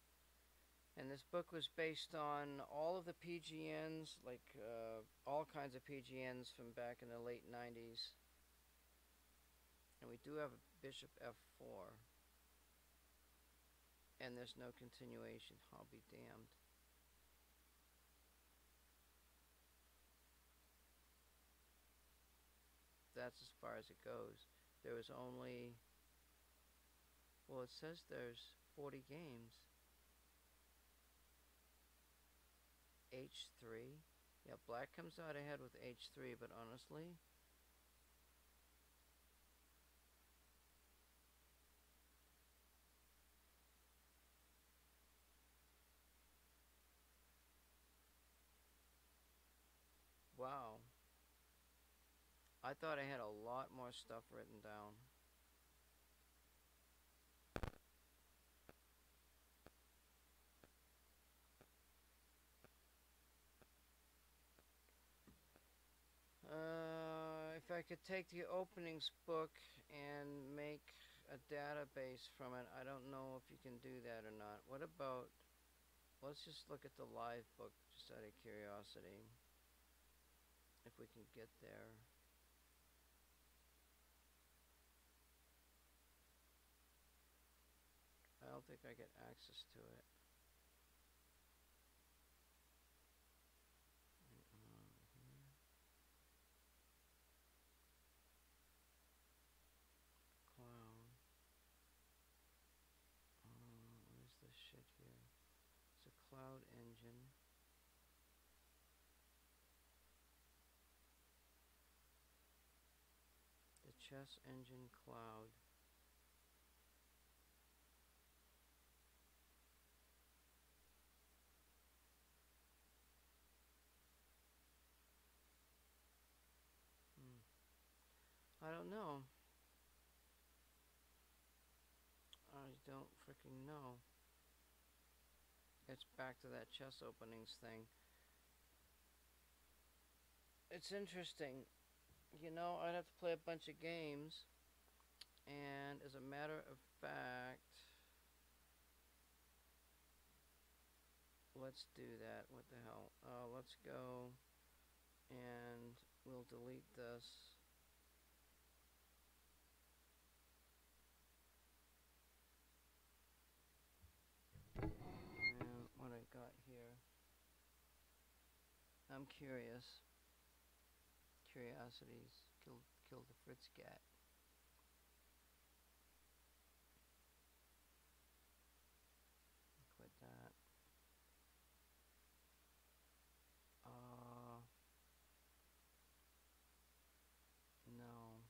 And this book was based on all of the PGNs, like uh, all kinds of PGNs from back in the late 90s. And we do have a Bishop F4. And there's no continuation. I'll be damned. That's as far as it goes. There was only, well, it says there's 40 games. H3. Yeah, black comes out ahead with H3, but honestly, wow. I thought I had a lot more stuff written down. Uh, if I could take the openings book and make a database from it, I don't know if you can do that or not. What about let's just look at the live book just out of curiosity. If we can get there. I don't think I get access to it. Cloud. Uh, what is shit here? It's a cloud engine. The chess engine cloud. I don't know. I don't freaking know. It's back to that chess openings thing. It's interesting. You know, I'd have to play a bunch of games. And as a matter of fact, let's do that. What the hell? Uh, let's go and we'll delete this. And what I got here. I'm curious. Curiosities killed killed the Fritz cat. Quit that. Uh no.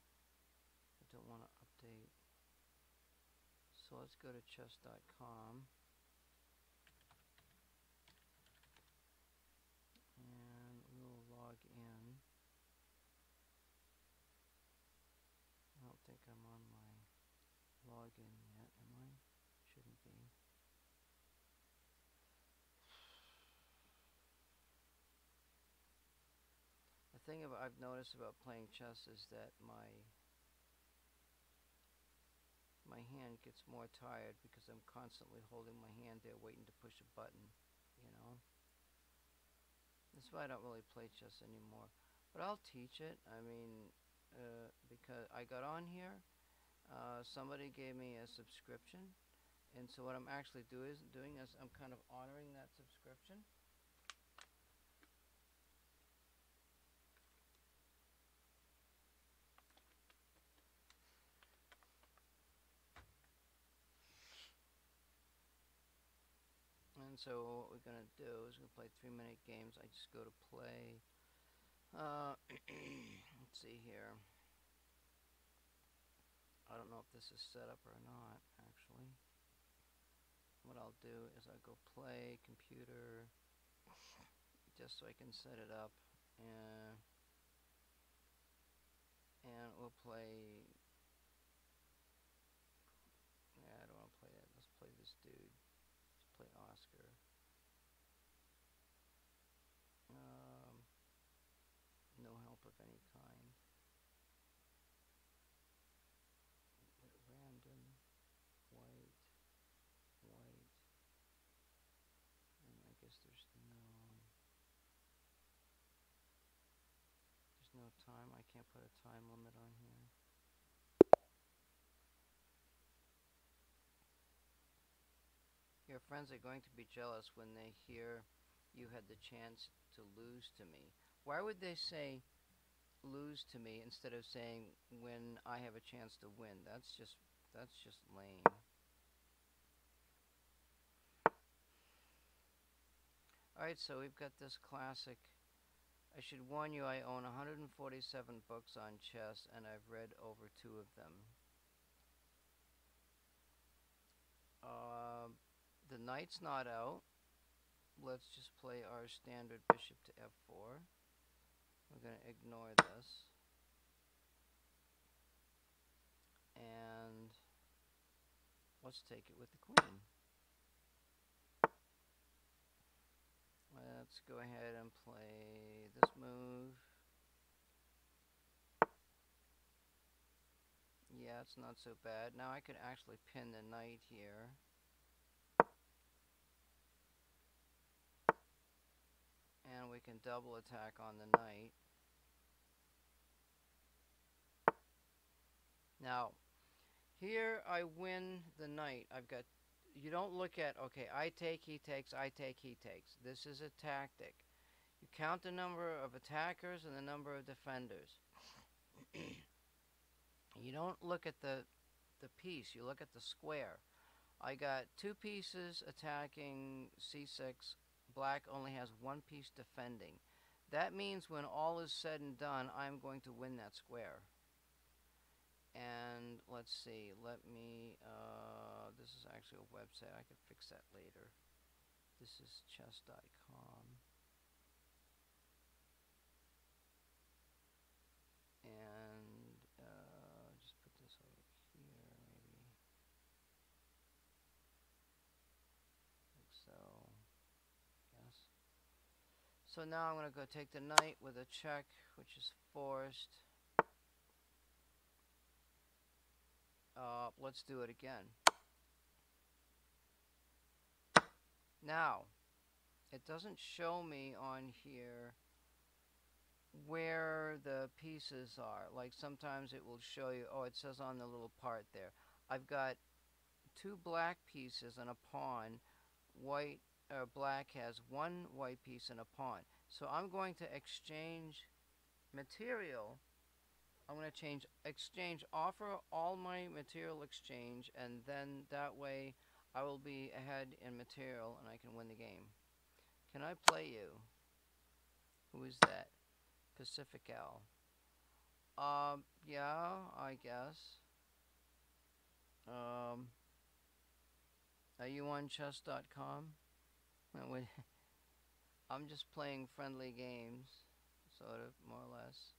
I don't want to update. So let's go to chess.com. and we'll log in. I don't think I'm on my login yet, am I? Shouldn't be. The thing I've noticed about playing chess is that my my hand gets more tired because I'm constantly holding my hand there waiting to push a button, you know? That's why I don't really play chess anymore. But I'll teach it. I mean, uh, because I got on here, uh, somebody gave me a subscription, and so what I'm actually do is doing is I'm kind of honoring that subscription. And so what we're gonna do is we're gonna play three minute games. I just go to play. Uh, let's see here. I don't know if this is set up or not, actually. What I'll do is I'll go play computer just so I can set it up and and we'll play yeah, I don't want to play that. Let's play this dude. Let's play Oscar. Um, no help of any kind. At random, white, white, and I guess there's no, there's no time. I can't put a time limit on here. Your friends are going to be jealous when they hear you had the chance to lose to me. Why would they say lose to me instead of saying when I have a chance to win? That's just that's just lame. Alright, so we've got this classic. I should warn you, I own 147 books on chess, and I've read over two of them. Uh, the knight's not out. Let's just play our standard bishop to f4. We're going to ignore this. And let's take it with the queen. Let's go ahead and play this move. Yeah, it's not so bad. Now I could actually pin the knight here. And we can double attack on the knight. Now, here I win the knight. I've got, you don't look at, okay, I take, he takes, I take, he takes. This is a tactic. You count the number of attackers and the number of defenders. you don't look at the, the piece, you look at the square. I got two pieces attacking c6. Black only has one piece defending. That means when all is said and done, I'm going to win that square. And let's see, let me, uh, this is actually a website, I can fix that later. This is chess.com. And uh, just put this over here, maybe. Like so. Yes. So now I'm going to go take the knight with a check, which is forced. Uh, let's do it again. Now, it doesn't show me on here where the pieces are. Like sometimes it will show you, oh, it says on the little part there. I've got two black pieces and a pawn. White or black has one white piece and a pawn. So I'm going to exchange material I'm going to change exchange offer all my material exchange and then that way I will be ahead in material and I can win the game. Can I play you? Who is that? Pacific Al. Um, yeah, I guess. Um, are you on chess.com? I'm just playing friendly games, sort of, more or less.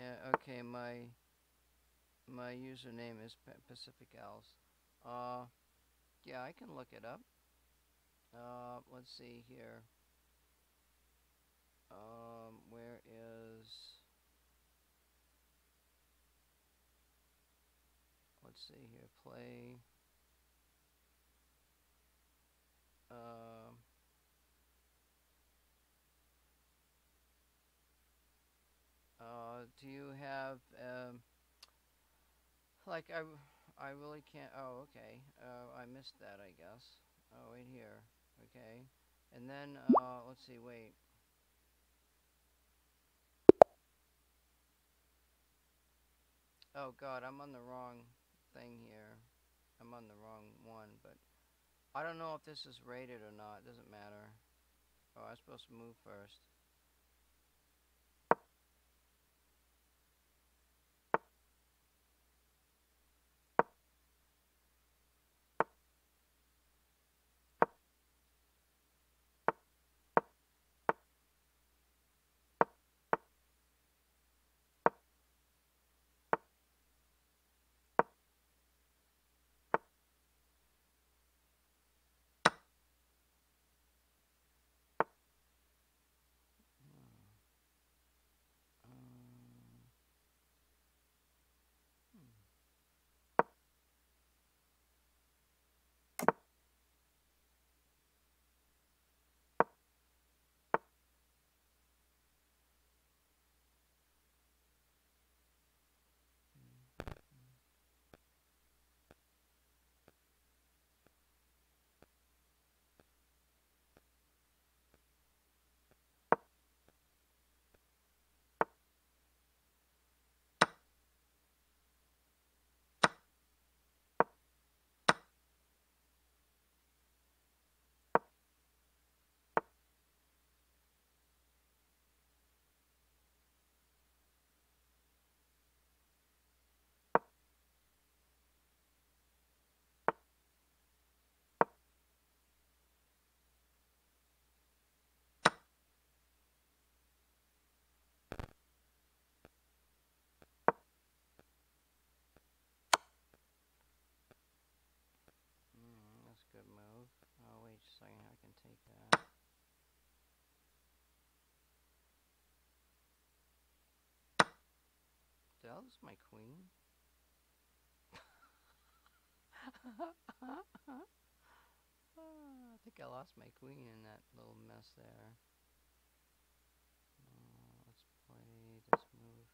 Yeah, okay, my my username is Pacific Owls. Uh, yeah, I can look it up. Uh, let's see here. Um, where is... Let's see here, play... Um... Do you have, um, like, I, I really can't, oh, okay, uh, I missed that, I guess. Oh, right here, okay. And then, uh, let's see, wait. Oh god, I'm on the wrong thing here. I'm on the wrong one, but I don't know if this is rated or not. It doesn't matter. Oh, I'm supposed to move first. Was my queen. I think I lost my queen in that little mess there. Uh, let's play this move.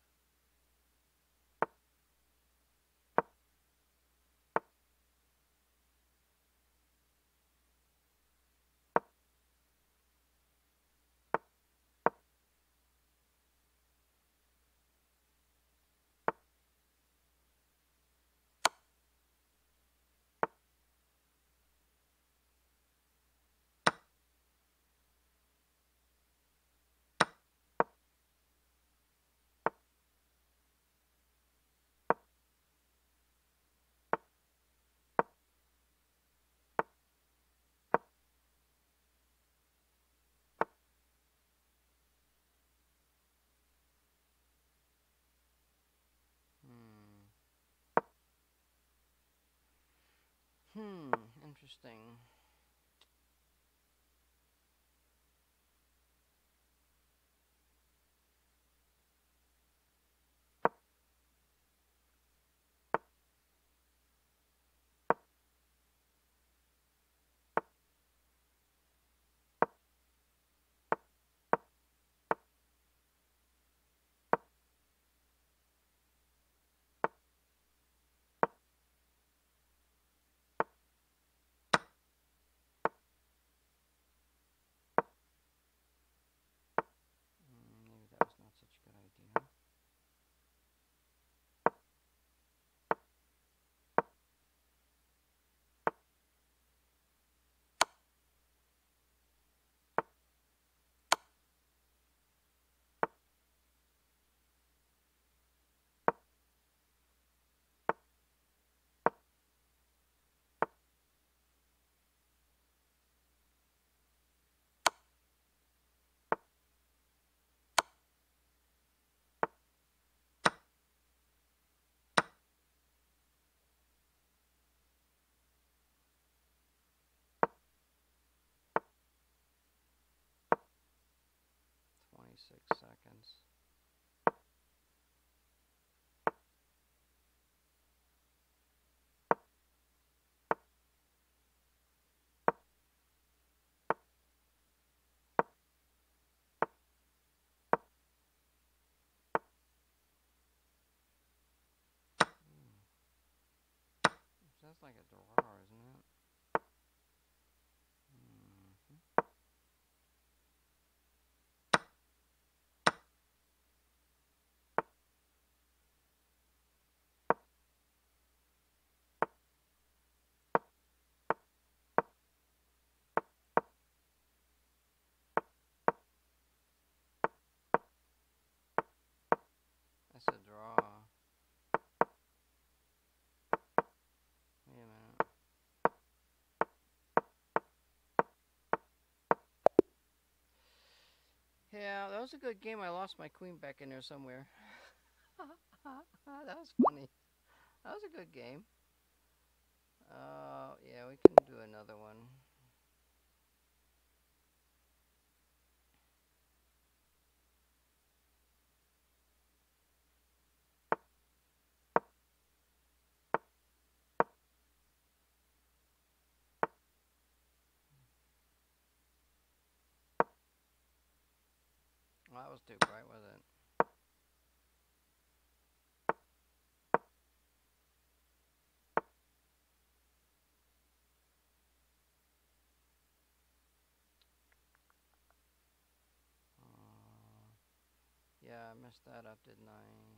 Hmm, interesting. 26 seconds. Hmm. Sounds like a door. Yeah, that was a good game. I lost my queen back in there somewhere. that was funny. That was a good game. Uh, yeah, we can do another one. Was too bright, was it? Uh, yeah, I messed that up, didn't I?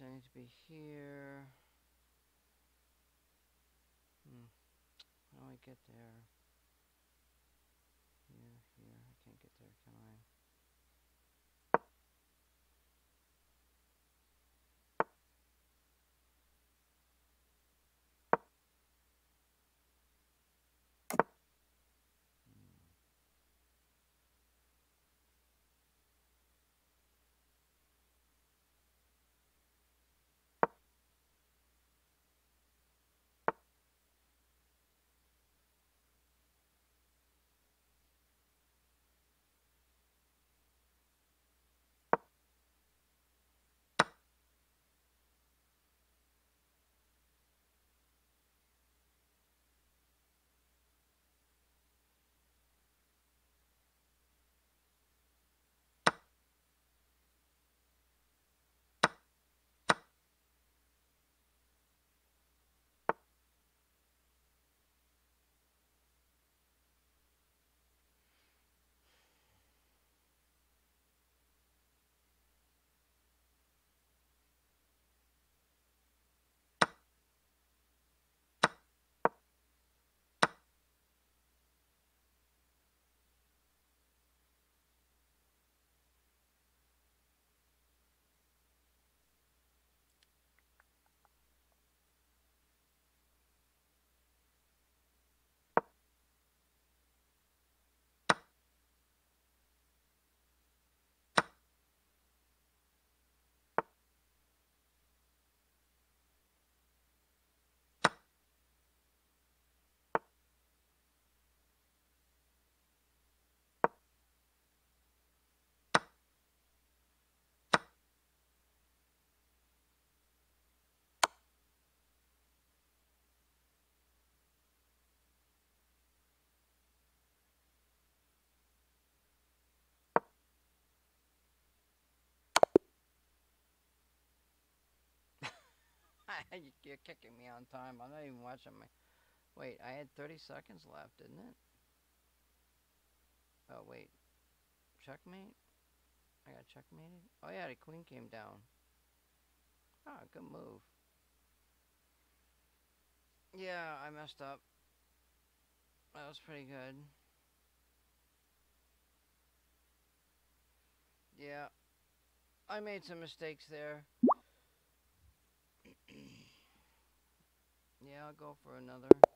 Um, I need to be here. Hmm. How do I get there? You're kicking me on time. I'm not even watching my. Wait, I had 30 seconds left, didn't it? Oh, wait. Checkmate? I got checkmated? Oh, yeah, the queen came down. Ah, good move. Yeah, I messed up. That was pretty good. Yeah. I made some mistakes there. Yeah, I'll go for another.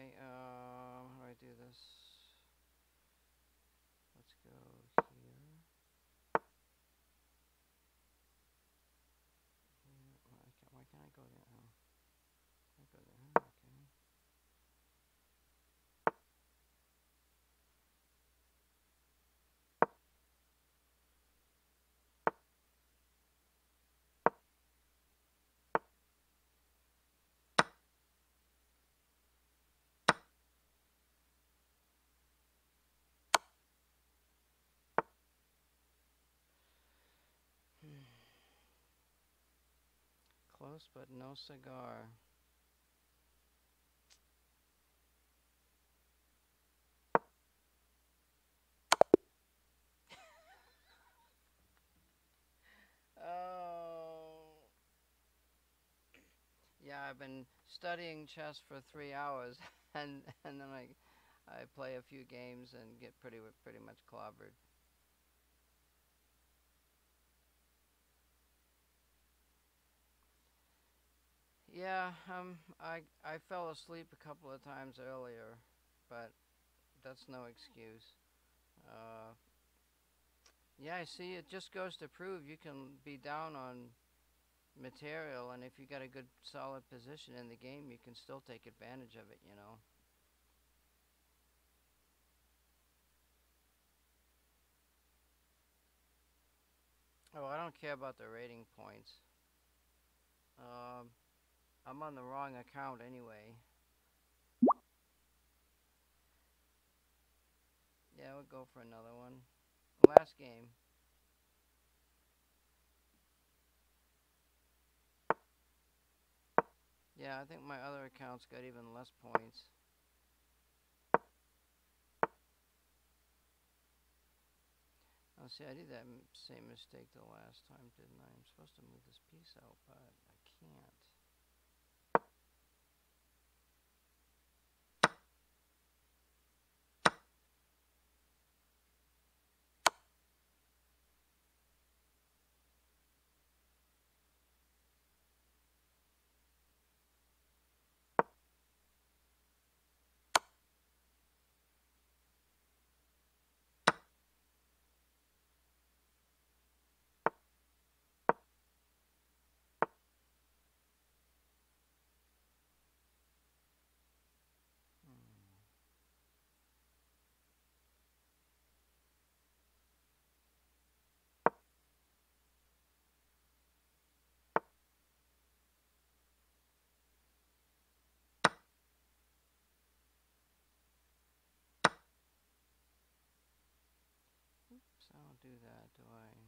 Okay, uh, how do I do this? Close, but no cigar. oh. Yeah, I've been studying chess for three hours, and and then I, I play a few games and get pretty pretty much clobbered. Yeah, um, I I fell asleep a couple of times earlier, but that's no excuse. Uh, yeah, I see. It just goes to prove you can be down on material, and if you got a good solid position in the game, you can still take advantage of it. You know. Oh, I don't care about the rating points. Um, I'm on the wrong account anyway. Yeah, we'll go for another one. Last game. Yeah, I think my other accounts got even less points. Oh, see, I did that same mistake the last time, didn't I? I'm supposed to move this piece out, but I can't. Oops, I don't do that, do I?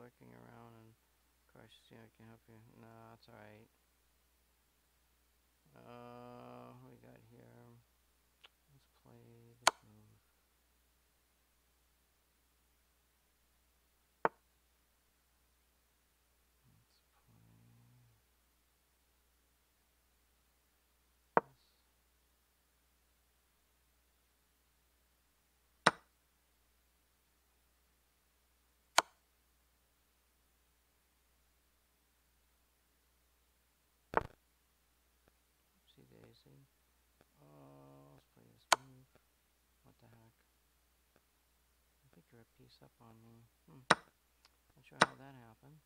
Lurking around and see, I can help you. No, it's alright. Uh, we got here? Let's play this move. Let's play this. Daisy. Oh, let's play this move. What the heck? I think you're a piece up on me. Hmm. Not sure how that happened.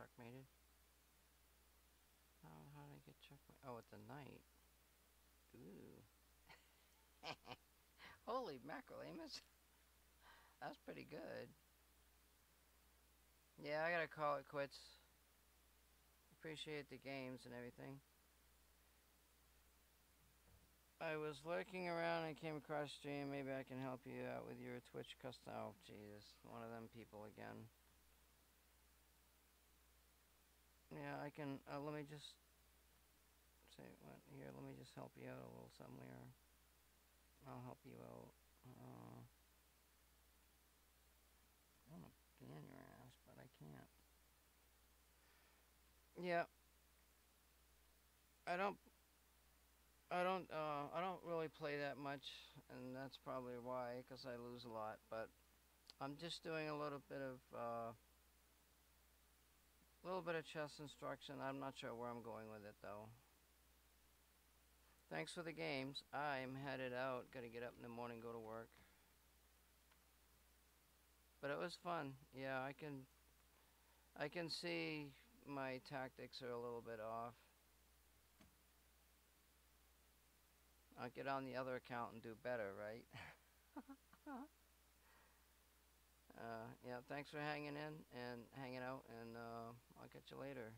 Checkmated? How, how did I get checkmated? Oh, it's a knight. Ooh. Holy mackerel, Amos. That's pretty good. Yeah, I gotta call it quits. Appreciate the games and everything. I was lurking around and came across stream. Maybe I can help you out with your Twitch custom. Oh, Jesus. One of them people again. Yeah, I can. Uh, let me just say what here. Let me just help you out a little somewhere. I'll help you out. Uh, I want to ban your ass, but I can't. Yeah. I don't. I don't. Uh, I don't really play that much, and that's probably why, 'cause I lose a lot. But I'm just doing a little bit of. Uh, little bit of chess instruction. I'm not sure where I'm going with it though. Thanks for the games. I'm headed out. Gotta get up in the morning, go to work. But it was fun. Yeah, I can. I can see my tactics are a little bit off. I'll get on the other account and do better, right? uh, yeah, thanks for hanging in and hanging out, and uh, I'll catch you later.